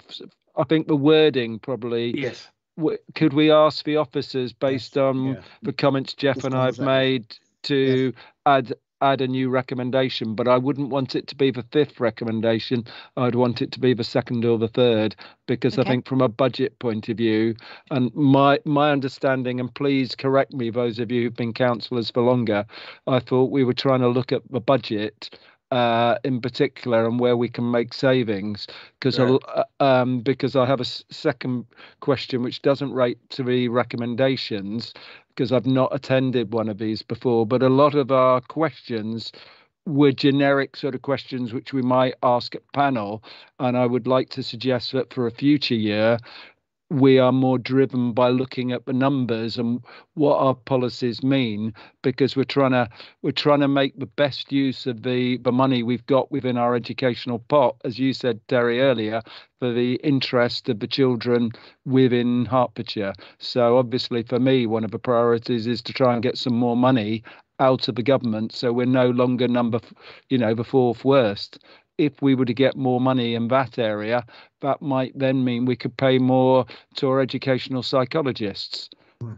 I think the wording probably. Yes. w- Could we ask the officers based on yeah. the comments Jeff This and I've made to add add a new recommendation, but I wouldn't want it to be the fifth recommendation. I'd want it to be the second or the third, because Okay. I think from a budget point of view, and my my understanding, and please correct me, those of you who've been councillors for longer, I thought we were trying to look at the budget uh, in particular and where we can make savings. Because um, because I have a s- second question which doesn't rate to the recommendations because I've not attended one of these before, but a lot of our questions were generic sort of questions which we might ask at panel. And I would like to suggest that for a future year, we are more driven by looking at the numbers and what our policies mean because we're trying to we're trying to make the best use of the the money we've got within our educational pot as you said Terry earlier for the interest of the children within Hertfordshire. So obviously for me one of the priorities is to try and get some more money out of the government so we're no longer number you know the fourth worst if we were to get more money in that area, that might then mean we could pay more to our educational psychologists.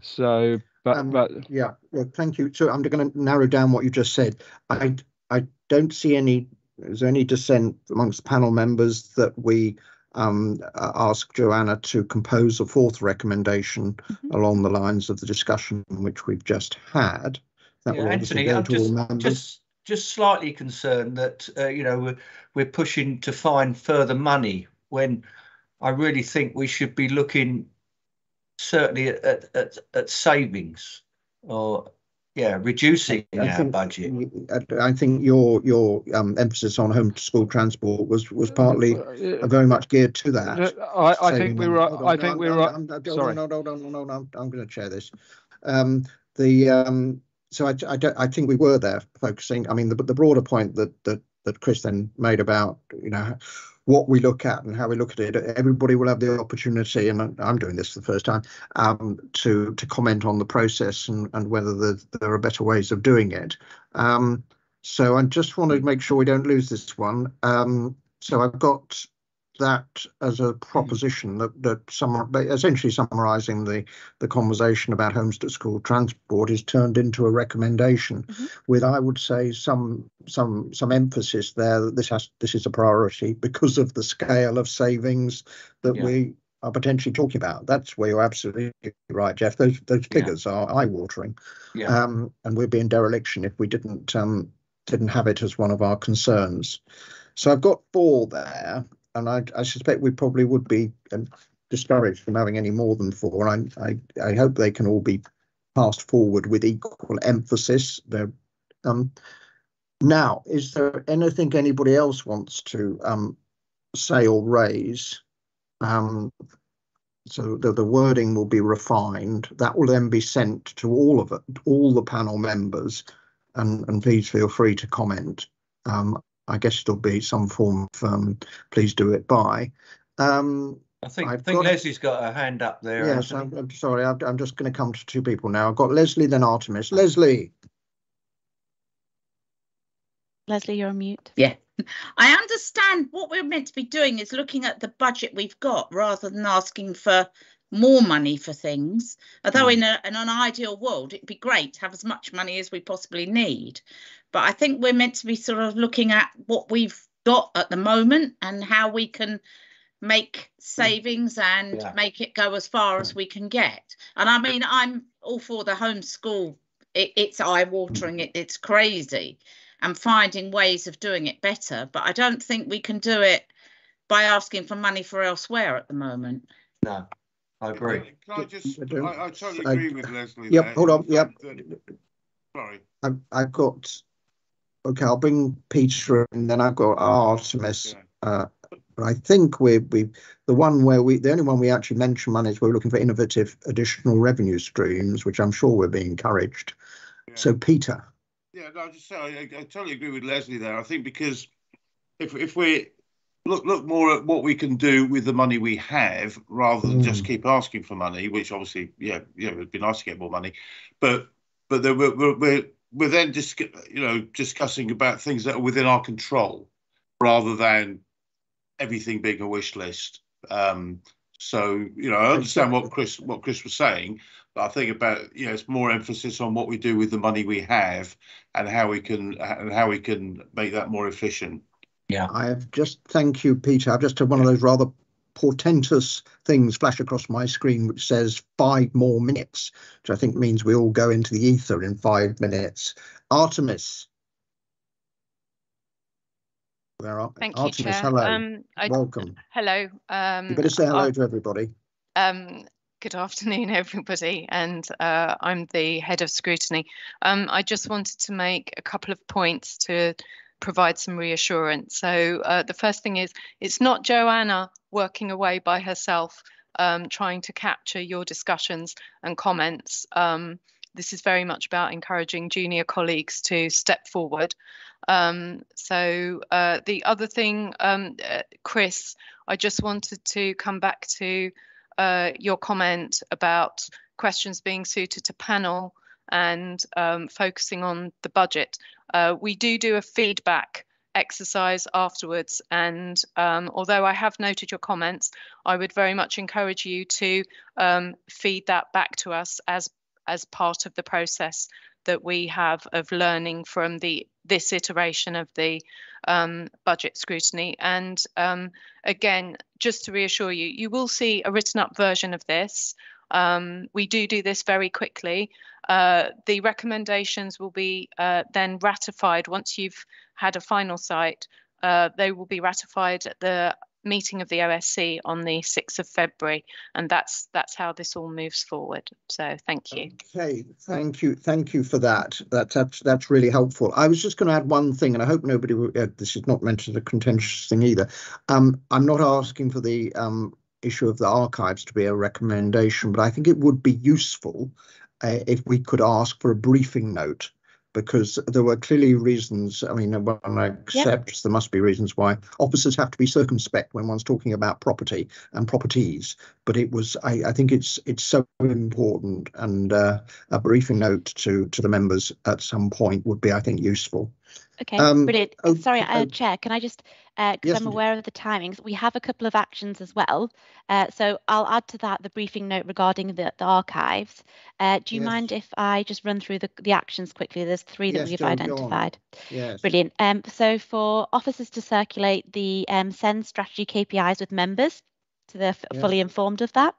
So, but, Um, but Yeah, well, thank you. So I'm going to narrow down what you just said. I, I don't see any, is there any dissent amongst panel members that we um, uh, ask Joanna to compose a fourth recommendation along the lines of the discussion which we've just had? That Yeah, will obviously Anthony, go I'm to all just, members. just just slightly concerned that uh, you know we're, we're pushing to find further money when I really think we should be looking certainly at at, at, at savings or yeah reducing I our think- budget. I- I think your your um, emphasis on home to school transport was was partly uh, very much geared to that. Uh, I, I saving think we money. were. Hold I on, think I'm- we I'm- were. I'm- I'm- sorry. No, no, no, no, no, no, I'm, I'm going to chair this. Um, the um, so I, I, don't, I think we were there focusing. I mean, the the broader point that that that Chris then made about you know what we look at and how we look at it. Everybody will have the opportunity, and I'm doing this for the first time, um, to to comment on the process and and whether the, there are better ways of doing it. Um, so I just want to make sure we don't lose this one. Um, so I've got that as a proposition that that some essentially summarising the the conversation about homes to school transport is turned into a recommendation with I would say some some some emphasis there that this has this is a priority because of the scale of savings that Yeah. we are potentially talking about. That's where you're absolutely right, Jeff. Those those figures are eye watering. Yeah. Um, and we'd be in dereliction if we didn't um, didn't have it as one of our concerns. So I've got four there, and I, I suspect we probably would be um, discouraged from having any more than four. And I, I, I hope they can all be passed forward with equal emphasis. They're, um, now, is there anything anybody else wants to um, say or raise? Um, so the, the wording will be refined. That will then be sent to all of it, all the panel members, and, and please feel free to comment. Um, I guess it'll be some form of um, please do it by. Um, I think I I've think got- Leslie's got her hand up there. yes, I'm, I'm sorry. I'm, I'm just going to come to two people now. I've got Leslie, then Artemis. Leslie. Leslie, you're on mute. Yeah. I understand what we're meant to be doing is looking at the budget we've got rather than asking for more money for things. Although in, a, in an ideal world, it'd be great to have as much money as we possibly need. But I think we're meant to be sort of looking at what we've got at the moment and how we can make savings and Yeah. make it go as far as hmm. we can get. And I mean, I'm all for the homeschool. It, it's eye watering. It, it's crazy and finding ways of doing it better. But I don't think we can do it by asking for money for elsewhere at the moment. No, I agree. Can I just, I don't- I, I totally I- agree with Leslie. Yep, there. hold on. Yep. Sorry. I've, I've got, okay, I'll bring Peter and then I've got Artemis. Uh, but I think we we the one where we, the only one we actually mention money is we're looking for innovative additional revenue streams, which I'm sure we're being encouraged. So Peter, Yeah, no, I just say I, I totally agree with Leslie there. I think because if if we look look more at what we can do with the money we have rather than just keep asking for money, which obviously, yeah, yeah, it'd be nice to get more money, but but then we're we're we're, we're then dis- you know discussing about things that are within our control rather than everything being a wish list. Um, So you know, I understand what Chris what Chris was saying, but I think about you know it's more emphasis on what we do with the money we have and how we can and how we can make that more efficient. Yeah, I have just thank you, Peter. I've just had one of those rather portentous things flash across my screen which says five more minutes, which I think means we all go into the ether in five minutes. Artemis. Where are Thank Artemis, you, Chair. hello. Um, I, Welcome. Hello. Um, you better say hello I, to everybody. Um, good afternoon, everybody, and uh, I'm the head of scrutiny. Um, I just wanted to make a couple of points to provide some reassurance. So uh, the first thing is, it's not Joanna working away by herself, um, trying to capture your discussions and comments. Um, this is very much about encouraging junior colleagues to step forward. Um, so uh, the other thing, um, uh, Chris, I just wanted to come back to uh, your comment about questions being suited to panel and um, focusing on the budget. Uh, we do do a feedback exercise afterwards. And um, although I have noted your comments, I would very much encourage you to um, feed that back to us as as part of the process that we have of learning from the this iteration of the um, budget scrutiny. And um, again, just to reassure you, you will see a written up version of this. Um, we do do this very quickly. Uh, the recommendations will be uh, then ratified once you've had a final site. Uh, they will be ratified at the meeting of the OSC on the 6th of February, and that's that's how this all moves forward. So thank you. Okay, thank you, thank you for that. That's that's that's really helpful. I was just going to add one thing, and I hope nobody. Uh, this is not meant as a contentious thing either. Um, I'm not asking for the um, issue of the archives to be a recommendation, but I think it would be useful uh, if we could ask for a briefing note because there were clearly reasons. I mean, one accepts yep. there must be reasons why officers have to be circumspect when one's talking about property and properties. But it was, I, I think it's it's so important, and uh, a briefing note to to the members at some point would be, I think, useful. Okay, um, brilliant. Oh, Sorry, uh, Chair, can I just, because uh, yes, I'm aware of the timings, we have a couple of actions as well. Uh, so I'll add to that the briefing note regarding the, the archives. Uh, do you yes. mind if I just run through the, the actions quickly? There's three that yes, we've identified. Yes. Brilliant. Um, so for officers to circulate the um, SEND strategy KPIs with members, so they're fully informed of that.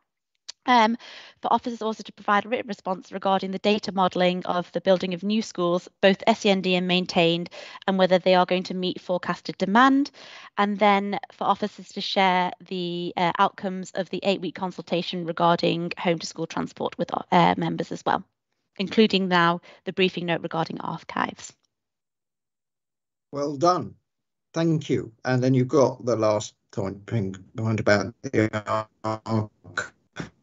Um, for officers also to provide a written response regarding the data modelling of the building of new schools, both SEND and maintained, and whether they are going to meet forecasted demand. And then for officers to share the uh, outcomes of the eight week consultation regarding home to school transport with uh, members as well, including now the briefing note regarding archives. Well done. Thank you. And then you've got the last point, point about the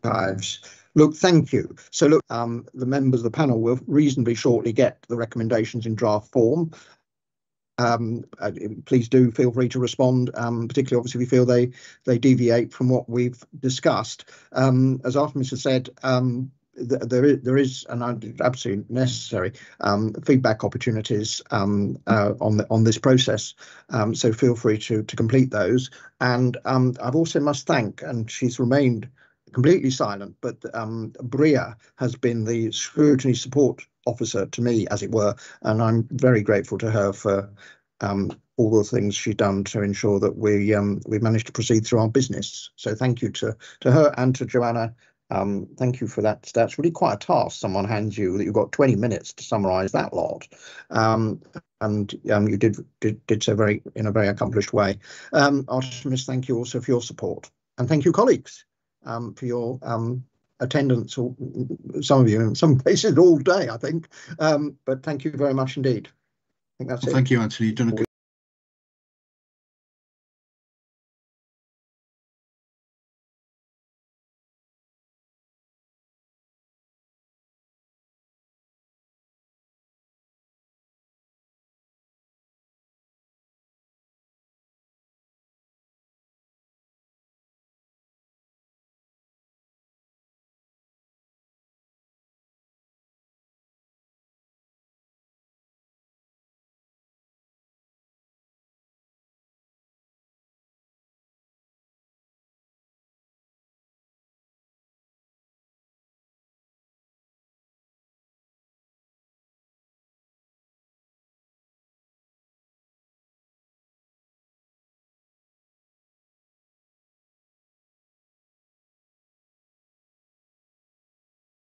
archives. Look, thank you. So look, um, the members of the panel will reasonably shortly get the recommendations in draft form. Um, uh, please do feel free to respond, um, particularly obviously if you feel they they deviate from what we've discussed. Um, as Artemis has said, um, th there is there is and absolutely necessary um, feedback opportunities um, uh, on the, on this process. Um, so feel free to to complete those. And um, I've also must thank, and she's remained completely silent, but um, Bria has been the scrutiny support officer to me, as it were, and I'm very grateful to her for um, all the things she's done to ensure that we um, we managed to proceed through our business. So thank you to to her and to Joanna. Um, thank you for that. That's really quite a task. Someone hands you that you've got 20 minutes to summarise that lot, um, and um, you did, did did so very in a very accomplished way. Um, Artemis, thank you also for your support, and thank you, colleagues um, for your um, attendance, or some of you in some places all day, I think. Um, but thank you very much indeed. I think that's well, it. Thank you, Anthony. You've done a good